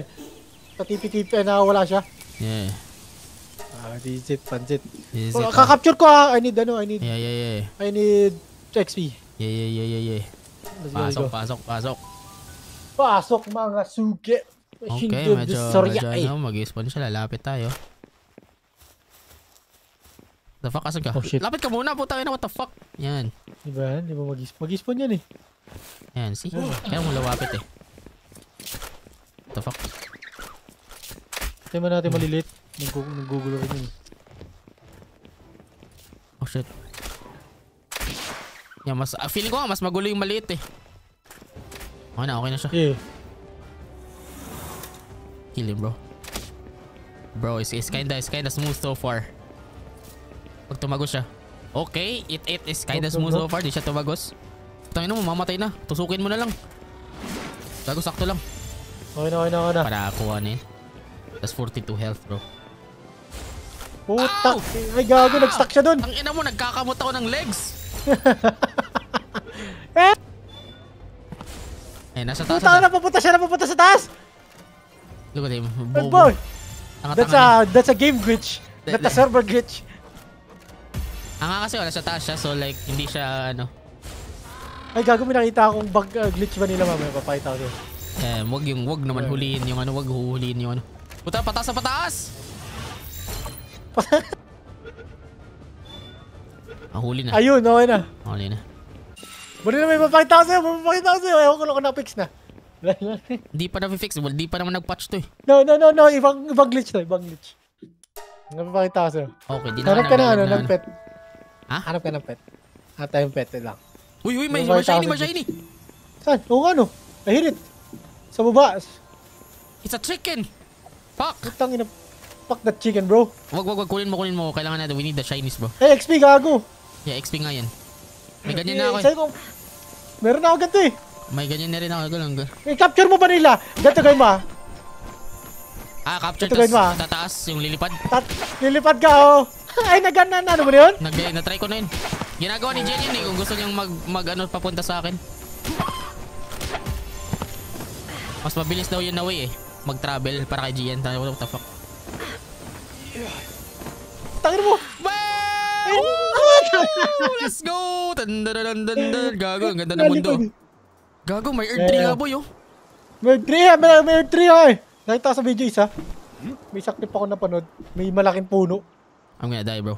Patipi-tipi na wala siya. Yeah. Ah, it, pansit. Is Oh, ah. kakapture ko ah. I need ano, I need, Yeah, yeah, yeah. I need XP. Yeah, yeah, yeah, yeah, yeah. Pasok, pasok, pasok. Pasok mga suge. Okay, medyo, sorya medyo eh. ano, mag-spawn siya. Lalapit tayo. The fuck, asan ka? Oh, shit. Lapit ka muna, puta na, what the fuck? Yan. Di ba? Di ba mag-spawn? Mag-spawn yan eh. Yan, see? Kaya mo lawapit eh. What the fuck? Mo natin malilit. Nag- Naggugulo rin yun. Oh shit. Yan, mas, ah, feeling ko nga, mas magulo yung maliit eh. Okay na, okay na siya. Eh, Kill him, bro. Bro, it's, it's kinda, it's kinda smooth so far. Pag tumagos siya. Okay, it, it is kinda go, smooth go. so far. Di siya tumagos. Tangin mo, mamatay na. Tusukin mo na lang. Gago, sakto lang. okay na, okay na, okay na. Para kuha na eh. That's 42 health, bro. Puta! Ow! Ay, gago, nag-stuck siya dun. Ang ina mo, nagkakamot ako ng legs. Eh! Eh, nasa taas. Puta na. na, papunta siya na, papunta sa taas! Look at him. Bobo. boy! That's a, that's a game glitch. That- Not a server glitch. Ang nga kasi wala sa taas siya, so like, hindi siya, ano, Ay, gago, may nakita akong bug uh, glitch ba nila mamaya, papakita ko sa'yo. eh, wag yung, wag naman huliin yung ano, wag huhuliin yung ano. Puta, pataas na pataas! Ang huli na. Ayun, okay na. Huli na. Bali na may papakita ko sa'yo, may papakita ko sa'yo. Ewan ko lang kung na-fix na. Hindi pa na-fix, well, di pa naman nag-patch to eh. no, no, no, no, ibang, ibang glitch na, ibang glitch. Ang papakita ko sa'yo. Okay, di na Hanap ka na, ano, ng pet. Ha? Hanap ka ng pet. Hanap tayong pet, lang. Uy, uy, may, may shiny, 5,000 may shiny! Saan? Oo nga, no. I it. Sa baba. It's a chicken! Fuck! Putang ina. Fuck that chicken, bro. Wag, wag, wag, kunin mo, kunin mo. Kailangan natin, we need the shinies, bro. Hey, XP, gago. Yeah, XP nga yan. May ganyan Eh, na ako eh. Ko, meron na ako ganito eh. May ganyan na rin ako. Ganun, ganun. Eh, capture mo ba nila? Ganito gawin mo ah. Ah, capture guys, ma. tataas yung lilipad. Tat lilipad ka oh. Ay, nagana na. Ano ba yun? Nag na-try ko na yun. Ginagawa ni Jen yun eh kung gusto niyang mag, mag ano, papunta sa akin. Mas mabilis daw yun na way eh. Mag-travel para kay Gian. What the fuck. Tangin mo. Let's go! Tandadadandandad. Gago, ang ganda ng mundo. Gago, may Earth 3 Yeah. nga boy oh. May 3 may, may 3 ha. Nakita sa video isa. May saknip ako napanood. May malaking puno. I'm gonna die bro.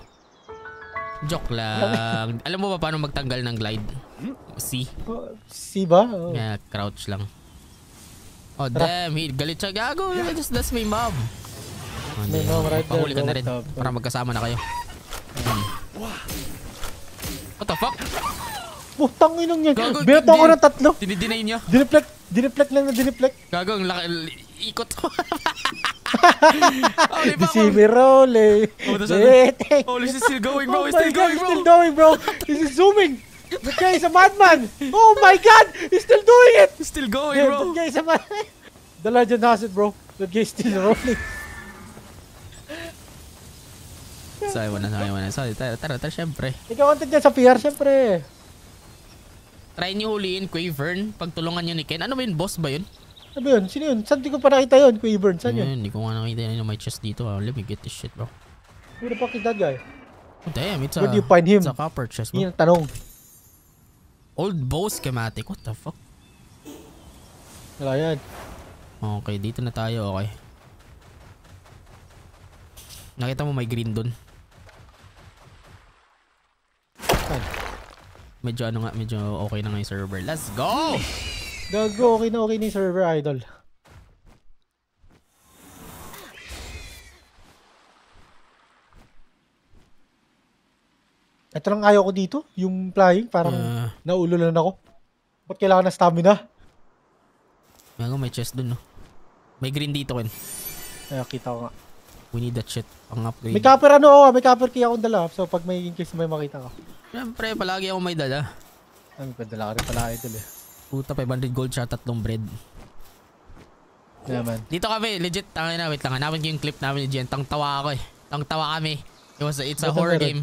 Joke lang. Alam mo ba paano magtanggal ng glide? C. Oh, si ba? Oh. Yeah, crouch lang. Oh damn, he, galit siya. Gago, that's, that's my mom. Oh, hindi. no, right there, Pahuli ka na rin. Para magkasama na kayo. Hmm. What the fuck? Putang inong yan. Gago, Binato ako ng tatlo. Dinideny niya. Dineflect. Dineflect lang na dineflect. Gago, ang laki. Ikot. oh, di si. Mirole. Oh. Oh, this is still going bro. Oh It's my still going he's bro. still going, bro. This is zooming. That guy is a madman. Oh my god, he's still doing it. It's still going bro. that guy is a madman. The legend has it, bro. That guy is still rolling. Sabi mo na, sabi mo na. Sorry, tara, tara, tara, syempre. Ikaw ang dyan sa PR, syempre. Try niyo huliin Quavern. Pagtulungan niyo ni Ken. Ano ba yun? Boss ba yun? Ano ba yun? Sino yun? Saan di ko pa nakita yun? Quavern, saan yun? Ayun, Hindi ko nga nakita yun. May chest dito. ah. Let me get this shit bro. Who the fuck is that guy? Oh, damn, it's a, Where do you find him? it's a copper chest bro. Yun ang tanong. Old bow schematic. What the fuck? Wala yan. Okay, dito na tayo. Okay. Nakita mo may green dun. Saan? Medyo ano nga, medyo okay na nga yung server. Let's go! Gago, okay na okay na yung server, idol. Ito lang ayaw ko dito. Yung flying, parang Ah. naululan ako. Ba't kailangan ng stamina? May may chest dun, no? May green dito, Ken. Ay, kita ko nga. We need that shit. Pang upgrade. May copper ano, oh, may copper key akong dala. So pag may in case may makita ka. Siyempre, palagi ako may dala. Ay, may dala ka rin pala idol eh. Puta, 500 gold siya, tatlong bread. Yeah, man. Dito kami, legit, tangin na, wait lang, hanapin ko yung clip namin ni Jen. Tang tawa ako eh. Tang tawa kami. It was a, it's a horror meron? game.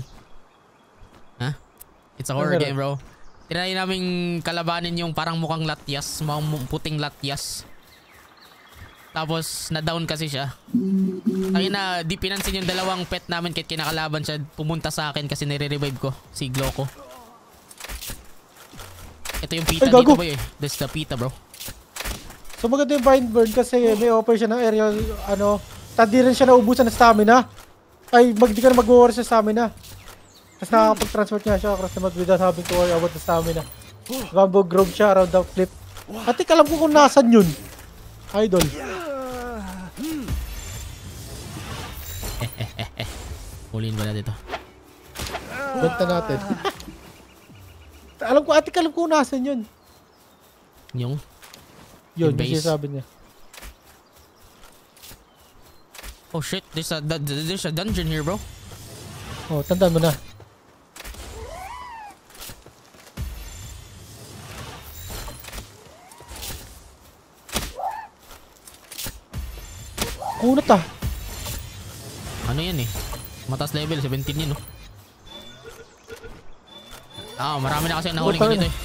Ha? It's a horror game, bro. Tinry namin kalabanin yung parang mukhang latyas, mukhang mu- puting latyas. Tapos, na-down kasi siya. Tangin na, di pinansin yung dalawang pet namin kahit kinakalaban siya. Pumunta sa akin kasi nire-revive ko. Si Gloco. Ito yung pita Ay, dito boy eh. This the pita bro. So maganda yung bind burn kasi may offer siya ng aerial, ano, tadi rin siya naubusan ng stamina. Ay, mag, di ka na mag-worry sa stamina. Tapos nakakapag-transport niya siya across the map without having to worry about the stamina. Rambo grove siya around the clip. Ate, alam ko kung nasan yun. Idol. Huliin ko na dito. Benta natin. alam ko, ate, alam ko kung nasan yun. Yung Yun, Yung sinasabi niya. Oh shit, there's a th- th- there's a dungeon here, bro. Oh, tandaan mo na. Kunat ah. Ano yan eh? Mataas level, 17 yun, no? Ah, marami na kasi ang nahuli ko Putang dito eh.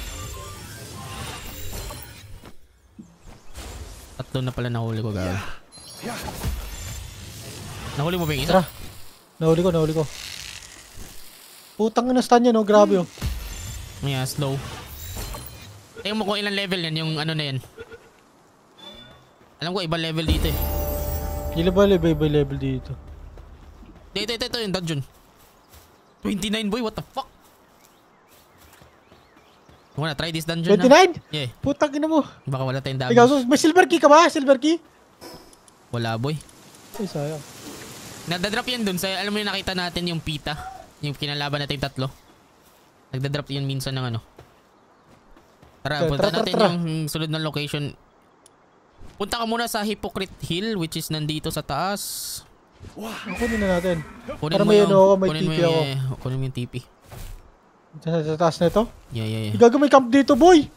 Tatlo na pala nahuli ko, gawin. Nahuli mo ba yung isa? Tara. Nahuli ko, nahuli ko. Putang na stun yan, oh. Grabe, oh. Yeah, slow. Tingnan mo kung ilang level yan, yung ano na yan. Alam ko, ibang level dito eh. Ilan ba level by level dito? Dito, ito, ito, yung dungeon. 29 boy, what the fuck? You wanna try this dungeon 29? Yeah, Putang ina mo. baka wala tayong Ikaw, damage. so, may silver key ka ba? Silver key? Wala boy. Ay, sayang. Nagda-drop yan dun sa, alam mo yung nakita natin yung pita. Yung kinalaban natin yung tatlo. Nagda-drop yun minsan ng ano. Tara, Tara, punta natin tara. yung sunod na location. Punta ka muna sa Hypocrite Hill which is nandito sa taas. Kunin na natin. Kunin Para mo yung, ano ako, may TP yung, ako. eh, kunin mo yung TP. Sa, sa taas na ito. Yeah, yeah, yeah. Gago may camp dito, boy!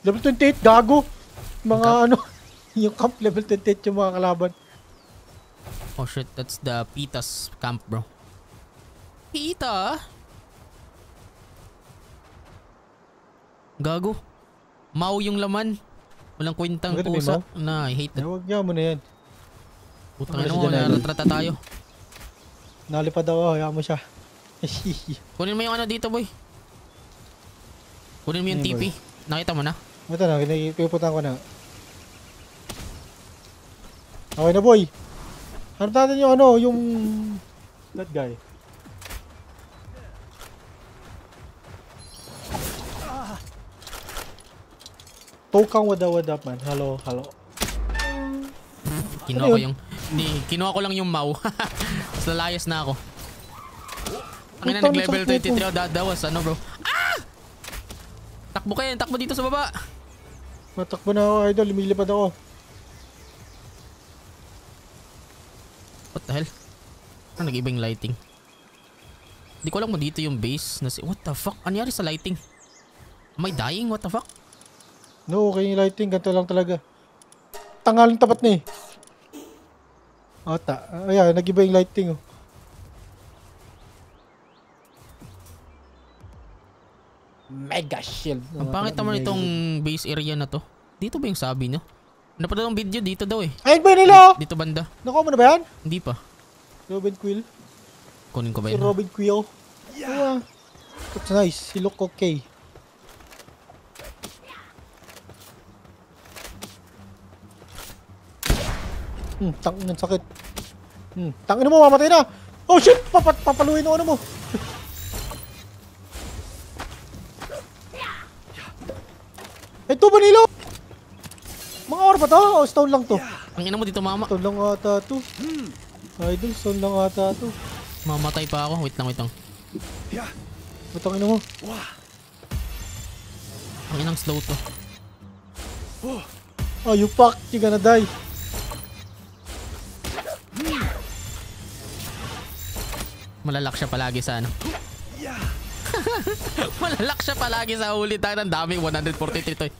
Level 28, gago! Mga ano, yung camp level 28 yung mga kalaban. Oh shit, that's the Pitas camp, bro. Pita? Gago. Mau yung laman. Walang kwentang Maganda pusa. Na, I hate Ay, that. huwag niya mo na yan. Putang ina mo, naratrata tayo. Nalipad ako, hayaan mo siya. Kunin mo yung ano dito, boy. Kunin mo yung Ano, TP. Nakita mo na? Ito na, piputan ko na. Okay na, boy. Ano natin yung ano, yung... That guy. Tokang wada wada man. Hello, hello. Kinuha Ano ko yun? yung... Hindi, kinuha ko lang yung mau. Tapos lalayas na ako. Ang ina, nag-level sakit 23 ako. That, that was ano, bro. Ah! Takbo kayo, takbo dito sa baba. Matakbo na ako, idol. Lumilipad ako. What the hell? Ano nag-iba yung lighting? Di ko alam mo dito yung base na si... What the fuck? Ano nangyari sa lighting? Am I dying? What the fuck? No, okay yung lighting. Ganito lang talaga. Tangaling tapat na eh. Ata. Ayan, nag-iba yung lighting oh. Mega shield. Ang pangit naman itong base area na to. Dito ba yung sabi nyo? Napanood ng video dito daw eh. Ayun ba yun nila? Dito banda. Nakuha mo na ba yan? Hindi pa. Robin Quill. Kunin ko ba Si yun? Robin Quill. Yeah. That's nice. He look okay. Hmm, tang ng sakit. Hmm, tangin mo, mamatay na. Oh shit! Papat papaluin ano mo. Ito ba nilo? Mga or ba to? O stone lang to? Ang ina mo dito mama. Stone lang ata to. Idol, stone lang ata to. Mamatay pa ako. Wait lang, wait lang. Butang ino mo. Ang inang slow to. Oh, you fuck. You gonna die. Malalak siya palagi sa ano. Malalak siya palagi sa huli tayo ng dami. 143 to eh.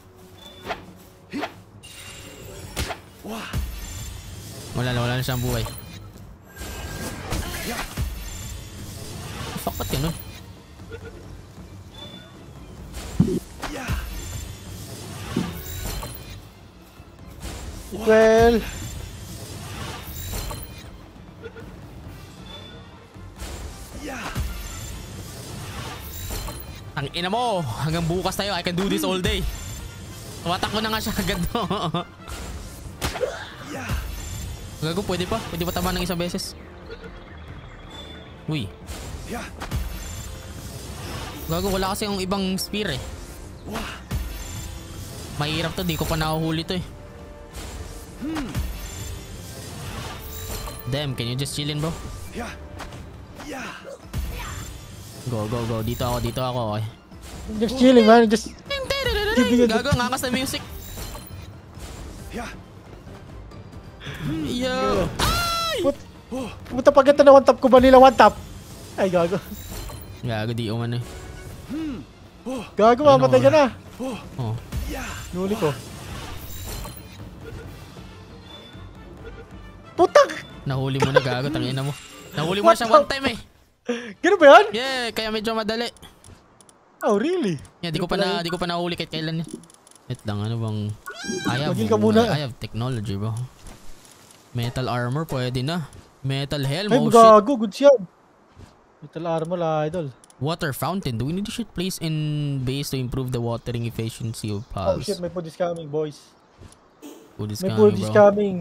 Wala na, wala na siyang buhay. Fuck, ba't ganun? Well, Ang ina mo, hanggang bukas tayo. I can do this all day. Tumatakbo na nga siya agad. Gago, pwede pa. Pwede pa tama ng isang beses. Uy. Gago, wala kasi yung ibang spear eh. Mahirap to, di ko pa nahuhuli to eh. Damn, can you just chillin bro? Go, go, go. Dito ako, dito ako. Okay. just chilling man. Just Gago, ang angas na music. Yo. put. Puta pag ito na one tap ko ba nila one tap? Ay gago. Gago, di umano eh. Gago mamatay ka na. Oh. Nuli ko. Putang! Nahuli mo na gago, tangina mo. Nahuli mo na siya one time eh. Ganun ba yan? Yeah, kaya medyo madali. Oh, really? Yeah, di ko pa na di ko pa nahuli kahit kailan yan. Wait lang, ano bang I have, Magil ka muna. I have technology, bro. Metal armor, pwede na. Metal helm, Ay, oh shit. gago. Good yan. Metal armor la, idol. Water fountain. Do we need to shit place in base to improve the watering efficiency of Oh pals? shit, may food is coming, boys. Food is May coming, food is bro. coming.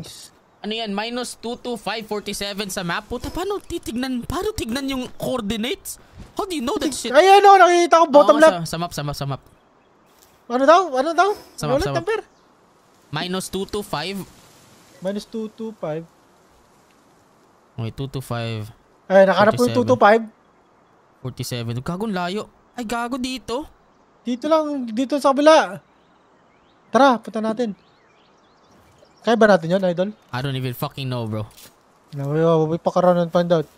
Ano yan? Minus 22547 sa map? Puta, paano titignan? Paano tignan yung coordinates? How do you know that shit? Ay, ano, nakikita ko bottom Oo, left. Sa, sa map, sa map, sa map. Ano daw? Ano daw? Sa map, sa map. Tamper? Minus 225. Minus 225. Okay, 225. Ay, nakarap ko yung 225. 47. Gagong layo. Ay, gago dito. Dito lang, dito sa kabila. Tara, punta natin. Kaya ba natin yun, idol? I don't even fucking know, bro. No, we, we, we pakaroon and find out.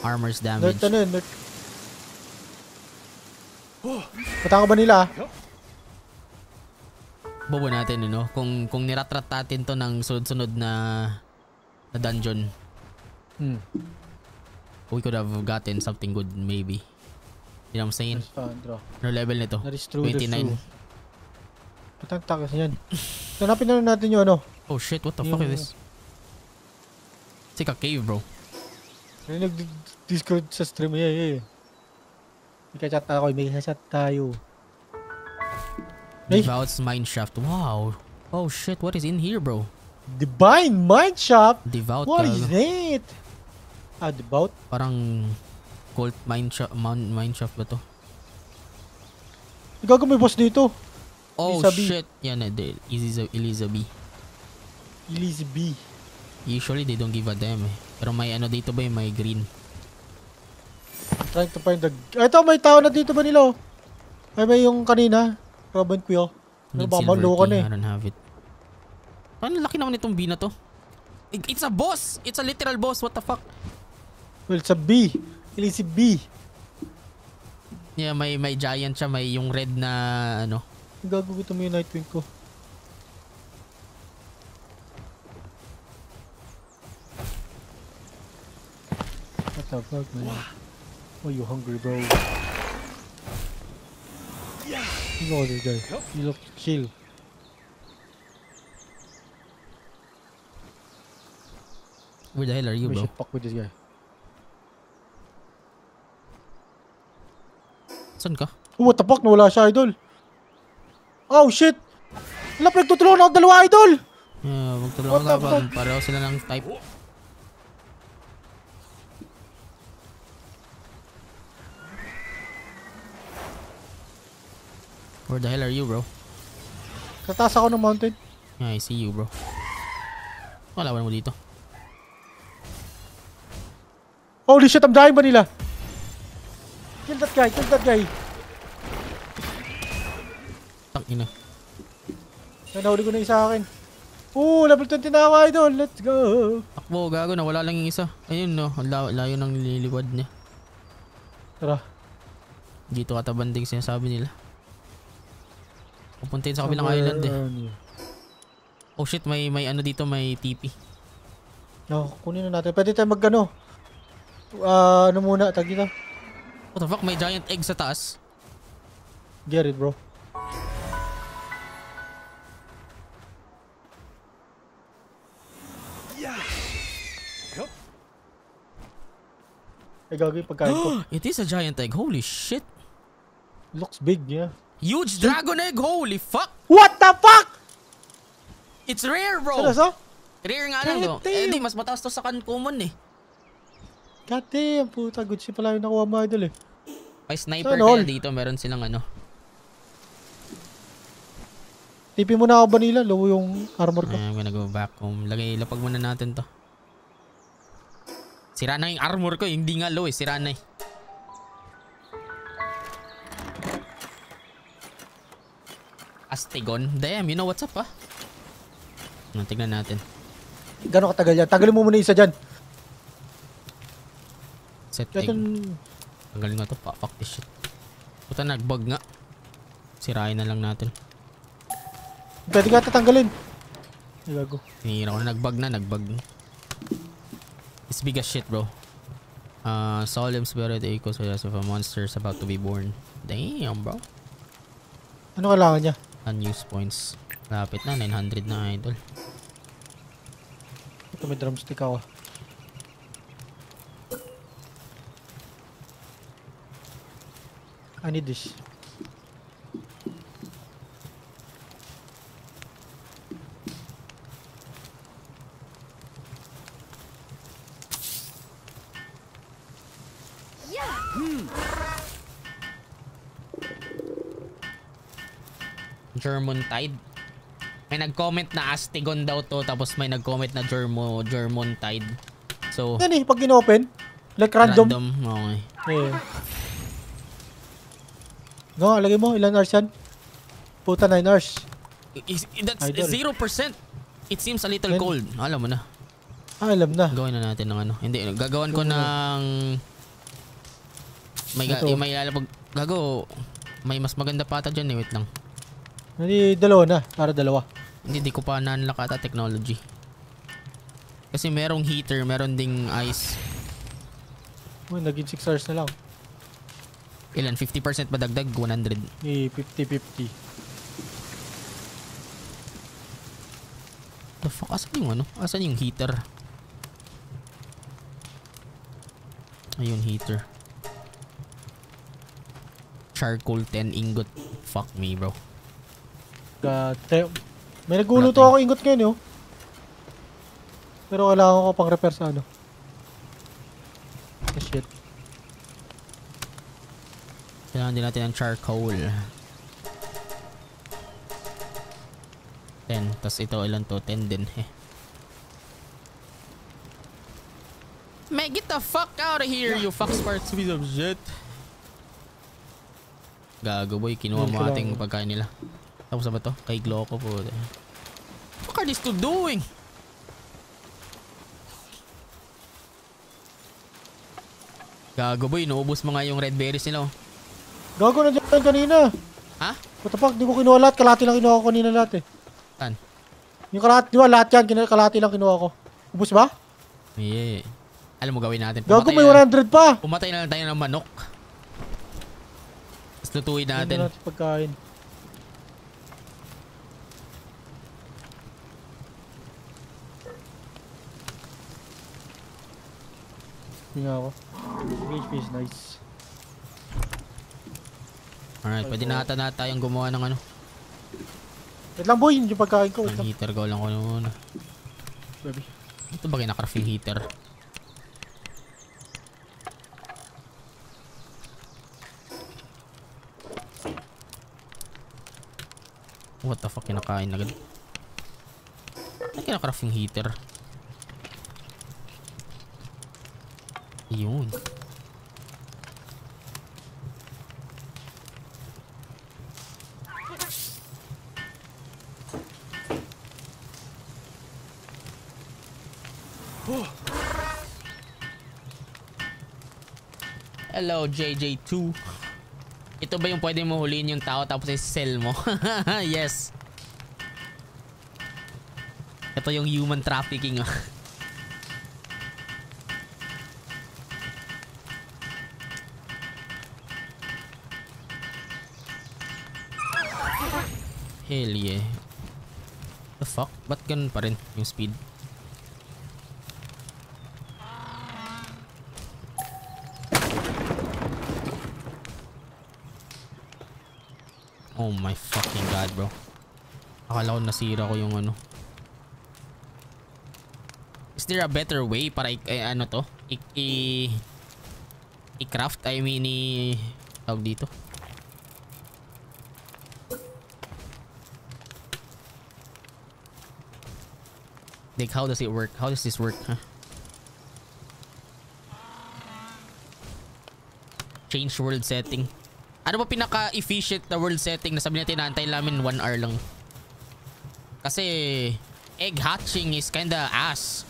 Armor's damage. Nerd, ano yun, nerd. Punta ka ba nila? ah? Bobo natin, ano? Kung, kung niratrat natin to ng sunod-sunod na, na dungeon, Hmm. we could have gotten something good, maybe. You know what I'm saying? Ano level nito? That is true, that's 29. Patang takas yan. Hanapin na natin yung ano. Oh shit, what the fuck Yung- is this? It's like a cave, bro. Yung nag-discord sa stream. Yeah, yeah. yeah. May ka-chat ako. May ka-chat tayo. Ay. Devout's mineshaft. Wow. Oh shit, what is in here, bro? Divine Mind Shop? Devout. What is that? Ah, devout? Parang cult mineshaft, mine, mineshaft ba to? Gago may boss dito. Oh Elizabeth. shit. Yan na, Eliza- Elizabeth. B. Usually they don't give a damn eh. Pero may ano dito ba yung may green? Trying to find the... Ah, Ito, may tao na dito ba nila? oh? Ay, may yung kanina. Robin Quill. Ano ba? Maloko key. na eh. I don't have it. Paano laki naman itong B na to? It- It's a boss! It's a literal boss. What the fuck? Well, sa B. Elise B. Yeah, may may giant siya. May yung red na ano. Gagugutom mo yung Nightwing ko. What the fuck, man? Oh, you hungry, bro? You know this guy. You look chill. Where the hell are you, We bro? should fuck with this guy. Saan ka? Oh, what the fuck? Nawala siya, idol. Oh, shit! Wala, pinagtutulungan ako dalawa, idol! Yeah, What magtulungan the ka ba? Pareho sila ng type. Where the hell are you, bro? Sa taas ako ng mountain. Yeah, I see you, bro. Wala ba mo dito? Holy shit, I'm dying Manila. Kill that guy, kill that guy. Tang ina. Ay, nahuli ko na isa akin. Oo, level 20 na ako, idol. Let's go. Takbo, gago na. Wala lang yung isa. Ayun no. Layo, layo ng nililiwad niya. Tara. Dito katabanding sinasabi nila. Pupuntahin sa kabilang island eh. here. Oh shit, may may ano dito, may TP. No, kunin na natin. Pwede tayo mag ano. Ah, ano muna, tag dito. What the fuck, may giant egg sa taas. Get it, bro. Ay, gagawin pagkain ko. It is a giant egg. Holy shit. Looks big, yeah. Huge dragon egg. Holy fuck. What the fuck? It's rare, bro. Seryoso? Rare nga lang? God Eh, di, mas mataas to sa common eh. God damn, puta. Good shit pala yung nakuha mo, idol eh. May sniper Sana kaya dito. Meron silang ano. Tipi mo na ako, Vanilla. Low yung armor ko. I'm gonna go back home. Lagay, lapag muna natin to. Sira na yung armor ko. Hindi nga low eh. Sira na eh. Astegon. Damn, you know what's up ah. Ano, tignan natin. Gano'ng katagal yan? Tagalin mo muna isa dyan. Set egg. Tanggalin nga to. Pa, fuck this shit. Puta, nagbug nga. Sirain na lang natin. Pwede ka tatanggalin. Gago. Hinihira ko na. Nagbug na. Nagbug. It's big as shit, bro. Uh, Solemn's buried echoes as if a monster is about to be born. Damn, bro. Ano kailangan niya? Unused points. Lapit na. 900 na, idol. Ito may drumstick ako. I need this. German Tide. May nag-comment na Astegon daw to. Tapos may nag-comment na Germo, German Tide. So, Yan eh, pag in-open, like random. random. Okay. Eh. No, lagay mo, ilan hours yan? Puta, 9 hours. Is, that's Idol. 0%. It seems a little Then- cold. Alam mo na. Ah, alam na. Gawin na natin ng ano. Hindi, gagawan ko Ano? ng... May, ga, yung may lalapag... Gago. May mas maganda pa ata dyan eh. Wait lang. Hindi, dalawa na. Para dalawa. Hindi, di ko pa nanlock ata technology. Kasi merong heater, meron ding ice. Uy, naging 6 hours na lang. Ilan? 50% ba dagdag? 100. Eh, 50-50. The fuck? Asan yung ano? Asan yung heater? Ayun, heater. Charcoal 10 ingot. Fuck me, bro. God damn. May naguluto Wala ako ingot ngayon, yo. Pero kailangan ko pang repair sa ano. Ah, shit. Kailangan din natin ng charcoal. 10. Tapos ito, ilan to? 10 din. Eh. Man, get the fuck out of here, you fuck sparks piece of shit. Gago boy, kinuha mo ating pagkain nila. Tapos na ba to? Kay Gloco po. What are these two doing? Gago boy, inuubos mo nga yung red berries nila oh. Gago na dyan kanina. Ha? What the fuck? Di ko kinuha lahat. Kalati lang kinuha ko kanina lahat eh. Saan? Yung kalati, di ba lahat yan? Kalati lang kinuha ko. Ubus ba? Yeah. Alam mo gawin natin. Gago may na, 100 pa. pumatay na lang tayo ng manok. Tapos lutuin Hindi natin. natin pagkain. Hindi nga ako. HP is nice. Alright, pwede na ata na tayong gumawa ng ano. Wait lang boy, yung pagkain ko. Wait Ng lang. heater ko lang ko muna. Baby. Ito ba kinakraft yung heater? What the fuck kinakain agad? Ano kinakraft yung heater? Yun. Hello, JJ2. Ito ba yung pwede mo huliin yung tao tapos i-sell mo? yes. Ito yung human trafficking. oh. Hell yeah. The fuck? Ba't ganun pa rin yung speed? Oh my fucking god bro. Akala ko nasira ko yung ano. Is there a better way para i, eh, ano to? I, i, i-craft? I mean i... Tawag dito. Like how does it work? How does this work? Huh? Change world setting. Ano ba pinaka-efficient na world setting na sabi natin naantay namin 1 hour lang? Kasi egg hatching is kinda ass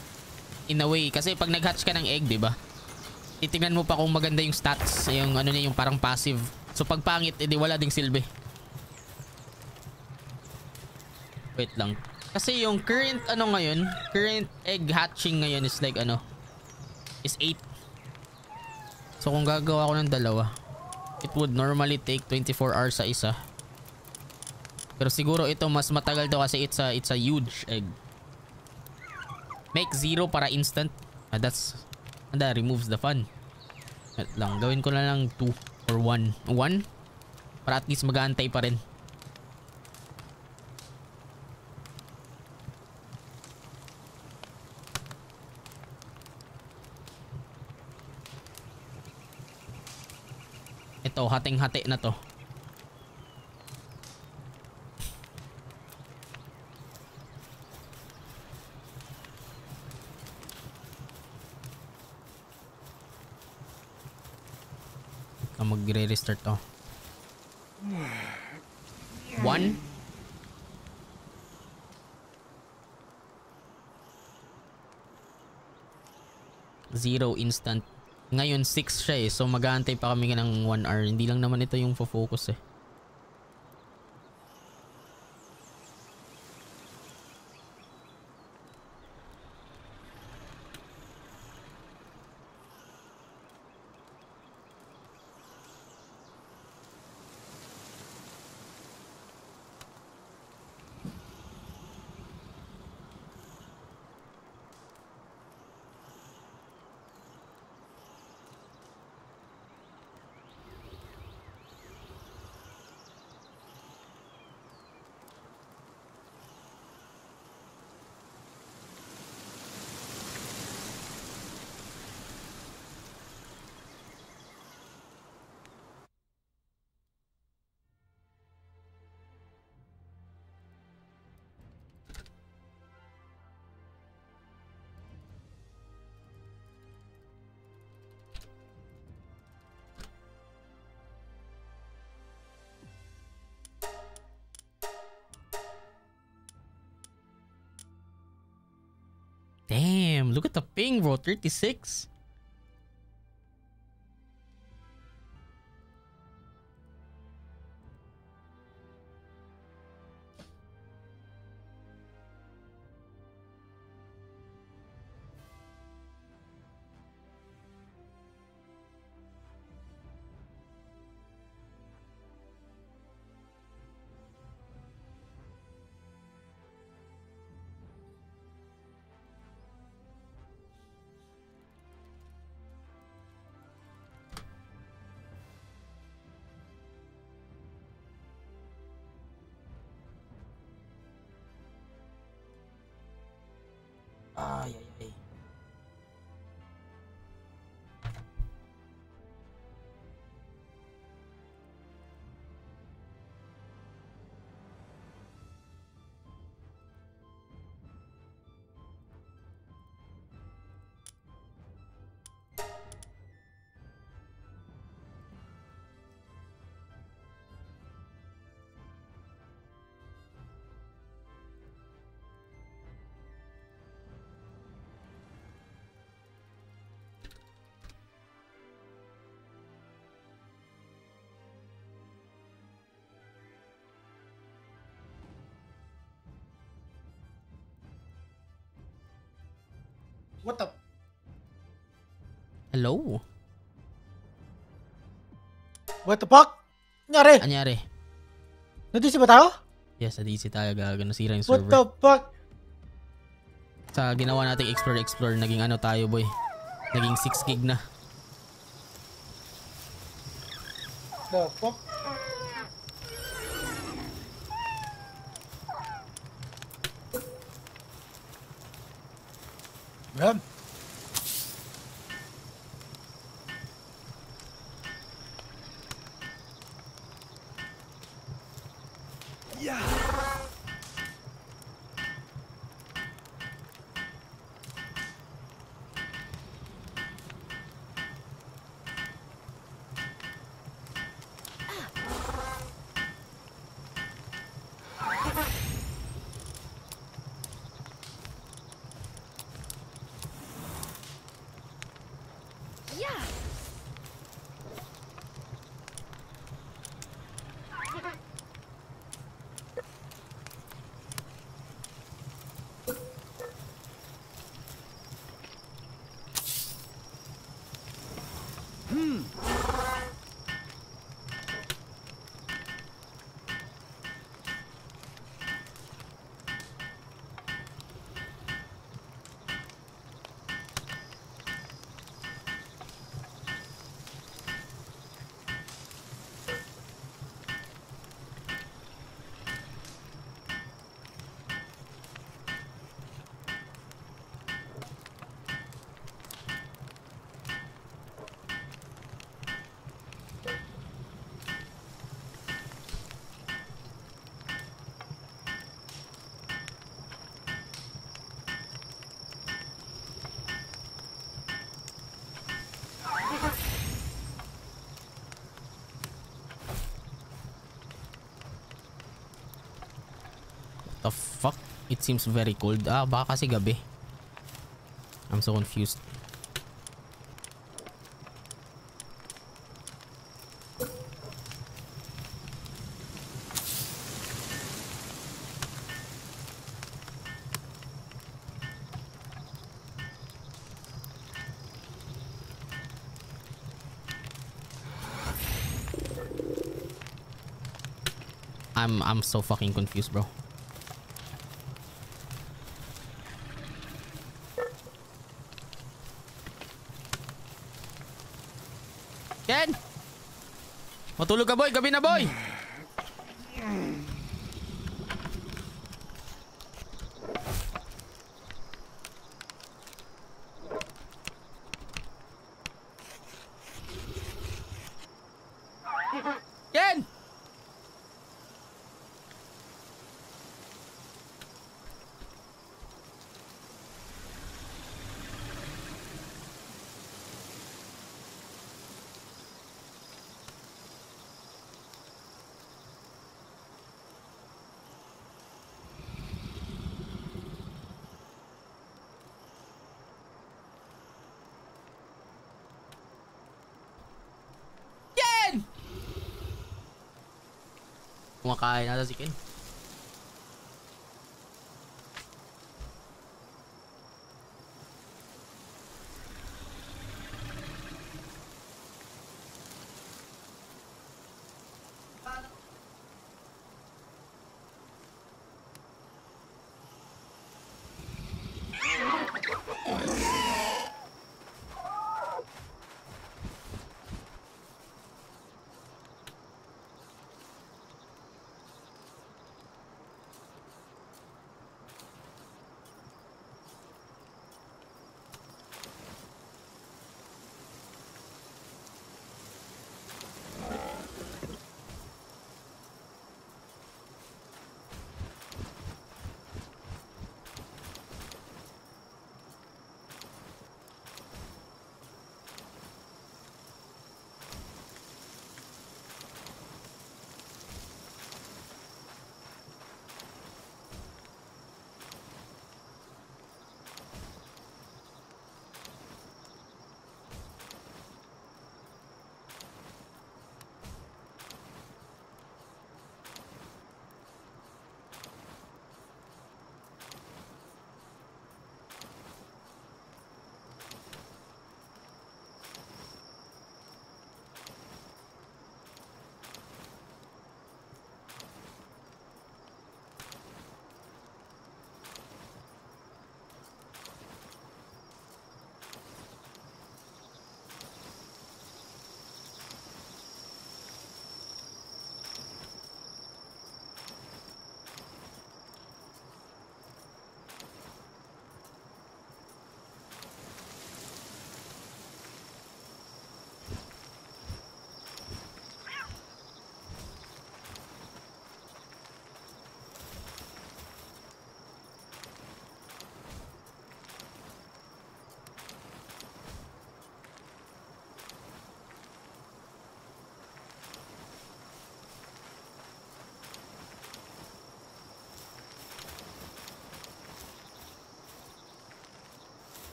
in a way kasi pag nag-hatch ka ng egg, 'di ba? Titingnan mo pa kung maganda yung stats, yung ano niya yung parang passive. So pag pangit, edi wala ding silbi. Wait lang. Kasi yung current ano ngayon, current egg hatching ngayon is like ano is 8. So kung gagawa ko ng dalawa, it would normally take 24 hours sa isa. Pero siguro ito mas matagal to kasi it's a it's a huge egg. Make zero para instant. Ah, that's and that removes the fun. Wait lang, gawin ko na lang 2 or 1. 1 para at least mag-aantay pa rin. Ito, hating-hati na to. Ah, magre-restart to. One. Zero instant. Ngayon 6 siya eh. So mag-aantay pa kami ng 1 hour. Hindi lang naman ito yung focus eh. Ping bro. 36. What the? Hello? What the fuck? Nangyari? Anyari? Nadisi ba tayo? Yes, DC tayo gaga. Nasira yung What server. the fuck? Sa ginawa nating explore explore, naging ano tayo boy. Naging 6 gig na. The fuck? Yan. It seems very cold. Ah, baka kasi gabi. I'm so confused. I'm I'm so fucking confused, bro. Matulog ka boy, gabi na boy! Ken! Ken! Kumakain nata si Ken.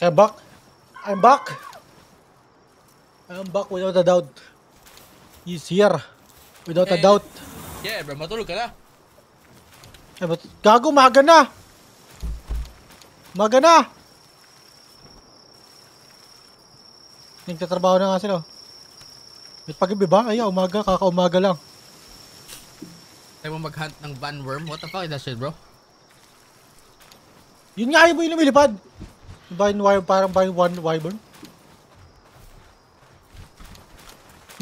I'm back. I'm back. I'm back without a doubt. He's here. Without a Eh. doubt. Yeah, bro. Matulog ka na. Eh, ba't? Gago, maga na! Maga na! Nagtatrabaho na nga sila. May pag-ibi ba? Ay, umaga, kaka-umaga lang. Tayo mo mag-hunt ng van worm. What the fuck is that shit, bro? Yun nga yung yung lumilipad. Vine wire, parang vine one wyvern.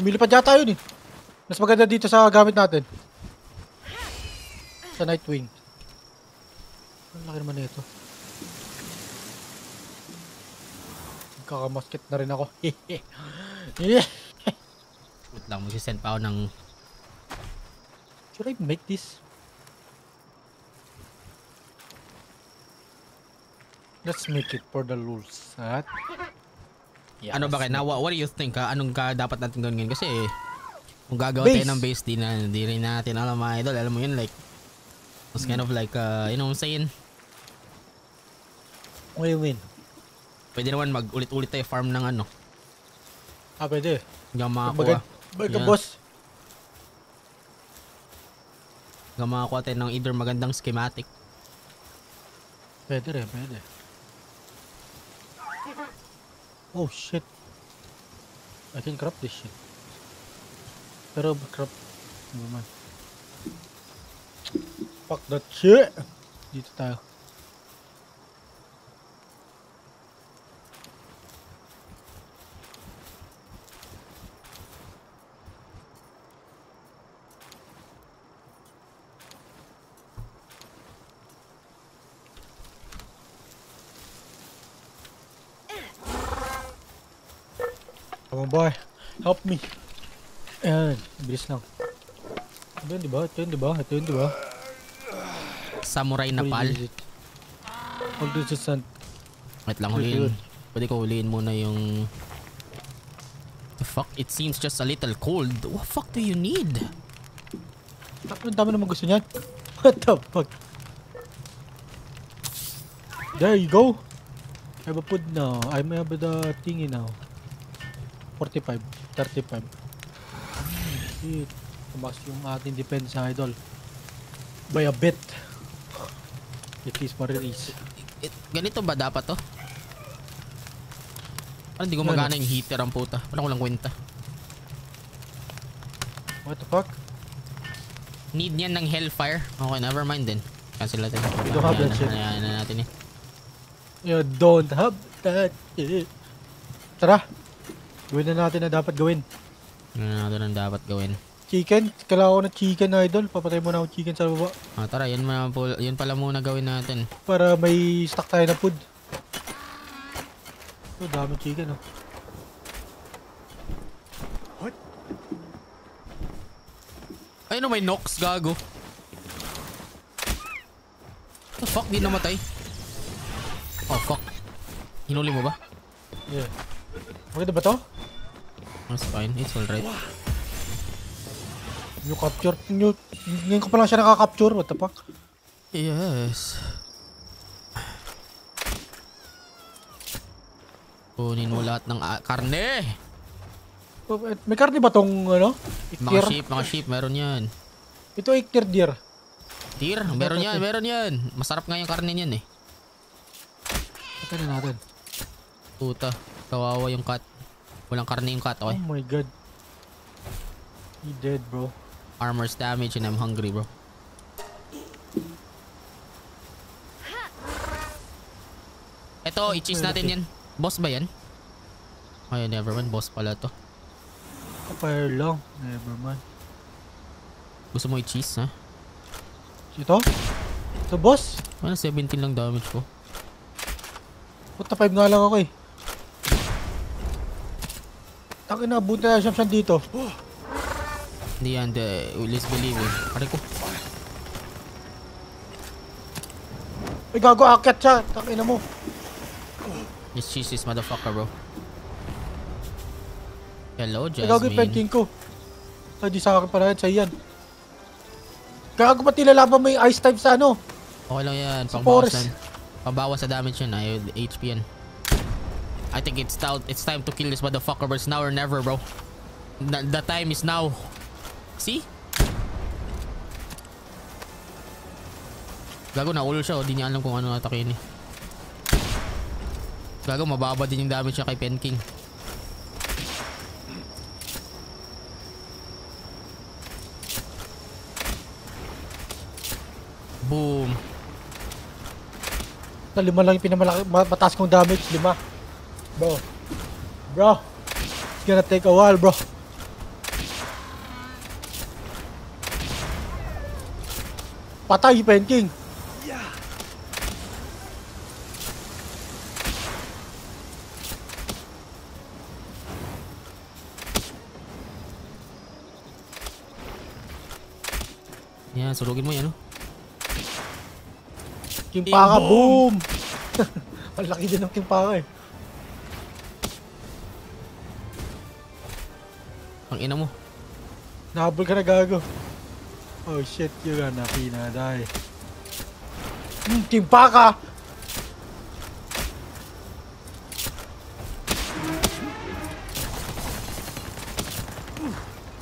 Lumilipad yata yun eh. Mas maganda dito sa gamit natin. Sa Nightwing. Ang laki naman nito. Kakamasket na rin ako. Wait lang, magsisend pa ako ng... Should I make this? Let's make it for the rules. At Yeah, ano ba kaya? make- What, do you think? ha? Anong ka dapat natin gawin ngayon? Kasi kung gagawa Base. tayo ng base, di, na, di rin natin alam mga idol. Alam mo yun, like, it's kind of like, uh, you know what I'm saying? What do you mean? Pwede naman mag-ulit-ulit tayo farm ng ano. Ah, pwede. Hindi ako makakuha. Bagad Yeah. boss. Hindi ako makakuha tayo ng either magandang schematic. Pwede rin, pwede. Oh shit. I can crop this shit. Pero crop. Ano naman. Fuck that shit. Dito tayo. Help me. Ayan. Bilis lang. Ito yun, di ba? Ito yun, di ba? Ito yun, di ba? Samurai na pal. Hold this is an... Wait lang, huliin. Pwede ko huliin muna yung... The fuck? It seems just a little cold. What fuck do you need? Ang dami naman gusto niyan. What the fuck? There you go. I have a food now. I may have the thingy now. 45. 35. Hmm, Shit. Tumas yung ating defense idol. By a bit. It is what it is. It, ganito ba dapat to? Ano hindi ko Ano? magana yung heater ang puta. Wala ko lang kwenta. What the fuck? Need niyan ng hellfire. Okay, never mind din. Cancel natin. We don't have that shit. Hayaan na natin eh. You don't have that shit. Tara. Gawin na natin na dapat gawin. Ano na natin ang dapat gawin. Chicken. Kailangan ko ng chicken idol. Papatay muna ako chicken sa baba. Ah, tara, yun, muna yun pala muna gawin natin. Para may stock tayo ng food. Oh, dami chicken oh. Ayun o, may Nox, gago. The fuck, di namatay. Oh, fuck. Hinuli mo ba? Yeah. Maganda ba to? That's fine, it's alright. New capture. New, ngayon ko pa lang siya nakaka-capture. What the fuck? Yes. Kunin mo lahat ng ah, karne. Oh, eh, May karne ba tong ano? Mga sheep, mga sheep, meron yan. Ito iktir deer. Deer, meron yan, meron yan. Masarap nga yung karne niyan eh. Patay na natin. Puta, kawawa yung cat. Walang karne yung cat, okay? Oh my god. He dead bro. Armor's damage and I'm hungry, bro. Ito, i-cheese natin yan. Boss ba yan? Ay, never mind. Boss pala to. Fire lang. Never mind. Gusto mo i-cheese, ha? Ito? Ito boss? Ano, 17 lang damage ko. Puta 5 nga lang ako eh. Takin na, buti na siyam dito. Hindi yan, the, let's believe it. Pare ko. Ay gago, akyat siya. Takin na mo. Cheese this motherfucker, bro. Hello, Ay gago Jasmine. penking ko. Ay di sa akin pala yan, sa iyan. Gago ba't nilalaban mo yung ice type sa ano? Okay lang yan. Sa Pangbawas yan. Pambawas sa damage yan. Ay, HP yan. I think it's time it's time to kill this motherfucker but it's now or never bro. Na- the time is now. See? Gago na ulo siya, oh. di niya alam kung ano atakin niya. Gago mababa din yung damage niya kay Penking. Boom. Sa lima lang yung pinamalaki, ma- mataas kong damage, lima. Bro. Bro. It's gonna take a while, bro. Patay, Penking. Yan, surugin mo yan, oh. Kimpaka, boom! Ang laki din ng kimpaka eh. Ang ina mo. Nahabol ka na gago. Oh shit, you're gonna die. Hmm, kimpaka!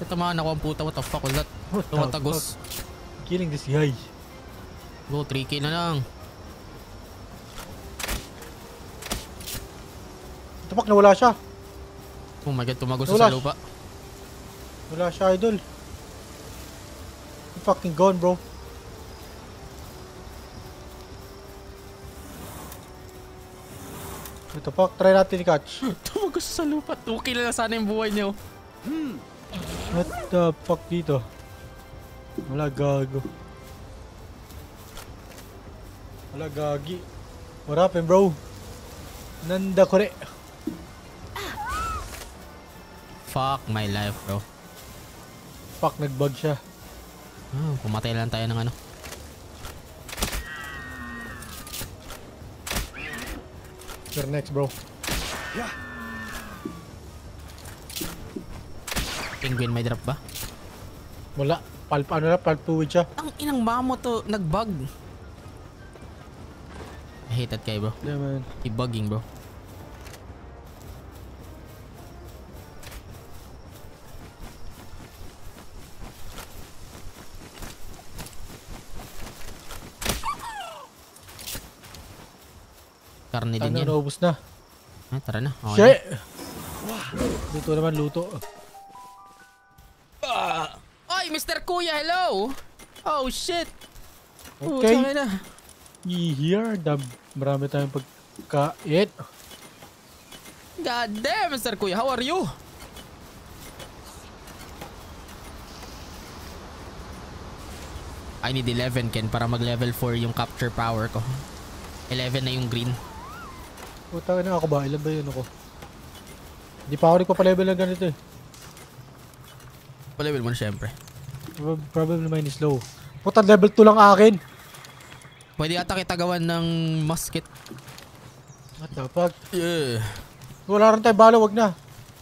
Ito mga nakuha ang puta. What the fuck was that? What the Tumatagos. Killing this guy. Go, 3k na lang. Tupak na wala siya. Oh my god, tumagos Wala. sa lupa. Wala siya, idol. You fucking gone, bro. Ito pak, try natin i-catch. tumagos sa lupa. 2k na sana yung buhay niya. oh. What the fuck dito? Wala gago. Wala gagi. What happened, bro? Nanda kore. Fuck my life, bro. Fuck, nagbug siya. Oh, pumatay lang tayo ng ano. You're next, bro. Penguin may drop ba? Wala. Palp, ano na, palp fluid siya. Ang inang mamo to, nagbug. I hate that guy, bro. Yeah, man. Keep bugging, bro. Karne din Ano, yan. naubos na. Ah, tara na. Okay. Shit! Luto naman, luto. Oy, Mr. Kuya, hello! Oh, shit! Okay. Putang ina. Here, dab. Marami tayong pagkain. God damn, Mr. Kuya, how are you? I need 11 Ken para mag level 4 yung capture power ko. 11 na yung green. Puta na ako ba? Ilan ba yun ako? Hindi pa ako nagpapalevel ng ganito eh. Pa level mo na syempre. Prob- Probably mine is low. Puta level 2 lang akin. Pwede ata kita gawan ng musket. What the fuck? Yeah. Wala rin tayo bala, wag na.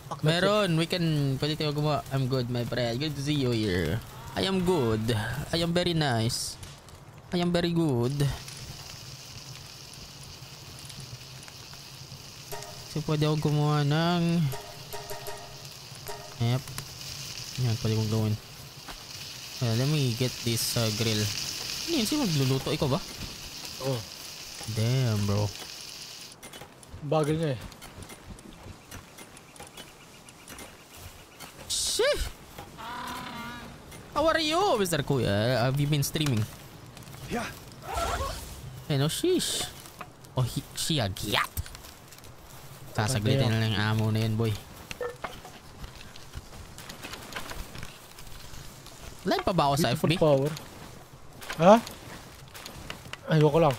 Fuck. Meron, we can, pwede tayo gumawa. I'm good, my friend. Good to see you here. I am good. I am very nice. I am very good. So, pwede ako gumawa ng... Yep. Yan, pwede kong gawin. Uh, let me get this uh, grill. Ano yun? Sino magluluto? Ikaw ba? Oh, Damn, bro. bagal nga eh. Shit! How are you, Mr. Kuya? Have you been streaming? Yeah. Eh, no, sheesh. Oh, he, she a giat. Sasaglitin na lang yung amo na yan, boy. Live pa ba ako sa Beautiful FB? power. Ha? Ayoko lang.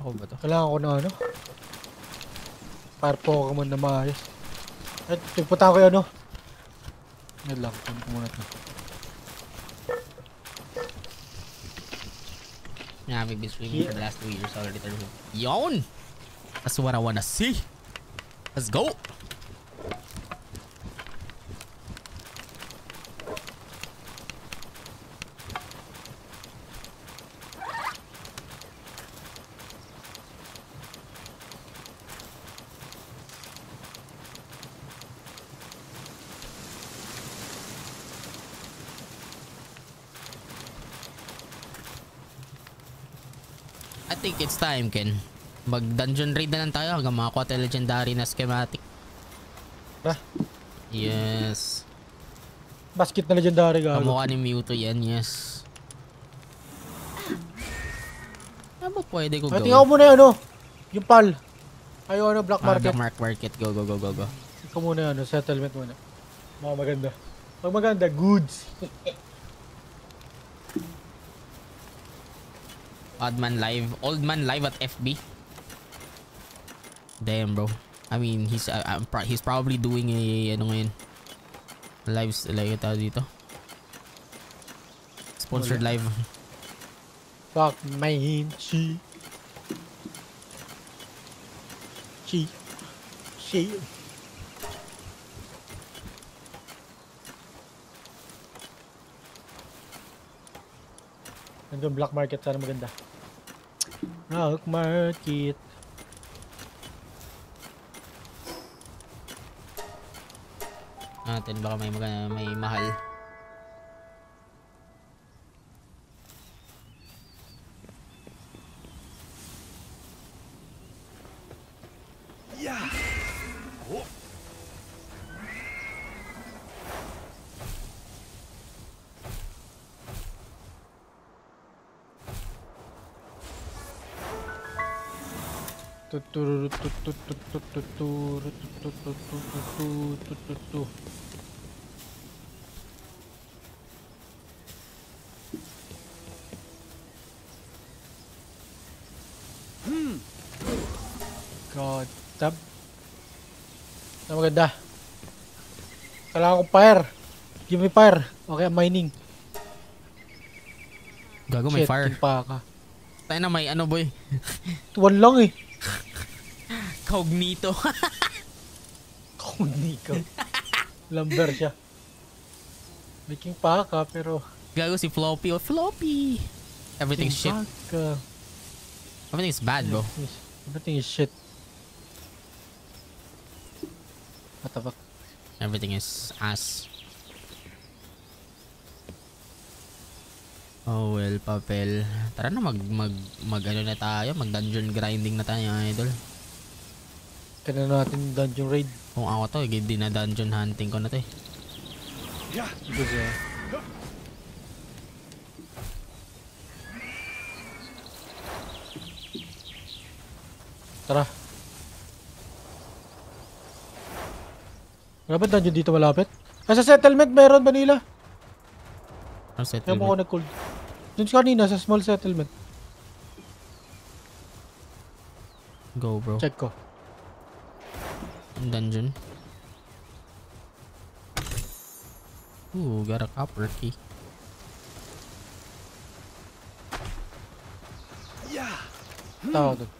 Ako ba to? Kailangan ko na ano. Fire Pokemon na maayos. At pupunta ko yung ano. Yan lang. Kunin ko muna ito. Yeah, I've been streaming for the last two years already. Yon! That's what I wanna see. Let's go! Think it's time, Ken. Mag dungeon raid na lang tayo hanggang makakuha tayo legendary na schematic. Tara. Yes. Basket na legendary gago. Kamukha ni Mewtwo yan, yes. Ano ba pwede ko Ay, gawin? tingnan ko muna yung ano. Yung pal. Ay, yung ano, black Ah, market. Black Mark Market. Go, go, go, go, go. Ko muna yung ano, settlement muna. Mga maganda. Pag maganda, goods. Odd Man Live. Old Man Live at FB. Damn, bro. I mean, he's uh, uh, pro- he's probably doing a ano ngayon. Lives like ito dito. Sponsored live. Fuck my chi. Chi. Chi. Nandun black market sana maganda. Black market. Natin baka may magana, may mahal. tu tu tu tu tu tu tu Hmm. God, tab. Na maganda. Kailangan ko fire. Give me fire. Okay, I'm mining. Gago may fire. pa ka. Tayo na may ano boy. Tuwan lang eh. Cognito. Ka. Lumber siya. May king pa ka, pero... Gago si Floppy. Oh, Floppy. Everything's shit. king pa ka. Everything's bad, bro. Everything is shit. What the fuck? Everything is ass. Oh well, papel. Tara na mag mag mag ano na tayo, mag dungeon grinding na tayo, idol. Kaya na natin dungeon raid. Kung ako to, hindi na dungeon hunting ko na to eh. Siya. Tara. Wala ba dungeon dito malapit? Ah, sa settlement meron, Manila. Ano Kaya mo ako settlement? nag-cold. Dun sa kanina, sa small settlement. Go bro. Check ko. Dungeon. Ooh, got a copper key. Tao doon.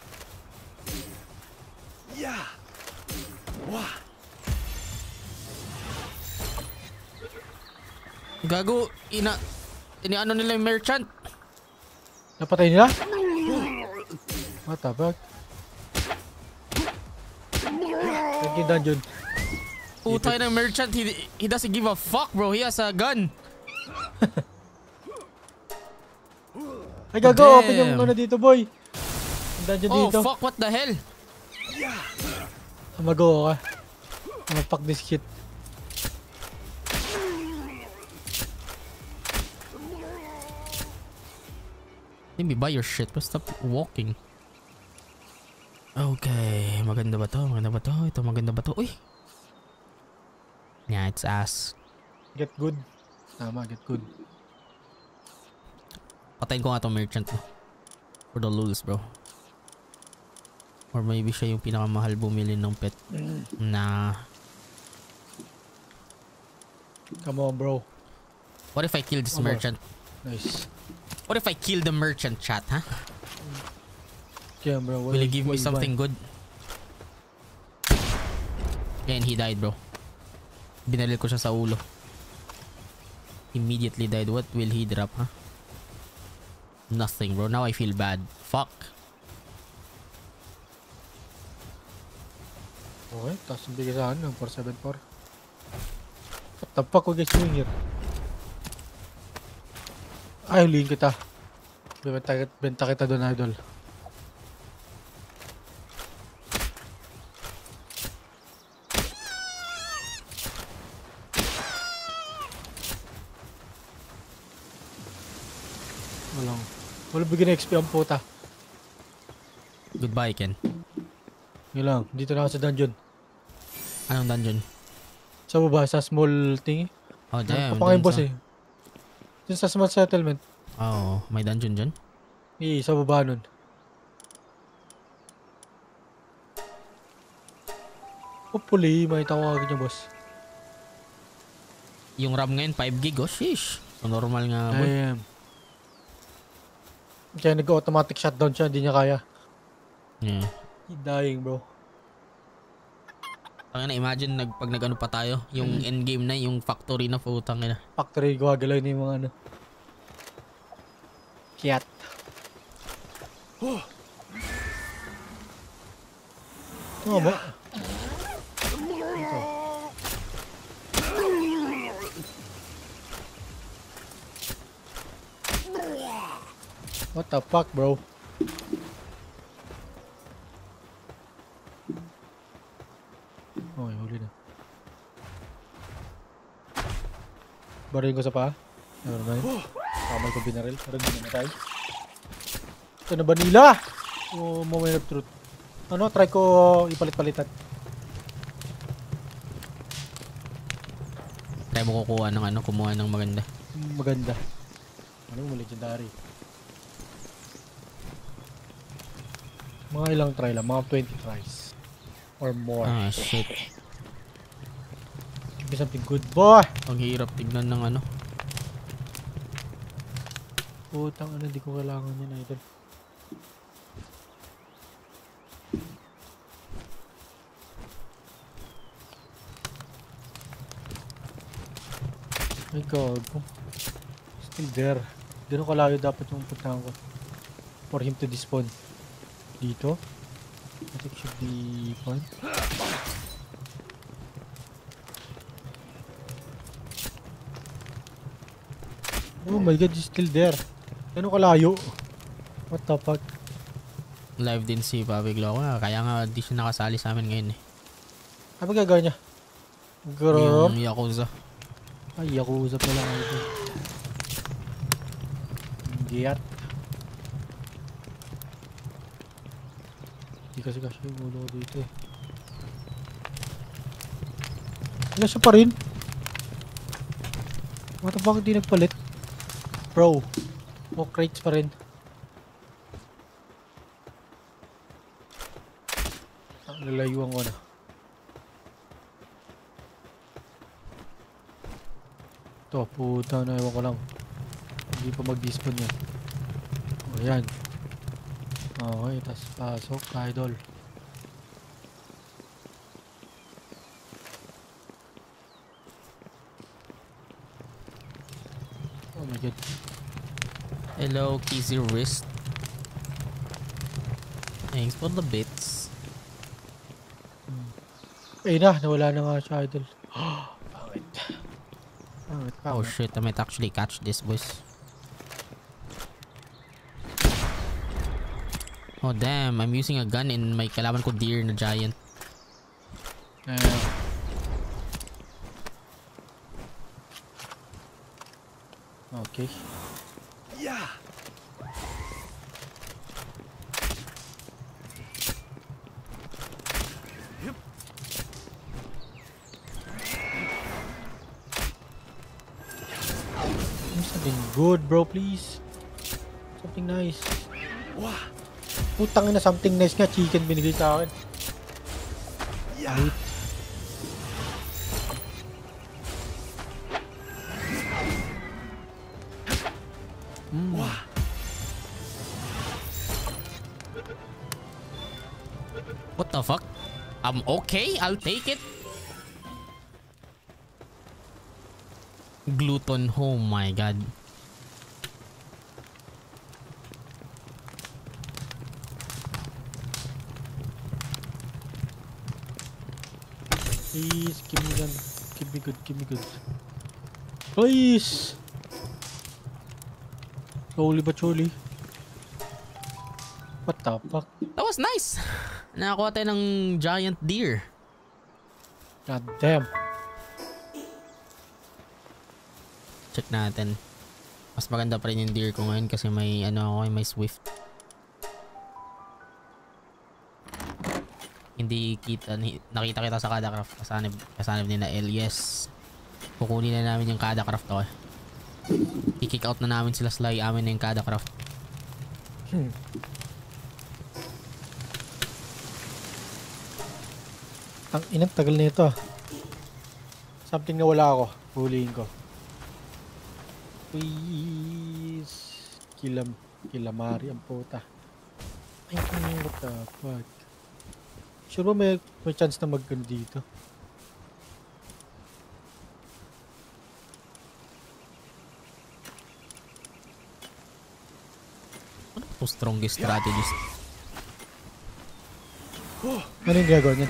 Gago, ina... Iniano nila yung merchant. Napatay nila? What the fuck? Thank you, dungeon. Putay ng merchant, he, he doesn't give a fuck bro, he has a gun. Ay, gago, Damn. open yung ano dito, boy. Yung dungeon Oh dito. fuck, what the hell? Ah, mago ka. Fuck this shit. Let me buy your shit, but stop walking. Okay, maganda ba to? Maganda ba to? Ito maganda ba to? Uy! Yeah, it's ass. Get good. Tama, get good. Patayin ko nga tong merchant no. For the lulz, bro. Or maybe siya yung pinakamahal bumili ng pet na... Come on, bro. What if I kill this ba? merchant? Nice. What if I kill the merchant chat, ha? Kaya, bro. Will you give me something good? And he died, bro. Binalil ko siya sa ulo. Immediately died. What will he drop, huh? Nothing, bro. Now I feel bad. Fuck. Okay, tapos yung bigay sa akin ng 474. What the fuck, huwag guys doing here? Ay, huliin kita. Benta, benta kita doon, idol. Wala bigyan ng XP ang puta. Goodbye, Ken. Yun lang. Dito na ako sa dungeon. Anong dungeon? Sa baba, sa small thing. Oh, damn. Kapag yung boss sa- eh. Dun sa small settlement. Oo, may dungeon dyan. Eh, sa baba nun. Hopefully, ko agad yung boss. Yung RAM ngayon, 5 gig. Oh, sheesh. So, normal nga, boy. Ayan. Kaya nag-automatic shutdown siya, hindi niya kaya. Yeah. He dying, bro. Ang na, imagine nag, pag nag-ano pa tayo, yung endgame na, yung factory na putang ina. Factory, gumagalaw na yung mga ano. Kiat. Tama ba? Ito. What the fuck, bro? Okay, huli na. Barin ko sa paa. Never mind. Kamay ko binaril. Pero hindi namatay. Ito na Vanilla! Oh, moment of truth. Ano, try ko ipalit-palitan. Try mo kukuha ng ano, kumuha ng maganda. Maganda. Ano legendary. Mga ilang try lang, mga 20 tries. Or more. Ah, shit. Give me something good, boy! Ang hirap tignan ng ano. Putang ano, di ko kailangan yan, idol. My god. Still there. Ganun kalayo dapat yung puntahan ko. For him to despawn. Dito? I think should be fine. Oh my god, he's still there. Ganun kalayo. What the fuck? Live din si Papi Glow. Ah, Kaya nga di siya nakasali sa amin ngayon eh. Ano gagawin niya? Grrrr. Yung Yakuza. Ay, Yakuza pala ito. Giyat. Hindi kasi kasi yung ulo ko dito eh. Siya pa rin. What the fuck, hindi nagpalit? Bro. O crates pa rin. Ang lalayuan ko na. To, puta na ewan ko lang. Hindi pa mag-despawn yan. O yan. Okay, tas pasok, idol. Oh my god. Hello, Kizzy Wrist. Thanks for the bits. Eh na, nawala na nga siya, idol. Pangit. Pangit, Oh shit, I might actually catch this, boys. Oh damn, I'm using a gun in my kalaban ko deer na giant. Ayan. Okay. Yeah. me Something good, bro, please. Something nice. Putang na something nice nga, chicken binigay sa akin. Wait. What the fuck? I'm okay, I'll take it. Gluten, oh my god. Please, give me gun. Give me good. Please! But surely. What the fuck? That was nice. Nakakuha tayo ng giant deer. God damn. Check natin. Mas maganda pa rin yung deer ko ngayon kasi may ano ako, may swift. Hindi kita, nakita kita sa kada craft. Kasanib, kasanib ni na L. Yes. Kukunin na namin yung kada craft to. I-kick out na namin sila Sly. Amin na yung kada craft. Hmm. Ang inang tagal na ito. ah. Something na wala ako. Huliin ko. Please. Kilam. Kilamari ang puta. Ay, what the fuck. Sure ba may, may chance na magkano dito? Po strongest strategist? Ano yung ginagawa niya?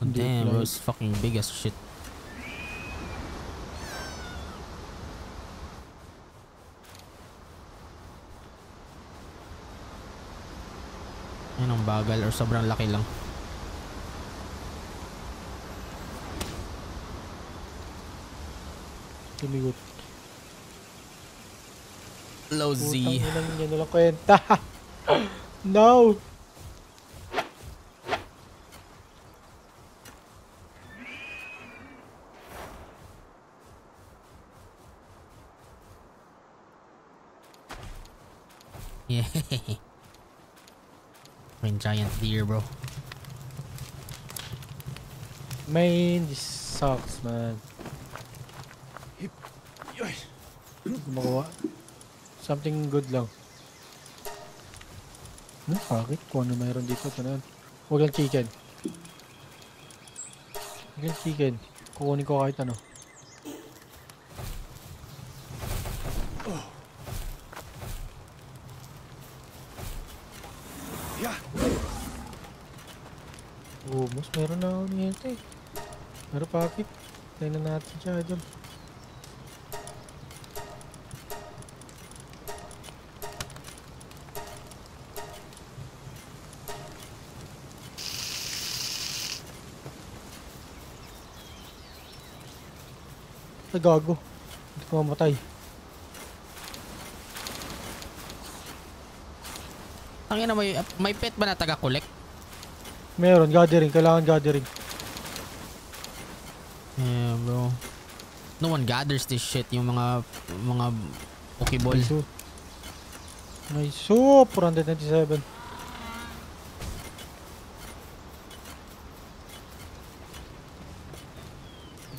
Oh, damn, bro, it's fucking big as shit. Yan ang bagal or sobrang laki lang. Tumigot. Low Z. Putang inang kwenta. no! Yeah. Fucking giant deer, bro. Man, this sucks, man. Gumawa. Something good lang. Ano? Bakit? Kung ano mayroon dito. Ito yun. Huwag lang chicken. Huwag lang chicken. Kukunin ko kahit ano. Oh, mas meron na ako nito eh. Meron pakit. Na natin siya dyan. Ay, gago. Hindi ko mamatay. Ang ina, may, may pet ba na taga-collect? Meron, gathering. Kailangan gathering. Yeah, bro. No one gathers this shit, yung mga, mga Pokeball. Nice. Nice soup. 497.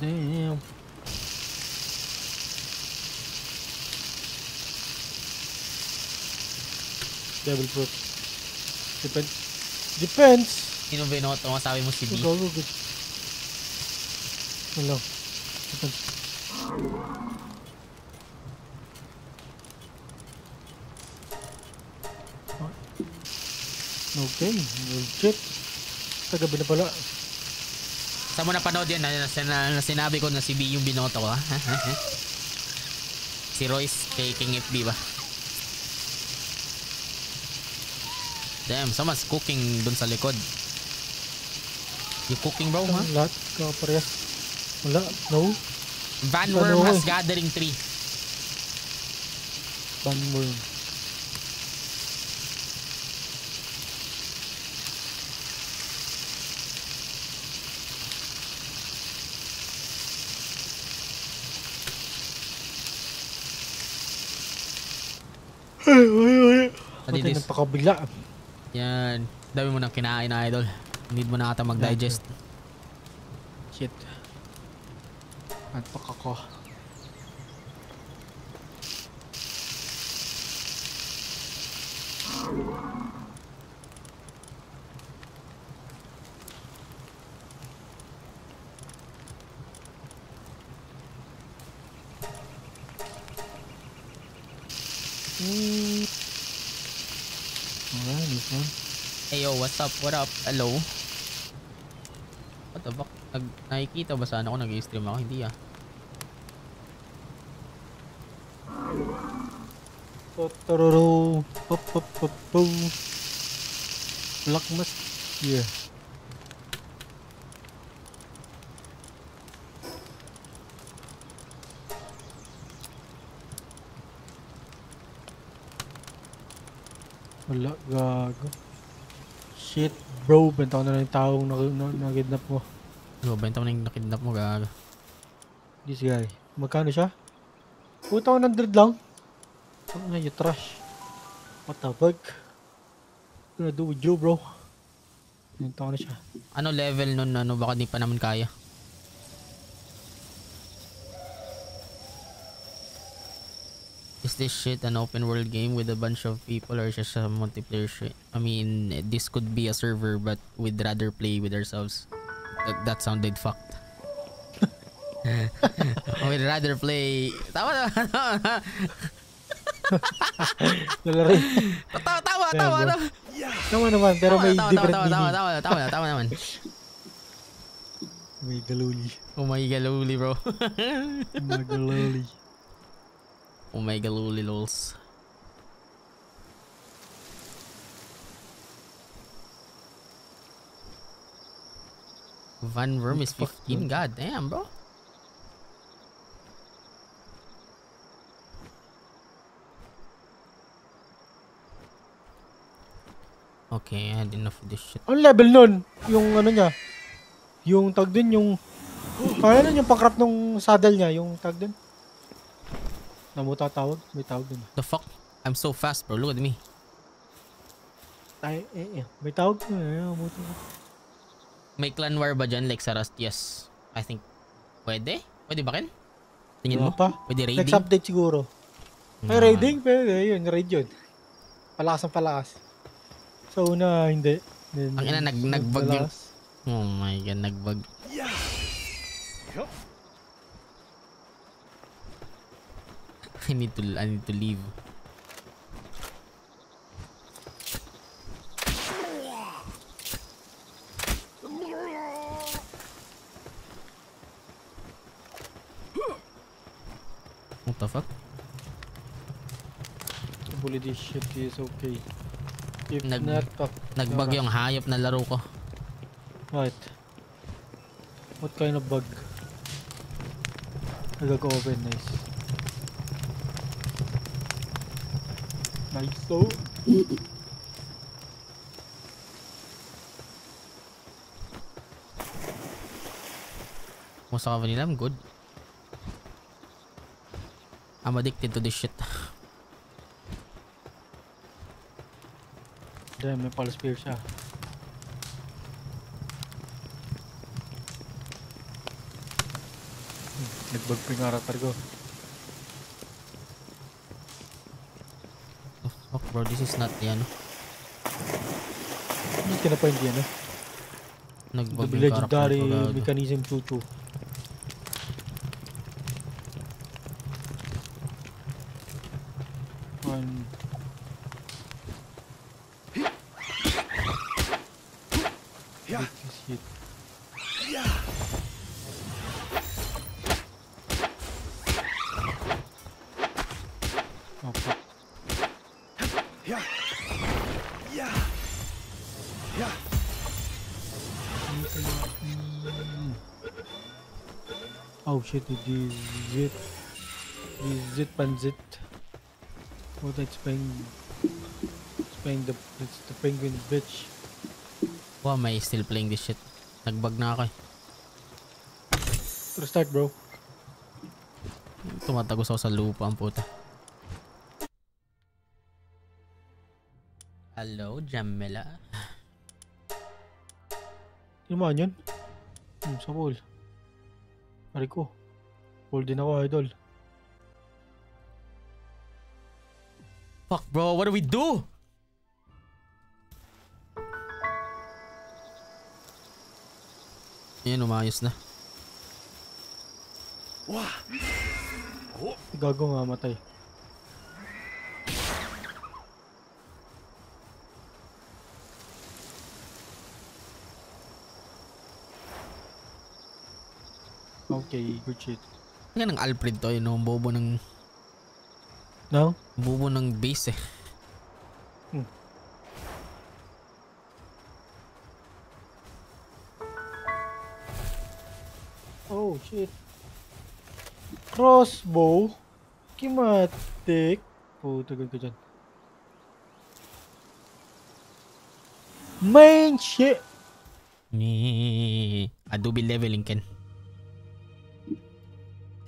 Damn. Devil fruit. Depends. Depends. Sino binoto mo? Sabi mo si B. Go, go, go. Wala. Depends. Okay, legit. Tagabi na pala. Saan mo napanood yan? Na, na, na, sinabi ko na si B yung binoto ko, ha? si Royce kay King FB ba? Damn, someone's cooking dun sa likod. You cooking bro, ha? Ang lahat, kaparehas. Wala, no. Van Ano, Worm has gathering tree. Banworm. Adi Pati this. nagpakabigla. Yan. Dami mo nang kinain, idol. Need mo na ata mag-digest. Shit. Antok ako. What's up? What up? Hello? What the fuck? Nag nakikita ba sana ako nag-stream ako? Hindi ah. Potororo. Pop pop pop pop. Black mask. Yeah. Wala gago. Shit, bro. Benta ko na lang yung taong na- na- nakidnap mo. Yo, benta mo na yung nakidnap mo, gaga. This guy. Magkano siya? Puta 100 lang. Ano nga you trash? What the fuck? Gonna do with you, bro? Benta ko na siya. Ano level nun, ano, baka di pa naman kaya. This shit an open world game with a bunch of people or just a multiplayer shit? I mean, this could be a server but we'd rather play with ourselves. That, that sounded fucked. we'd rather play... Tama tama na. Lalaro. Tawa, tawa, tawa, tawa. Tama naman, pero may tawa, different tawa, tawa, tawa, tawa, tawa, tawa naman. May galuli. Oh my galuli, bro. May galuli. my galuli, lols. Van Worm is What the fuck, 15. God damn, bro. Okay, I had enough of this shit. Ang level nun? Yung ano niya? Yung tag dun, yung... Kaya nun yung pangkrap nung saddle niya, yung tag dun. Namuta tawag? May tawag dun. The fuck? I'm so fast, bro. Look at me. Ay, eh, eh. May tawag dun. eh, namuta. May clan war ba dyan? Like sa Rust? Yes. I think. Pwede? Pwede ba kin? Tingin mo? Pa. Pwede raiding? Next update siguro. May Hmm. raiding, pero yun, raid yun. Palakas ang palakas. So una, hindi. Then, Ang ina, nag- nagbag yung-. Oh my god, nagbag. I need to I need to leave. What the fuck? Bully this shit is okay. If Nag- not, fuck. Nagbag yung hayop na laro ko. What? What kind of bug? Nagag-open, nice. Nice, so. Kumusta ka vanilla? I'm good. I'm addicted to this shit. Damn, may pulse spear siya. Hmm, Nagbag pa yung aratar ko. Oh, fuck bro, this is not yan. Hindi ka na pa hindi ano. Nagbag The yung legendary mechanism chuchu. Oh shit, it is it. Is it panzit? What it's paying it's paying the it's the penguin bitch. Why am I still playing this shit? Nagbag na ako eh. Restart bro. Tumatagos ako sa lupa ang puta. Hello, Jamila. Sino man yun? Hmm, sa pool. Pare Pool din ako idol. Fuck bro, what do we do? Yan, umayos na. Gago nga matay. Okay, good shit. Yan ang Alfred to, yun, ang bobo ng, Now? bobo ng base eh. Oh, shit. Crossbow? Kimatik? Oh, tagal ka dyan. Main shit. Adobe leveling Ken.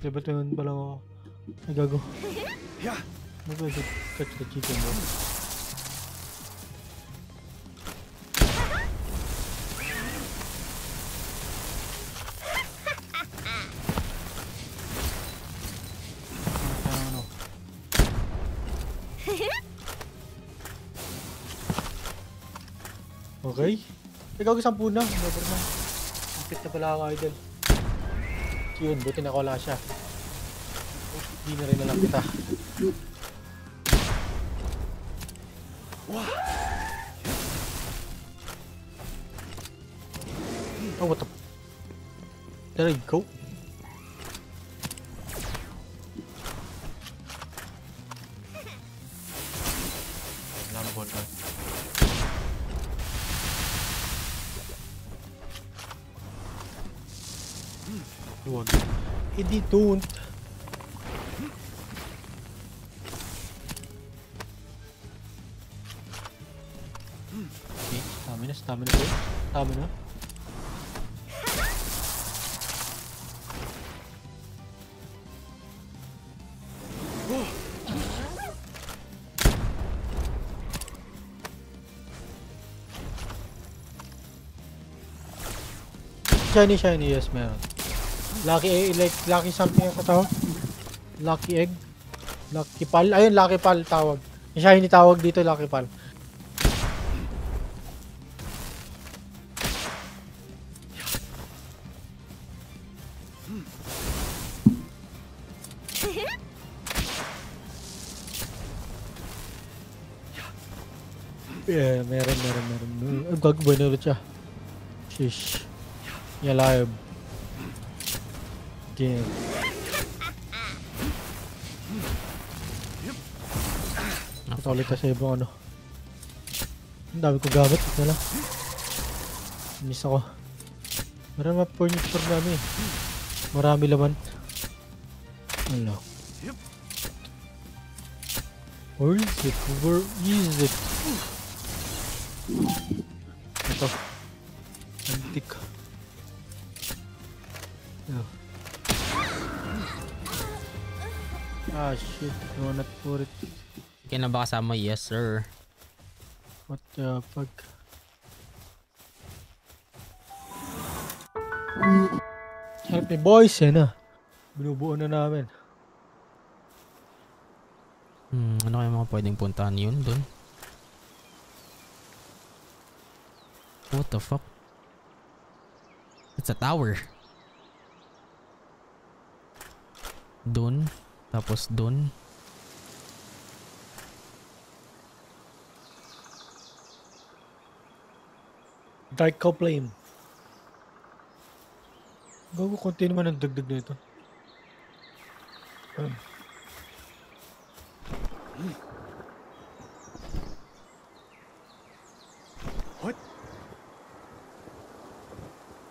Diba ito yun pala ako? Ay, gago. Maybe I should catch the chicken. Ano? Okay. Ikaw isang puna. Never na. Impit na pala ako idol. Yun, buti na wala siya. Hindi na rin na lang kita. Oh, what the... There you go. Hindi don't. Okay, stamina, stamina ko. Stamina. Shiny, shiny, yes, meron. Lucky egg, like, lucky something ang tawag. Lucky egg. Lucky pal. Ayun, lucky pal tawag. Yung shiny tawag dito, lucky pal. Yeah, meron, meron, meron. Ang gagawin na ulit siya. Shish. You're alive. Damn. Ito ulit sa ibang ano. Ang dami ko gamit. Ito lang. Miss ako. Marami mga furniture namin. Marami laman. Ano? Where is it? Where is it? Ito. Ah shit, no not for it. Ken na ba kasama? Yes sir. What the fuck? Help me boys, yan na. Binubuo na namin. Hmm, ano kaya mga pwedeng puntahan yun dun? What the fuck? It's a tower. Dun. Tapos dun. Dark Cow Flame. Gago, konti naman ang dagdag na ito. Ah.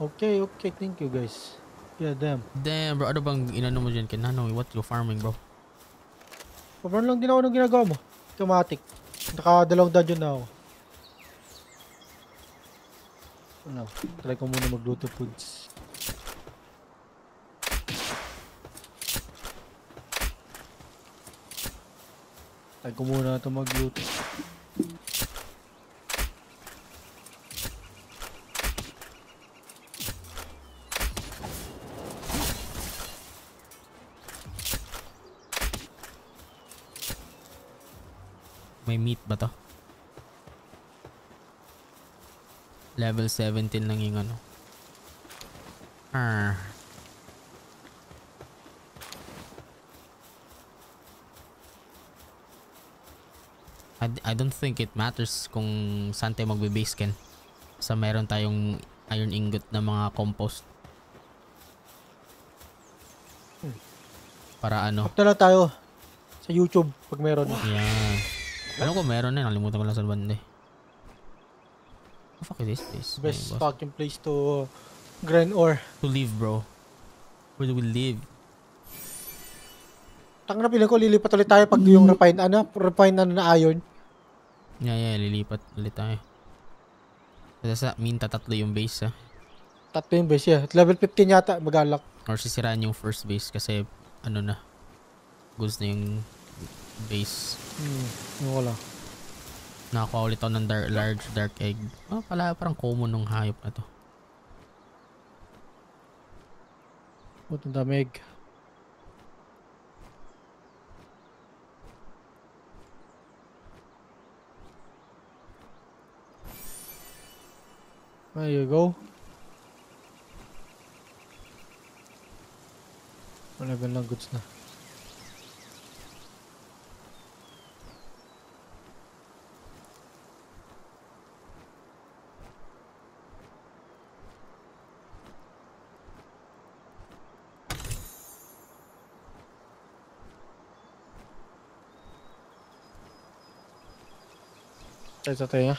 Okay, okay, thank you guys. Yeah, damn. Damn bro, ano bang inano mo dyan? Ken, ano, what you farming bro? Paano lang din ako ng ginagawa mo? Automatic. Nakadalawang dungeon na ako. Ano, try ko muna magluto foods. Try ko muna ito magluto. Ba to? Level 17 lang yung ano. Ah. I, I don't think it matters kung saan tayo magbe-base Ken. Sa meron tayong iron ingot na mga compost. Para ano? Lang tayo sa YouTube pag meron. Yan. Alam ko meron na. Nalimutan ko lang sa banda eh. What the fuck is this place? Best boss. fucking place to grind ore. To live bro. Where do we live? Tang na piling ko lilipat ulit tayo pag yung refine ano, refine ano na iron. Yeah, yeah. Lilipat ulit tayo. Does that mean tatatlo yung base ah? Tatlo yung base yeah. At level 15 yata, mag-alak. Or sisiraan yung first base kasi ano na. Goods na yung base. Hmm, lang. Nakakuha ulit ako ng dar- large dark egg. Oh, pala parang common nung hayop na to. Puto ang damig. There you go. Level lang goods na. Sa tayo.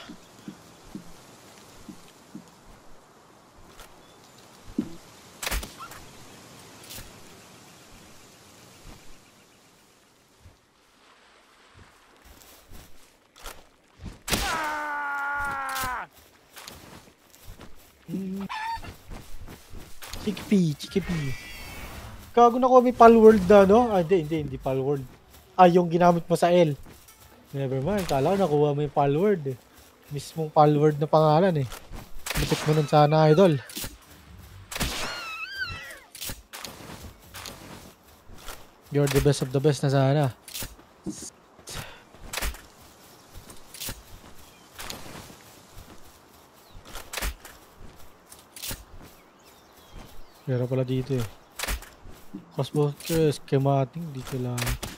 Chikipi, chikipi. Gago na ko may palworld na, no? Ah, hindi, hindi, hindi palworld. Ah, yung ginamit mo sa L. Never mind, kala ko nakuha mo yung palword eh. Mismong palword na pangalan eh. Lupit mo nun sana, idol. You're the best of the best na sana. Meron pala dito eh. Crossbow eh, schematic, dito lang.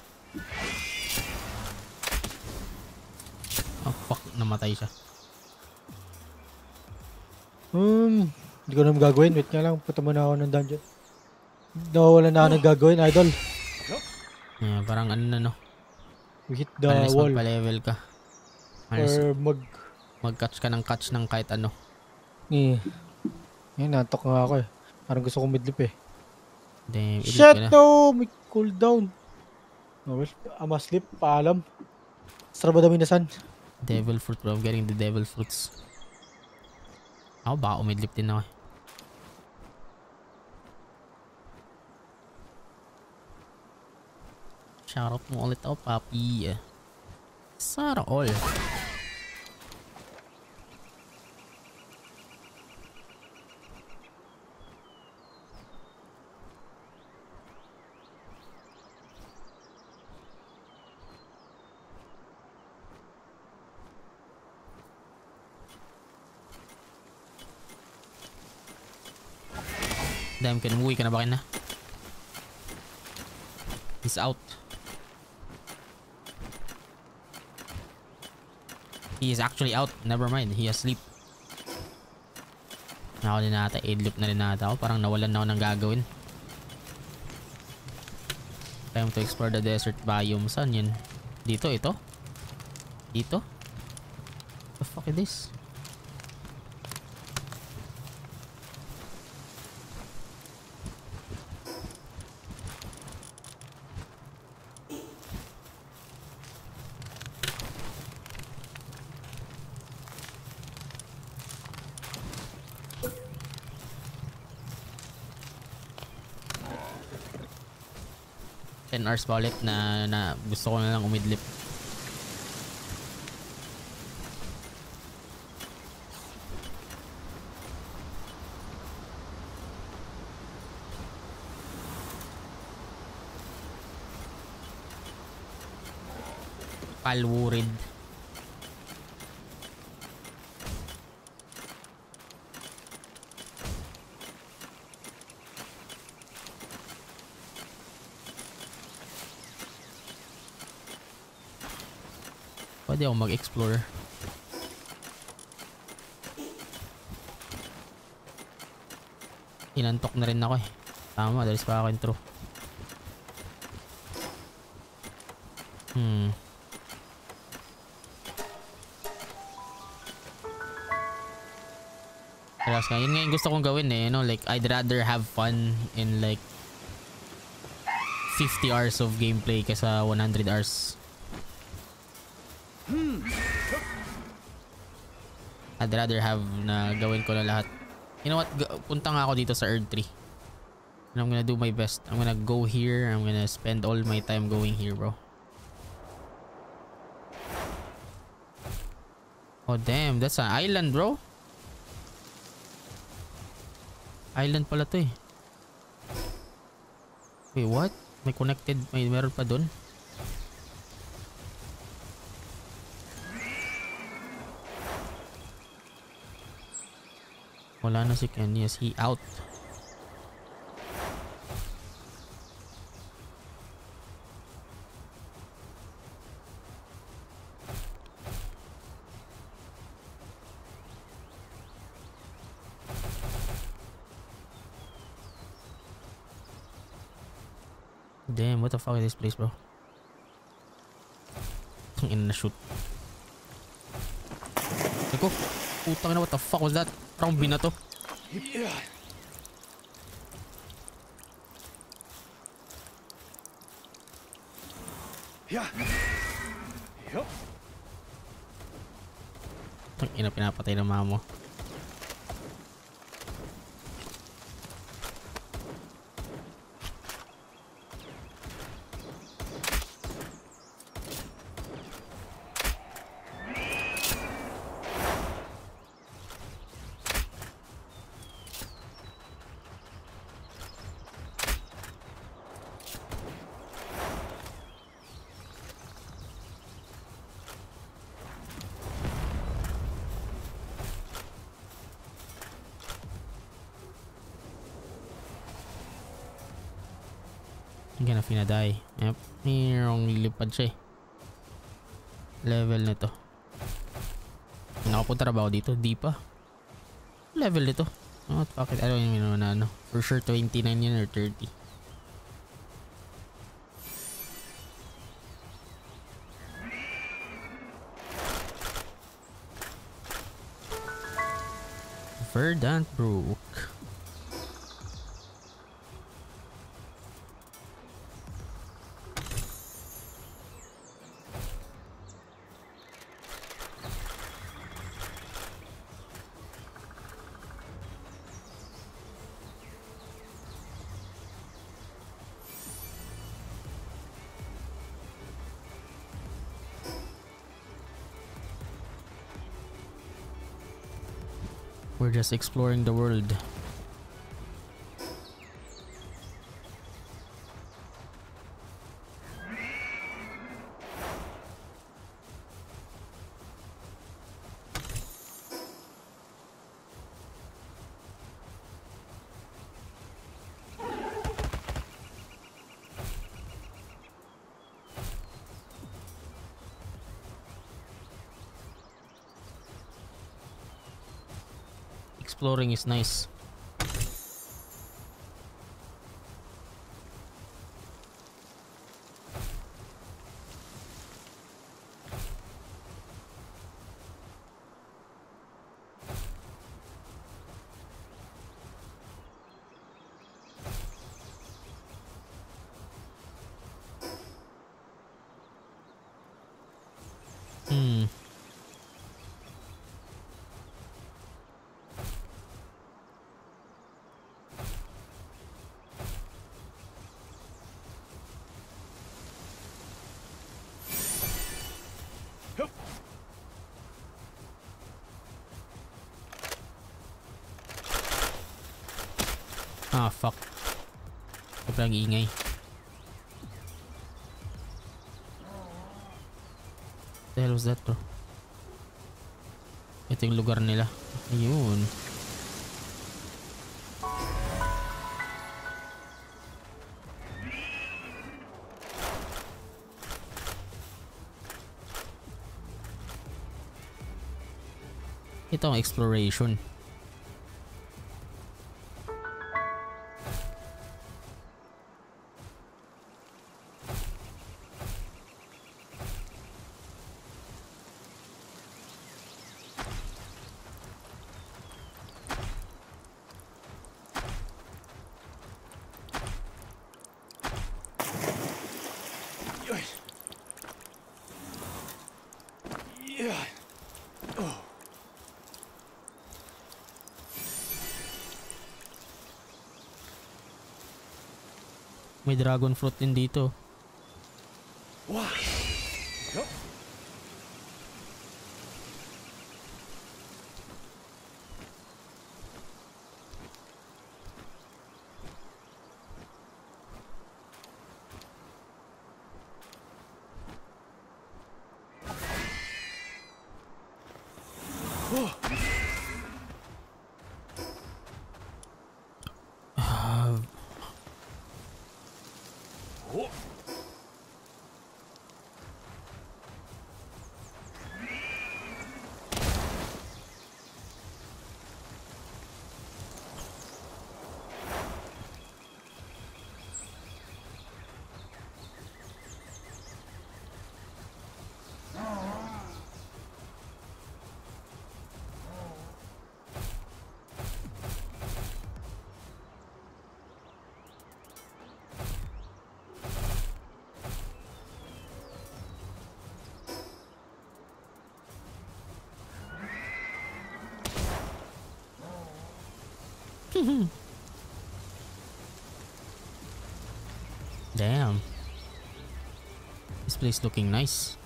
Namatay siya. Hmm, hindi ko na gagawin. Wait nga lang, punta muna ako ng dungeon. Nawawala na ako ng gagawin, idol. Yeah, parang ano na no. We hit the Unless wall. magpa-level ka. Unless Or mag... mag-catch ka ng catch ng kahit ano. Eh. Ngayon, natok nga ako eh. Parang gusto kong midlip eh. Damn, Shit, no! May cooldown. Oh, well, I'm asleep. Paalam. Sarap ba minasan? Devil fruit bro. I'm getting the devil fruits. Ako baka umidlip din ako. Shoutout mo ulit ako, papi. Sana all. Ka na? He's out. He is actually out. Never mind. He asleep. Ako din nata. Aidloop na rin nata ako. Parang nawalan na ako ng gagawin. Time to explore the desert biome. Saan yun? Dito, ito? Dito? The fuck is this? Ten hours pa ulit na, na gusto ko na lang umidlip. Palwurid. Pwede ako mag-explore. Inantok na rin ako eh. Tama, dalis pa ako intro. Hmm. Relax nga. Yun nga yung gusto kong gawin eh. You know, like, I'd rather have fun in like 50 hours of gameplay kaysa 100 hours. I'd rather have na gawin ko na lahat. You know what? Punta nga ako dito sa Earth 3. And I'm gonna do my best. I'm gonna go here. I'm gonna spend all my time going here, bro. Oh, damn. That's an island, bro. Island pala to eh. Wait, what? May connected. May meron pa dun? Wala na si Ken. Yes, he out. Damn, what the fuck is this place, bro? Ina na shoot. Ako, putang ina, what the fuck was that? Parang bina to. Ang ina, pinapatay ng mama mo. Hindi na finadai. Yep. Mayroong lilipad siya eh. Level nito. Ako dito? Di pa. Level nito. Oh, bakit? Ano yung ano na ano? For sure 29 yan or 30. Verdant Brook. Exploring the world. Exploring is nice. Sobrang ingay. The hell was that, bro? Ito yung lugar nila. Ayun. Ito ang exploration. May dragon fruit din dito. Damn. This place looking nice.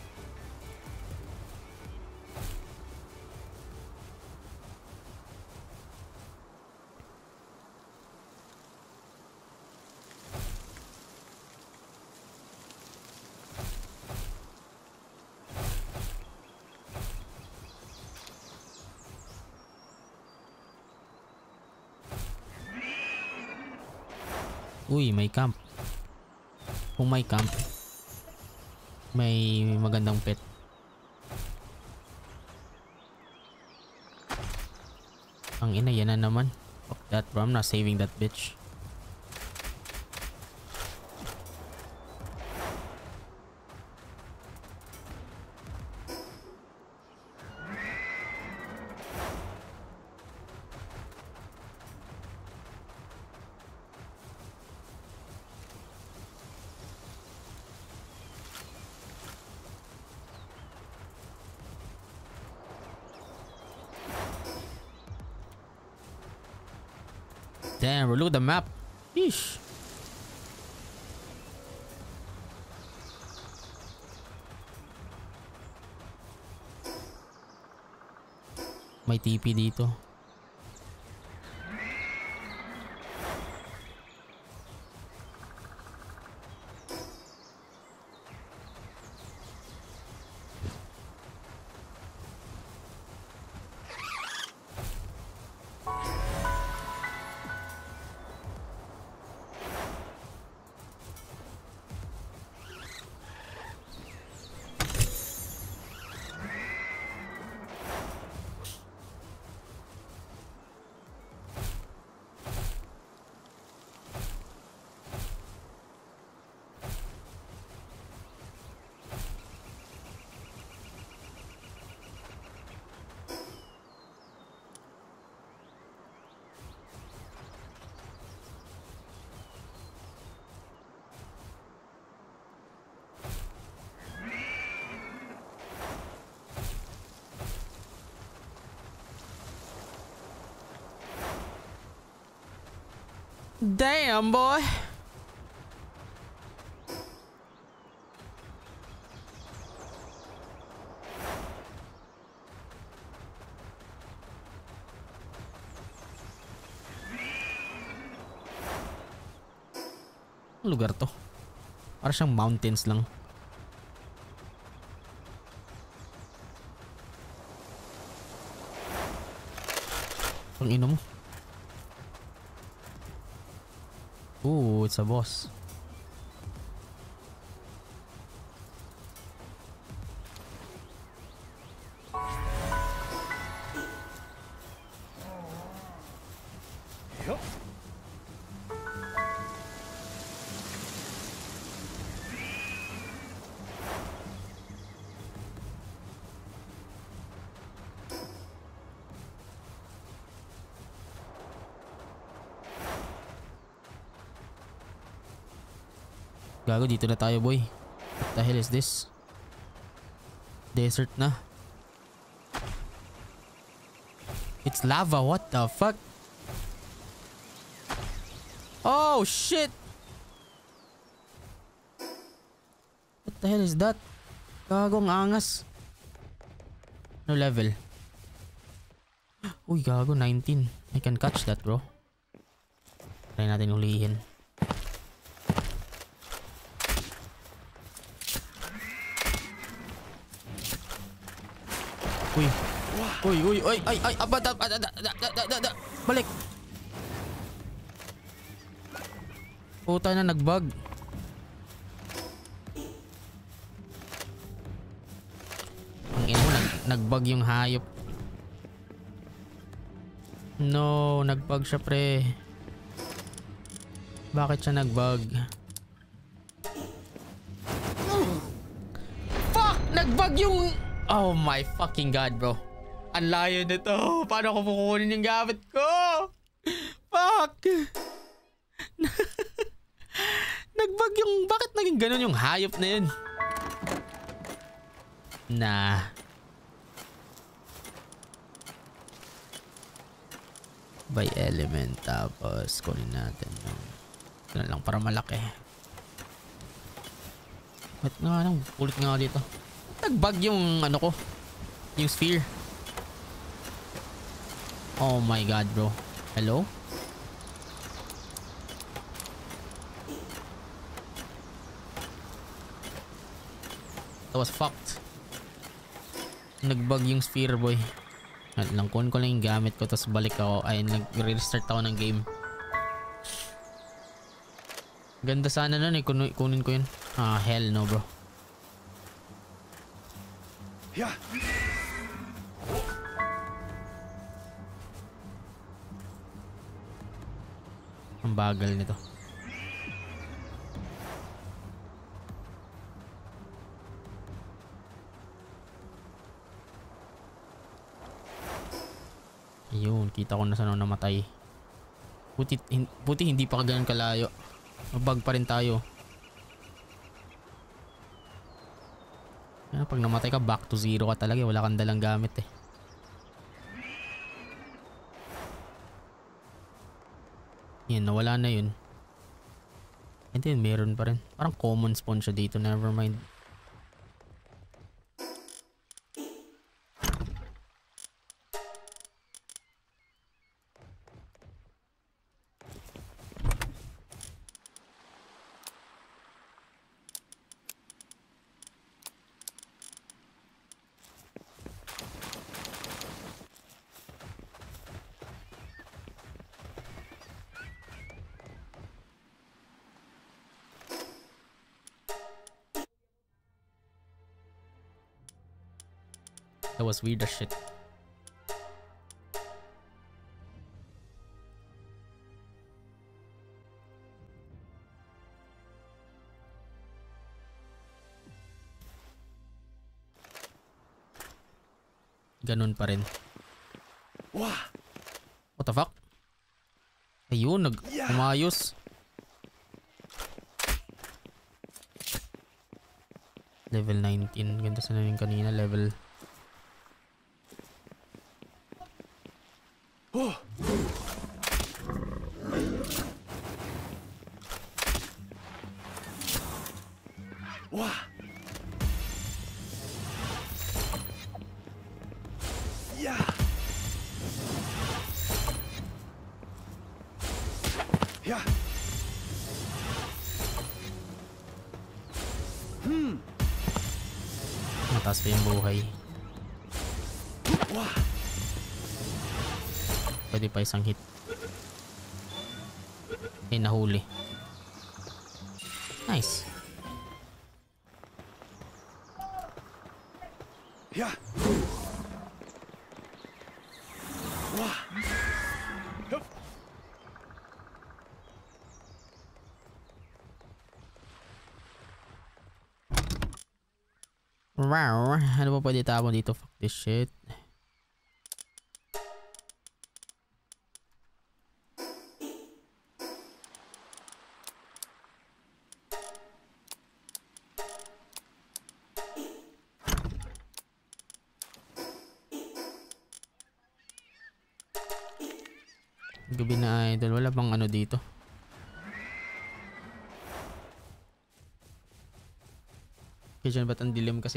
Uy, may camp. Kung may camp, may magandang pet. Ang ina, yan na naman. Fuck that bro, I'm not saving that bitch. TP dito. Damn, boy. Lugar to? Para siyang mountains lang. Ang ino mo. Ooh, it's Gago, dito na tayo boy. What the hell is this? Desert na. It's lava, what the fuck? Oh shit! the hell is that? Gago ang angas. No level? Uy, gago 19. I can catch that, bro. Try natin ulihin. Uy. Uy, uy, uy, ay, ay, abad, abad, abad, abad, Balik. Puta na, nagbag. Ang ina mo, nag nagbag yung hayop. No, nagbag siya pre. Bakit siya nagbag? Oh my fucking god bro. Ang layo nito. Paano ko kukunin yung gamit ko? Fuck! Nagbug yung... Bakit naging ganun yung hayop na yun? Nah. By element. Tapos kunin natin yung... Ito lang para malaki. Ba't nga lang? Ulit nga dito. Nagbug yung ano ko. Yung sphere. Oh my god bro. Hello? That was fucked. Nagbug yung sphere boy. At lang kun ko lang yung gamit ko tapos balik ako ay nag-restart ako ng game. Ganda sana nun eh kunin, kunin ko yun. Ah hell no bro. Yeah. Ang bagal nito. Ayun, kita ko na saan ako namatay. Puti, hin, puti hindi pa ganun kalayo. Mabag pa rin tayo. Pag namatay ka, back to zero ka talaga. Wala kang dalang gamit eh. Yan, nawala na yun. And then, meron pa rin. Parang common spawn siya dito. Never mind. Was weird as shit. Ganun pa rin. Wah. What the fuck? Ayun, nag umayos. Level 19. Ganda sana yung kanina. Level Oh. Wow. Pa isang hit. Eh, nahuli. Nice. Yeah. Wow. Ano ba pwede tapon dito? Fuck this shit.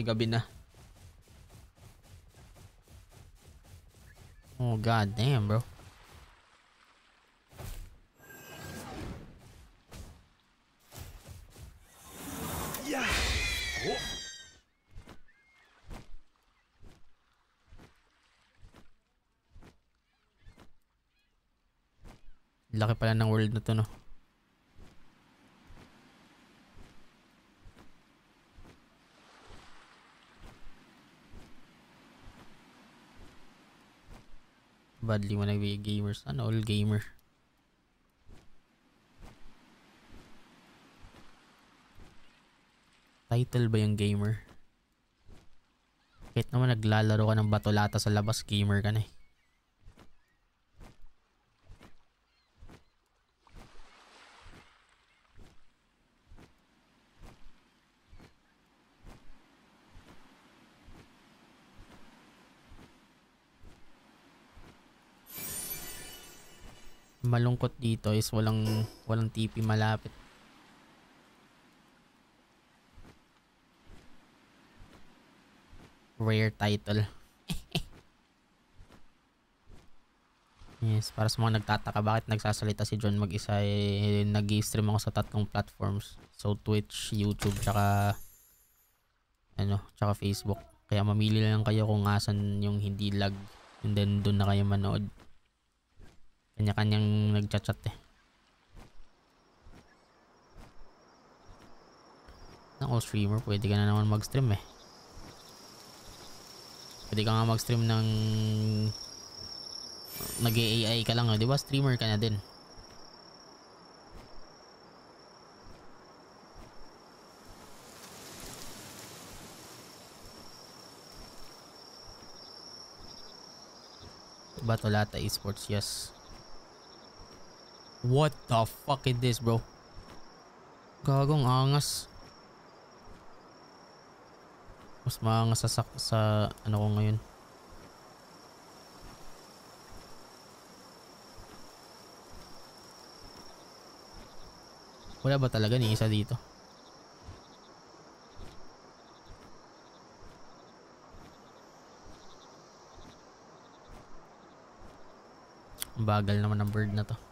Kasi gabi na? Oh god damn bro. Yeah. Oh. Laki pala ng world na to no. Badly mo nagbigay gamers. Ano all gamer? Title ba yung gamer? Kahit naman naglalaro ka ng batolata sa labas, gamer ka na eh. Malungkot dito is walang walang TP malapit. Rare title. yes, para sa mga nagtataka bakit nagsasalita si John mag-isa eh, nag-stream ako sa tatlong platforms. So Twitch, YouTube, tsaka ano, tsaka Facebook. Kaya mamili lang kayo kung asan yung hindi lag and then doon na kayo manood. Kanya-kanyang nagchat-chat eh. All streamer, pwede ka na naman mag-stream eh. Pwede ka nga mag-stream ng nag-AI ka lang, oh. di ba? Streamer ka na din. Batolata Esports, yes. What the fuck is this, bro? Gagong angas. Mas maangas sa, sa ano ko ngayon. Wala ba talaga ni isa dito? Bagal naman ng bird na to.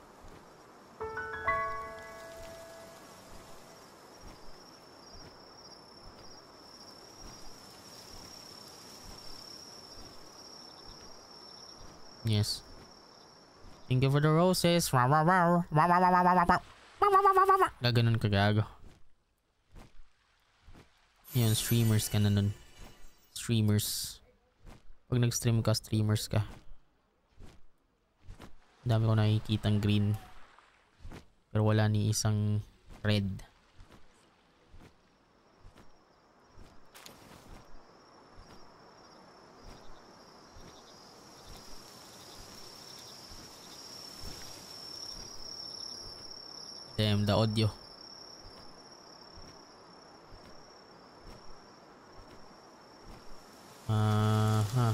Yes. Thank you for the roses. Gaganon ka gago. Yan, streamers ka na nun. Streamers. Pag nag-stream ka, streamers ka. Dami ko nakikitang green. Pero wala ni isang red. Damn, the audio. Uh -huh.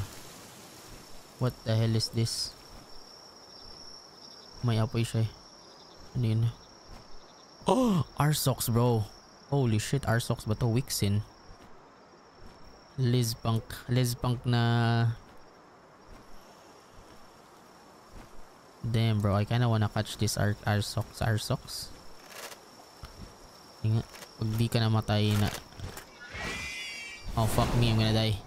What the hell is this? May apoy siya eh. Ano yun? Oh! Arsox bro. Holy shit, Arsox ba to? Wixin. Liz Punk. Liz Punk na... Damn bro, I kinda wanna catch this Ar Arsox. Arsox? Nga, pag di ka namatay na... Oh fuck me, I'm gonna die.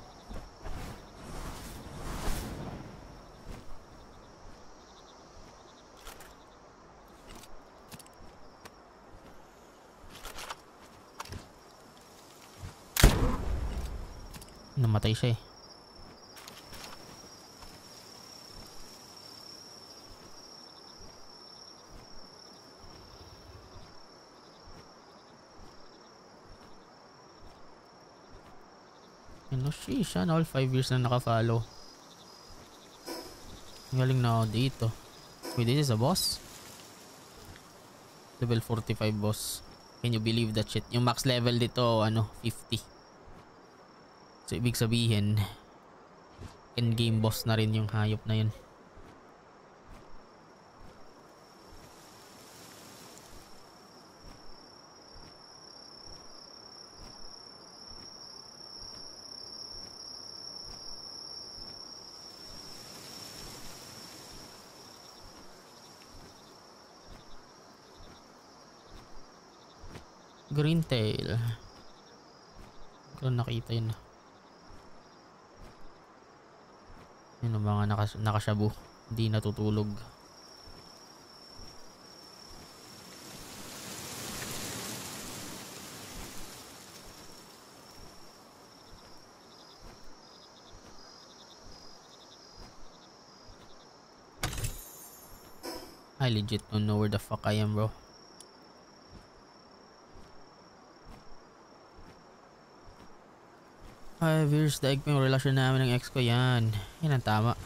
Namatay siya eh. Ano sheesh, ano all 5 years na nakafollow. Galing na ako dito. Wait, this is a boss? Level 45 boss. Can you believe that shit? Yung max level dito, ano, 50. So, ibig sabihin, endgame boss na rin yung hayop na yun. Green tail. Kung nakita yun. Yun ang mga nakas nakasyabu. Hindi natutulog. I legit don't know where the fuck I am bro. Five years daig pa yung relasyon namin ng ex ko yan. Yan ang tama.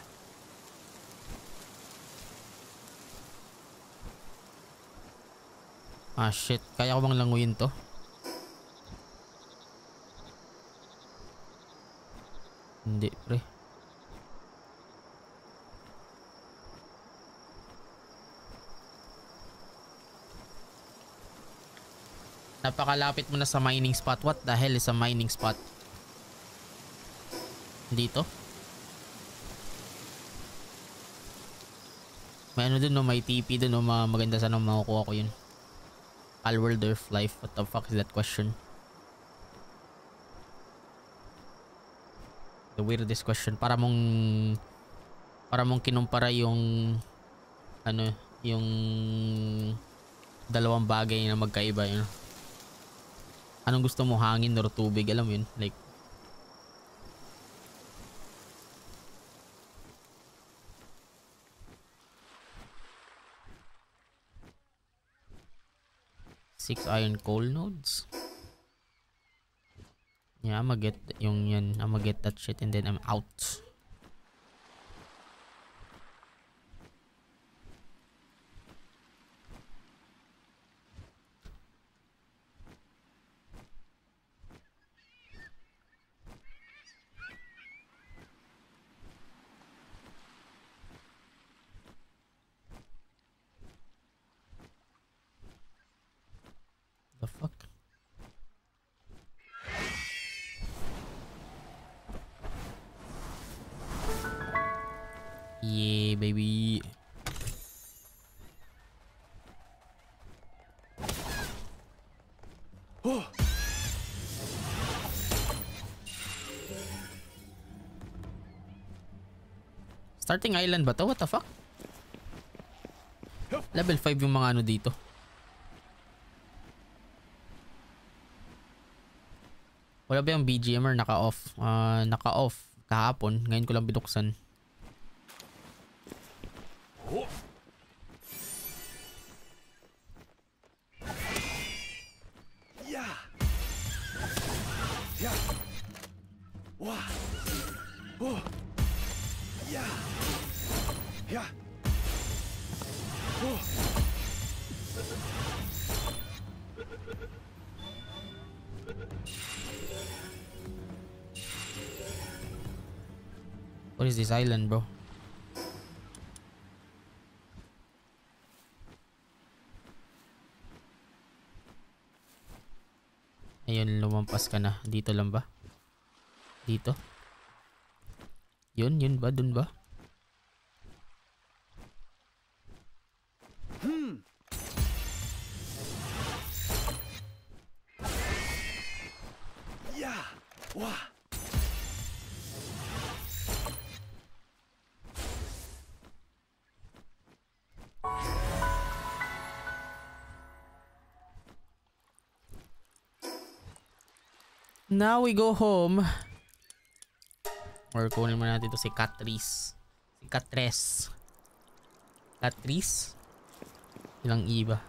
Ah shit, kaya ko bang languyin to? Hindi pre. Napakalapit mo na sa mining spot. What the hell is a mining spot? Dito? May ano dun no, may TP dun no, mga maganda sana makukuha ko yun. Alworld Earth Life. What the fuck is that question? The weirdest question. Para mong para mong kinumpara yung ano, yung dalawang bagay na magkaiba yun. Anong gusto mo hangin or tubig? Alam mo yun? Like Six iron coal nodes. Yeah, I'ma get yung yan. I'ma get that shit and then I'm out. Starting island ba to? What the fuck? Level 5 yung mga ano dito. Wala ba yung BGMer naka-off? Ah, naka-off kahapon. Ngayon ko lang binuksan. This island, bro? Ayun, lumampas ka na. Dito lang ba? Dito? Yun, yun ba? Dun ba? Now we go home. Or kunin mo natin to si Catrice. Si Catres. Catrice? Ilang iba.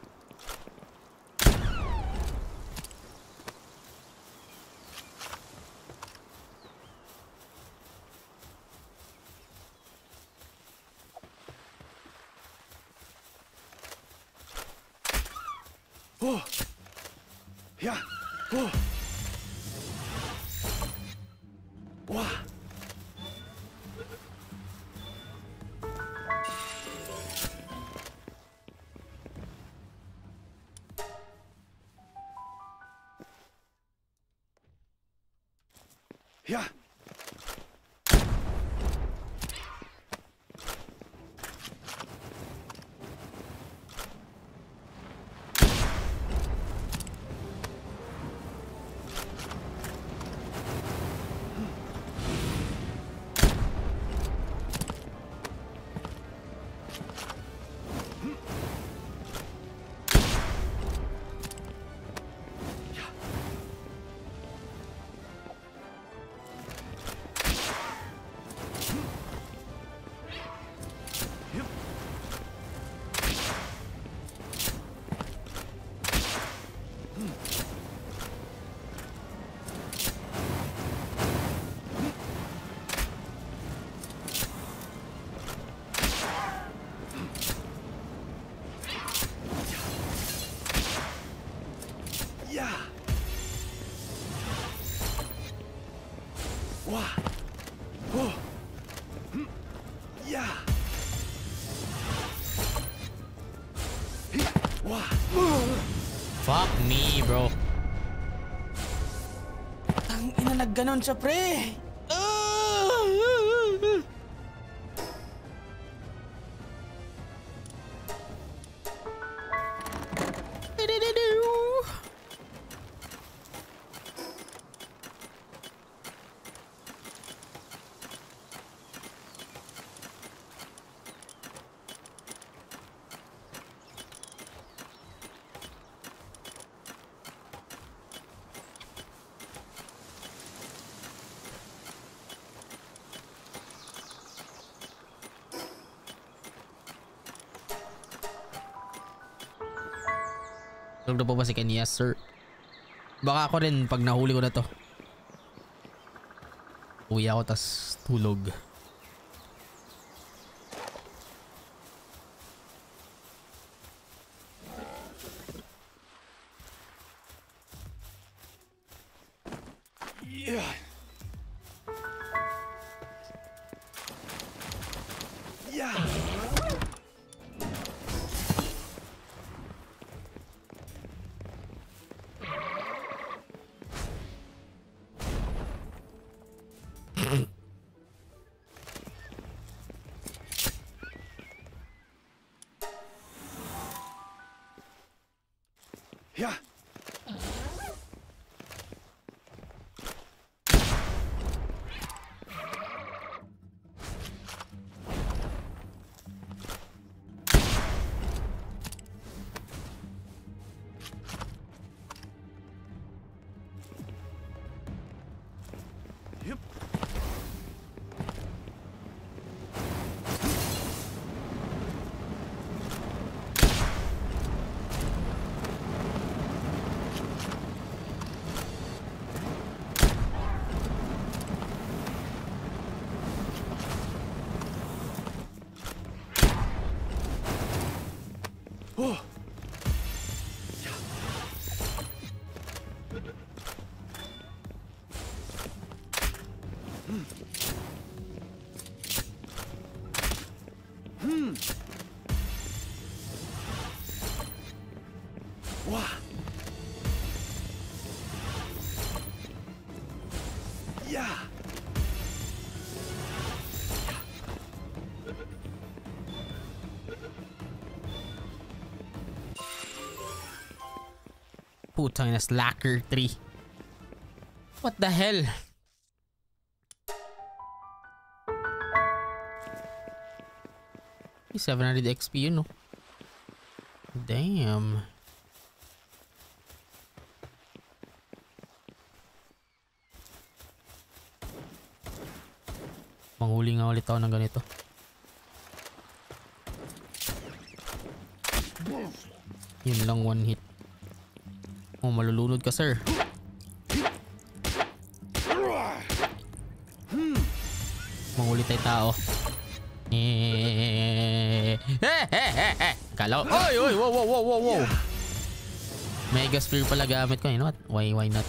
Nagganon siya, pre. Tulog na po ba si Ken? Yes, sir. Baka ako rin pag nahuli ko na to. Uwi ako tas tulog. Putang na slacker 3. What the hell? May 700 XP yun, no? Damn. Manghuli nga ulit ako ng ganito. Yun lang one hit. Oh, malulunod ka, sir. Manghuli tayo tao. Eh. Kala ko. Oy, oy, wow, wow, wow, wow, wow. Mega spear pala gamit ko. You know what? Why, why not?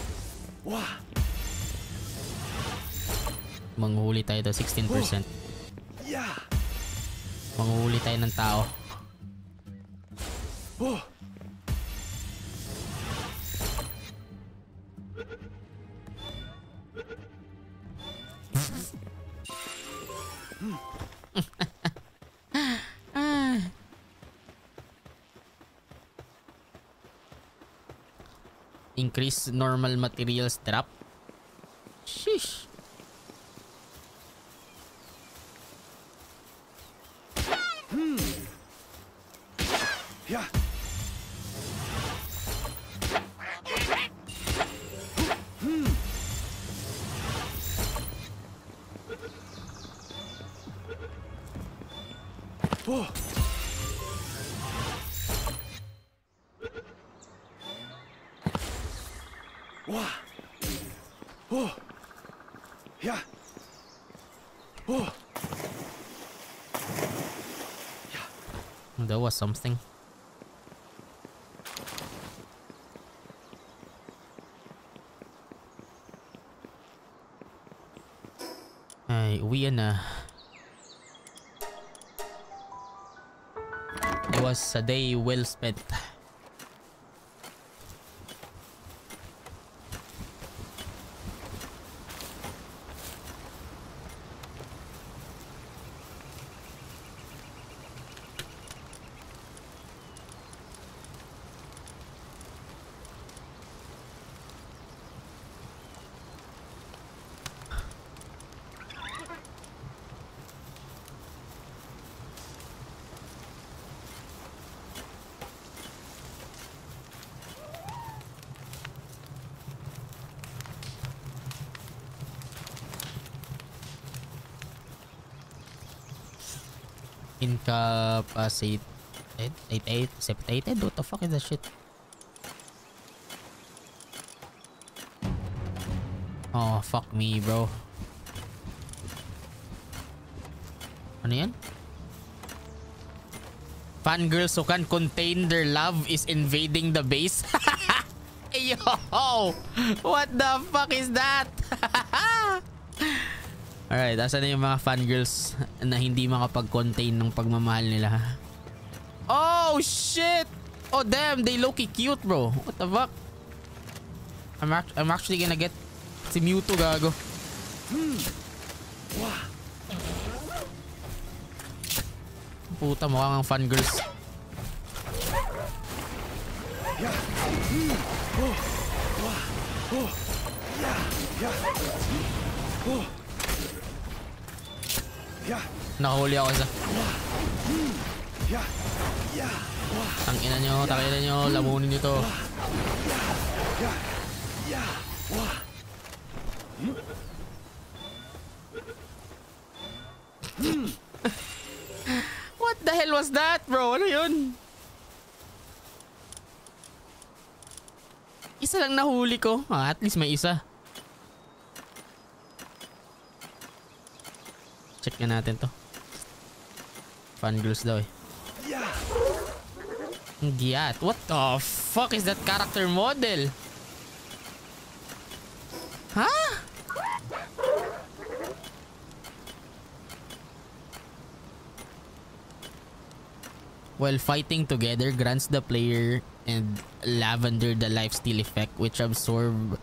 Manghuli tayo to 16%. Yeah. Manghuli tayo ng tao. Normal materials drop. That was something. Ay, uwi na. It was a day well spent. Incapacitated? Incapacitated? What the fuck is that shit? Oh, fuck me, bro. Ano yan? Fangirls who can contain their love is invading the base. Yo! What the fuck is that? Alright, asa na yung mga fangirls na hindi makapag-contain ng pagmamahal nila? Oh, shit! Oh, damn! They low-key cute, bro. What the fuck? I'm, act I'm actually gonna get si Mewtwo, gago. Puta, mukhang ang fangirls. Nakahuli ako isa. Ang ina nyo, takina nyo, lamunin nyo to. What the hell was that, bro? Ano yun? Isa lang nahuli ko. Ah, at least may isa. Check nga natin to. Fangirls daw eh. Giyat. What the fuck is that character model? Ha? While fighting together grants the player and Lavender the lifesteal effect which absorb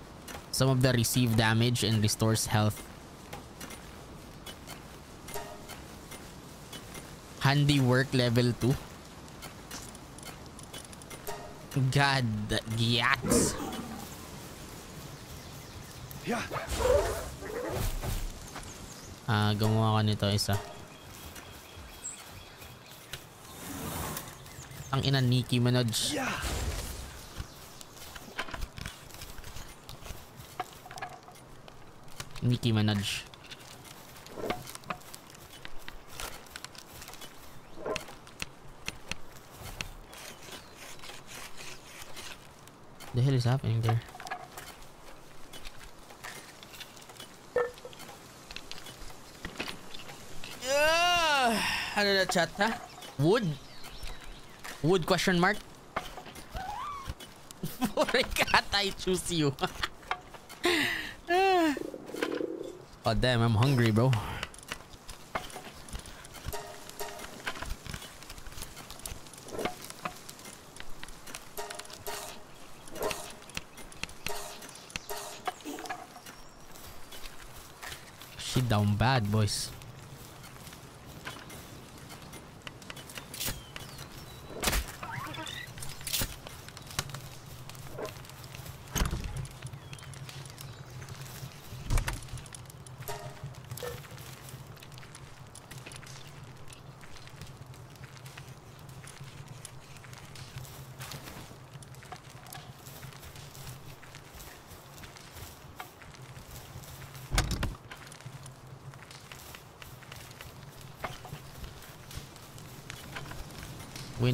some of the received damage and restores health. Handiwork level 2. God, yaks. Ah, gumawa ka nito isa. Ang ina Nicki Minaj. Nicki Minaj. Is happening there? Yeah. Ano na chat ha? Wood? Wood question mark? Forecat, I choose you. Ah. oh damn, I'm hungry bro. Down bad boys.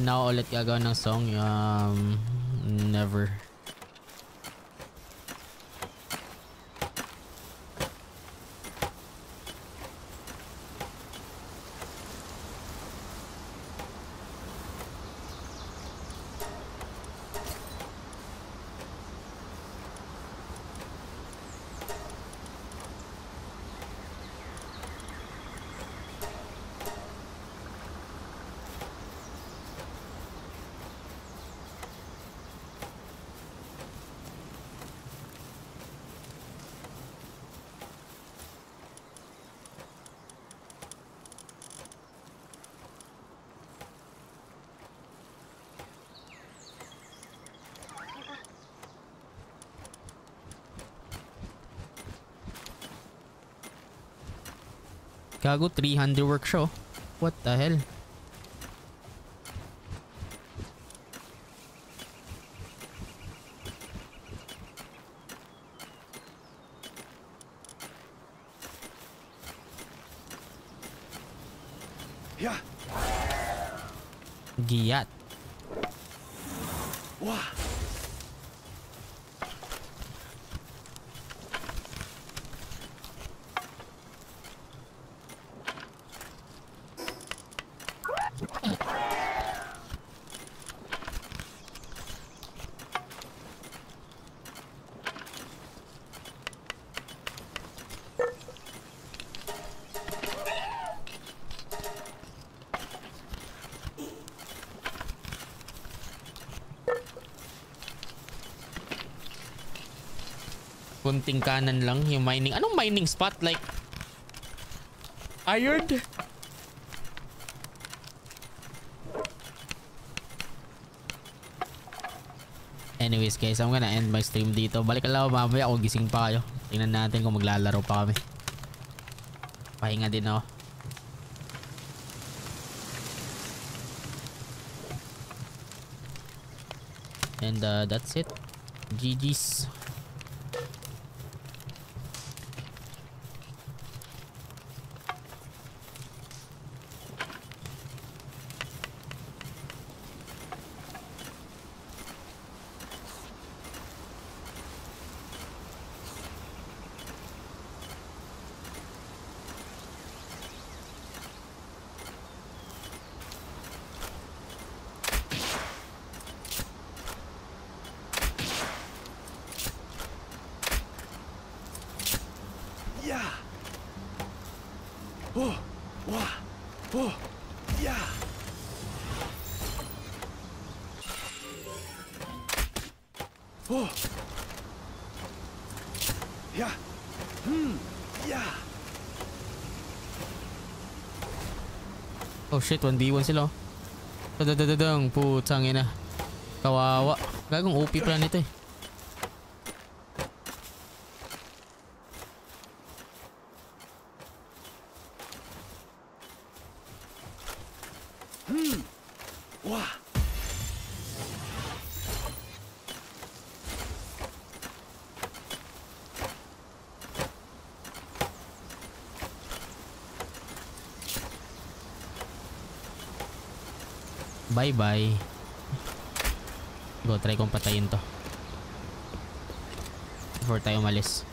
We now ulit gagawa ng song. Um, never. Gago 300 work oh. What the hell? Yeah. Giyat. Wah. Kunting kanan lang yung mining. Anong mining spot? Like, iron? Anyways guys, I'm gonna end my stream dito. Balik lang mamaya kung gising pa kayo. Tingnan natin kung maglalaro pa kami. Pahinga din ako. And uh, that's it. GG's. Yeah. Oh. Wah. Oh. Yeah. Oh. Yeah. Hmm. Yeah. Oh shit, 1v1 sila oh. Dadadadadang, putang ina. Kawawa. Gagong OP pala nito eh. Wah. Bye bye. Go, try kong patayin to. Before tayo umalis.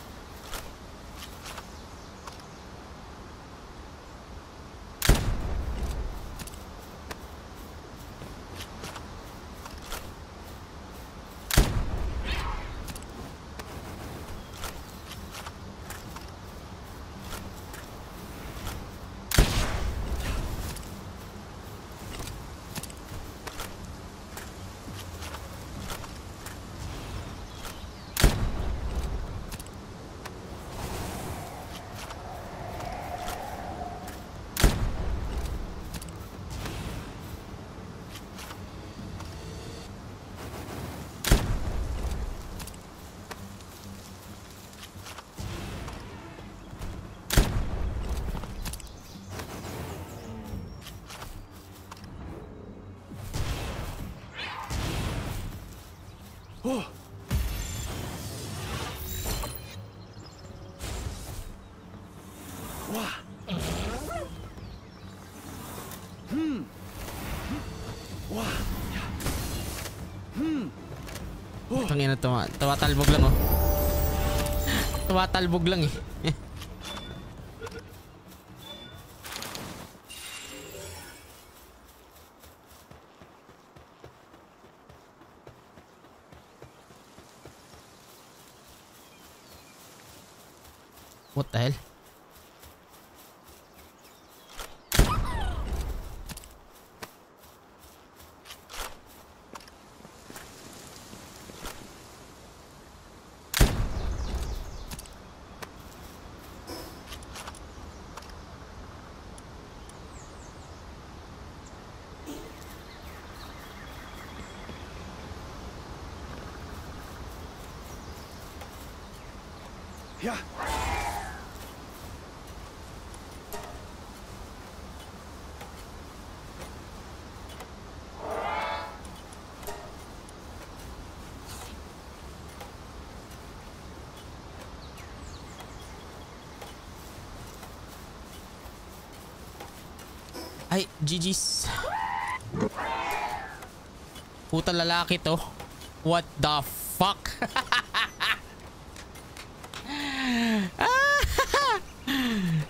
Tangina tuma tumatalbog lang oh. Tumatalbog lang eh. GG's. Puta lalaki to. What the fuck?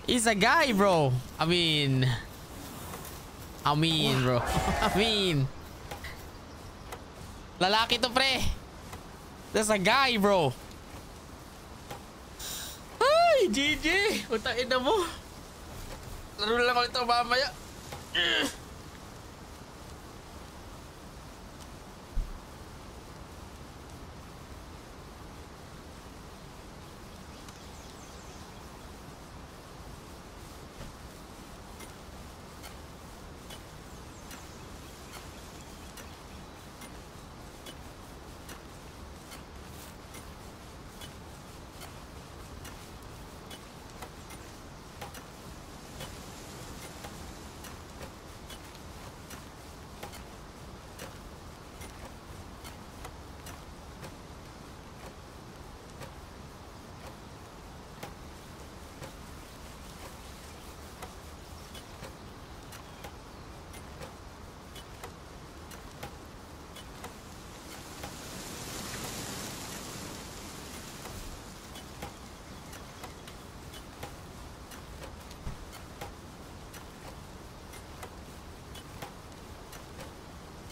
He's a guy, bro. I mean... I mean, bro. I mean... Lalaki to, pre. That's a guy, bro. Ay, GG. Utain na mo. Laro lang ulit ako mamaya. Ugh.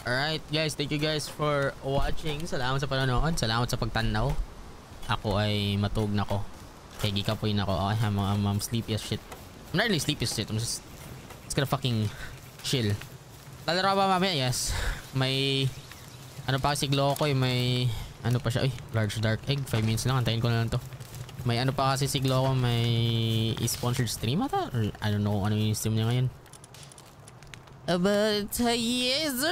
Alright guys, thank you guys for watching. Salamat sa panonood. Salamat sa pagtanaw. Ako ay matug na ko. Kaya gikapoy na ko. Okay, I'm, I'm, I'm sleepy as shit. I'm not really sleepy as shit. I'm just, just gonna fucking chill. Lalaro ba mamaya? Yes. May, ano pa kasi glow ko eh. May, ano pa siya. Ay, large dark egg. 5 minutes lang. Antayin ko na lang to. May ano pa kasi si Glow ko. May sponsored stream ata? Or I don't know ano yung stream niya ngayon. But uh, yes.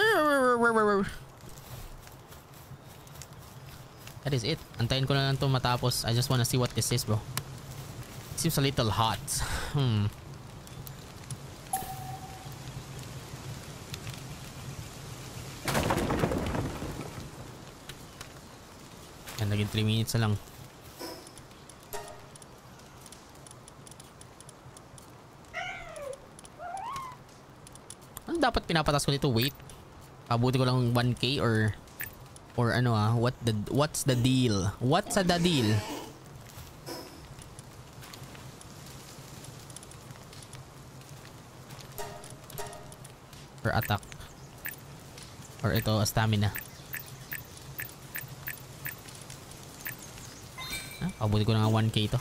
That is it. Antayin ko na lang to matapos. I just wanna see what this is, bro. Seems a little hot. Hmm. Yan, naging 3 minutes na lang. Dapat pinapatas ko nito? Wait. Pabuti ko lang 1k or or ano ah, what the what's the deal? What's the deal? Or attack. Or ito, stamina. Ah, pabuti ko na nga 1k to.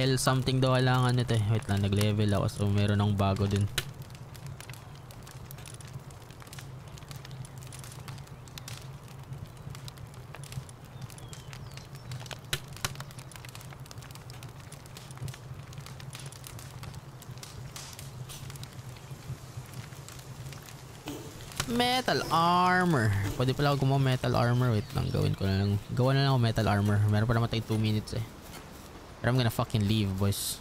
Hell something daw kailangan nito eh. Wait lang, nag-level ako so meron akong bago din. Metal armor. Pwede pala ako gumawa metal armor. Wait lang, gawin ko na lang. Gawa na lang ako metal armor. Meron pa naman tayo 2 minutes eh. I'm gonna fucking leave, boys.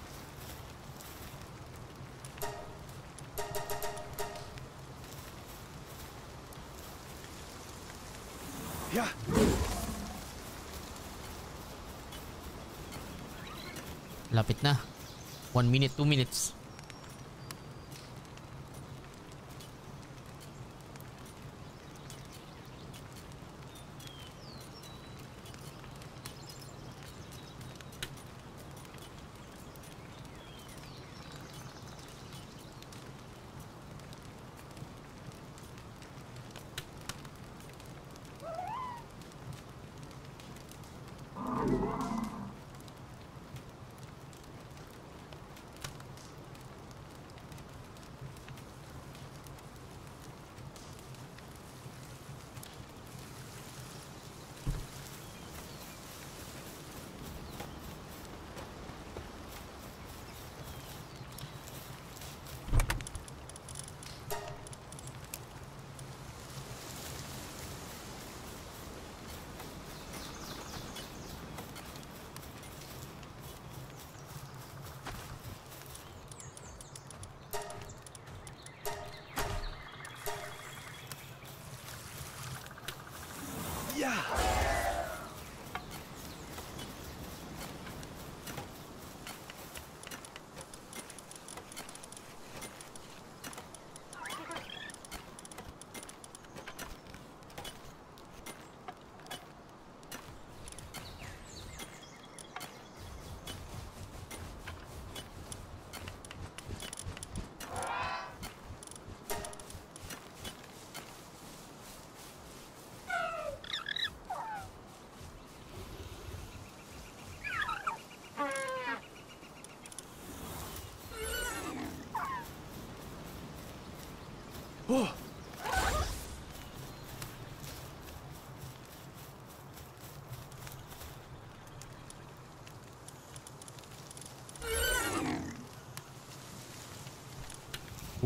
Yeah. Lapit na. 1 minute, 2 minutes.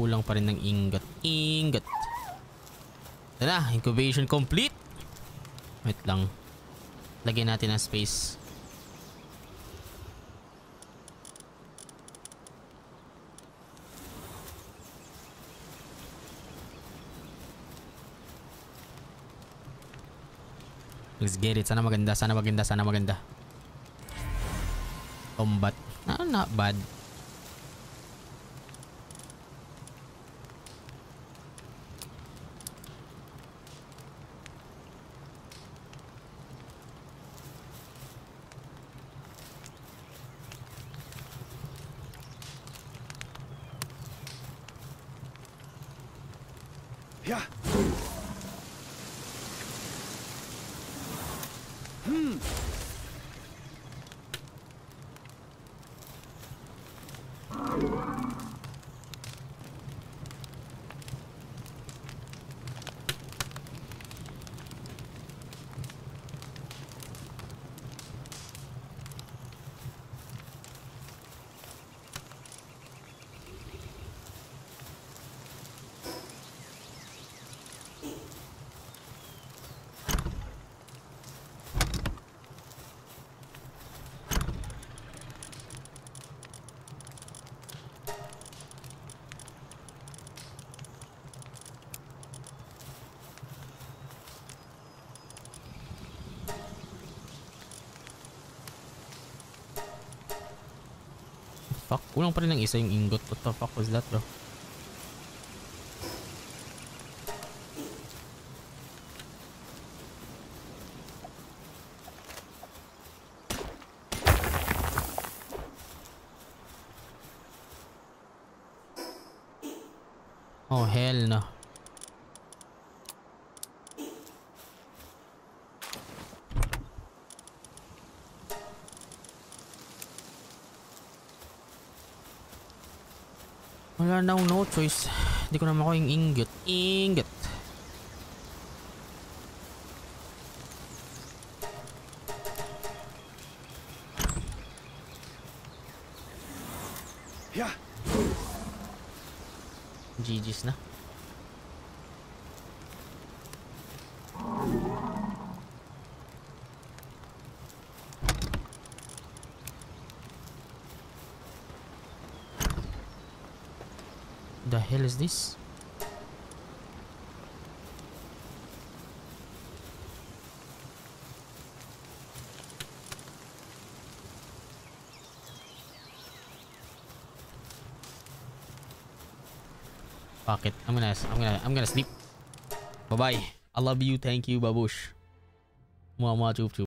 Kulang pa rin ng ingot. Ingot. Ito na, incubation complete. Wait lang. Lagyan natin ng space. Let's get it. Sana maganda, sana maganda, sana maganda. Combat. Ah, not bad. Yeah. Fuck, kulang pa rin ng isa yung ingot. What the fuck was that bro? Oh hell no. Akong no choice. Hindi ko na makuha yung ingot. Ingot. Is this? Fuck it. I'm gonna I'm gonna I'm gonna sleep. Bye bye. I love you. Thank you, babush. Mwah chup chup.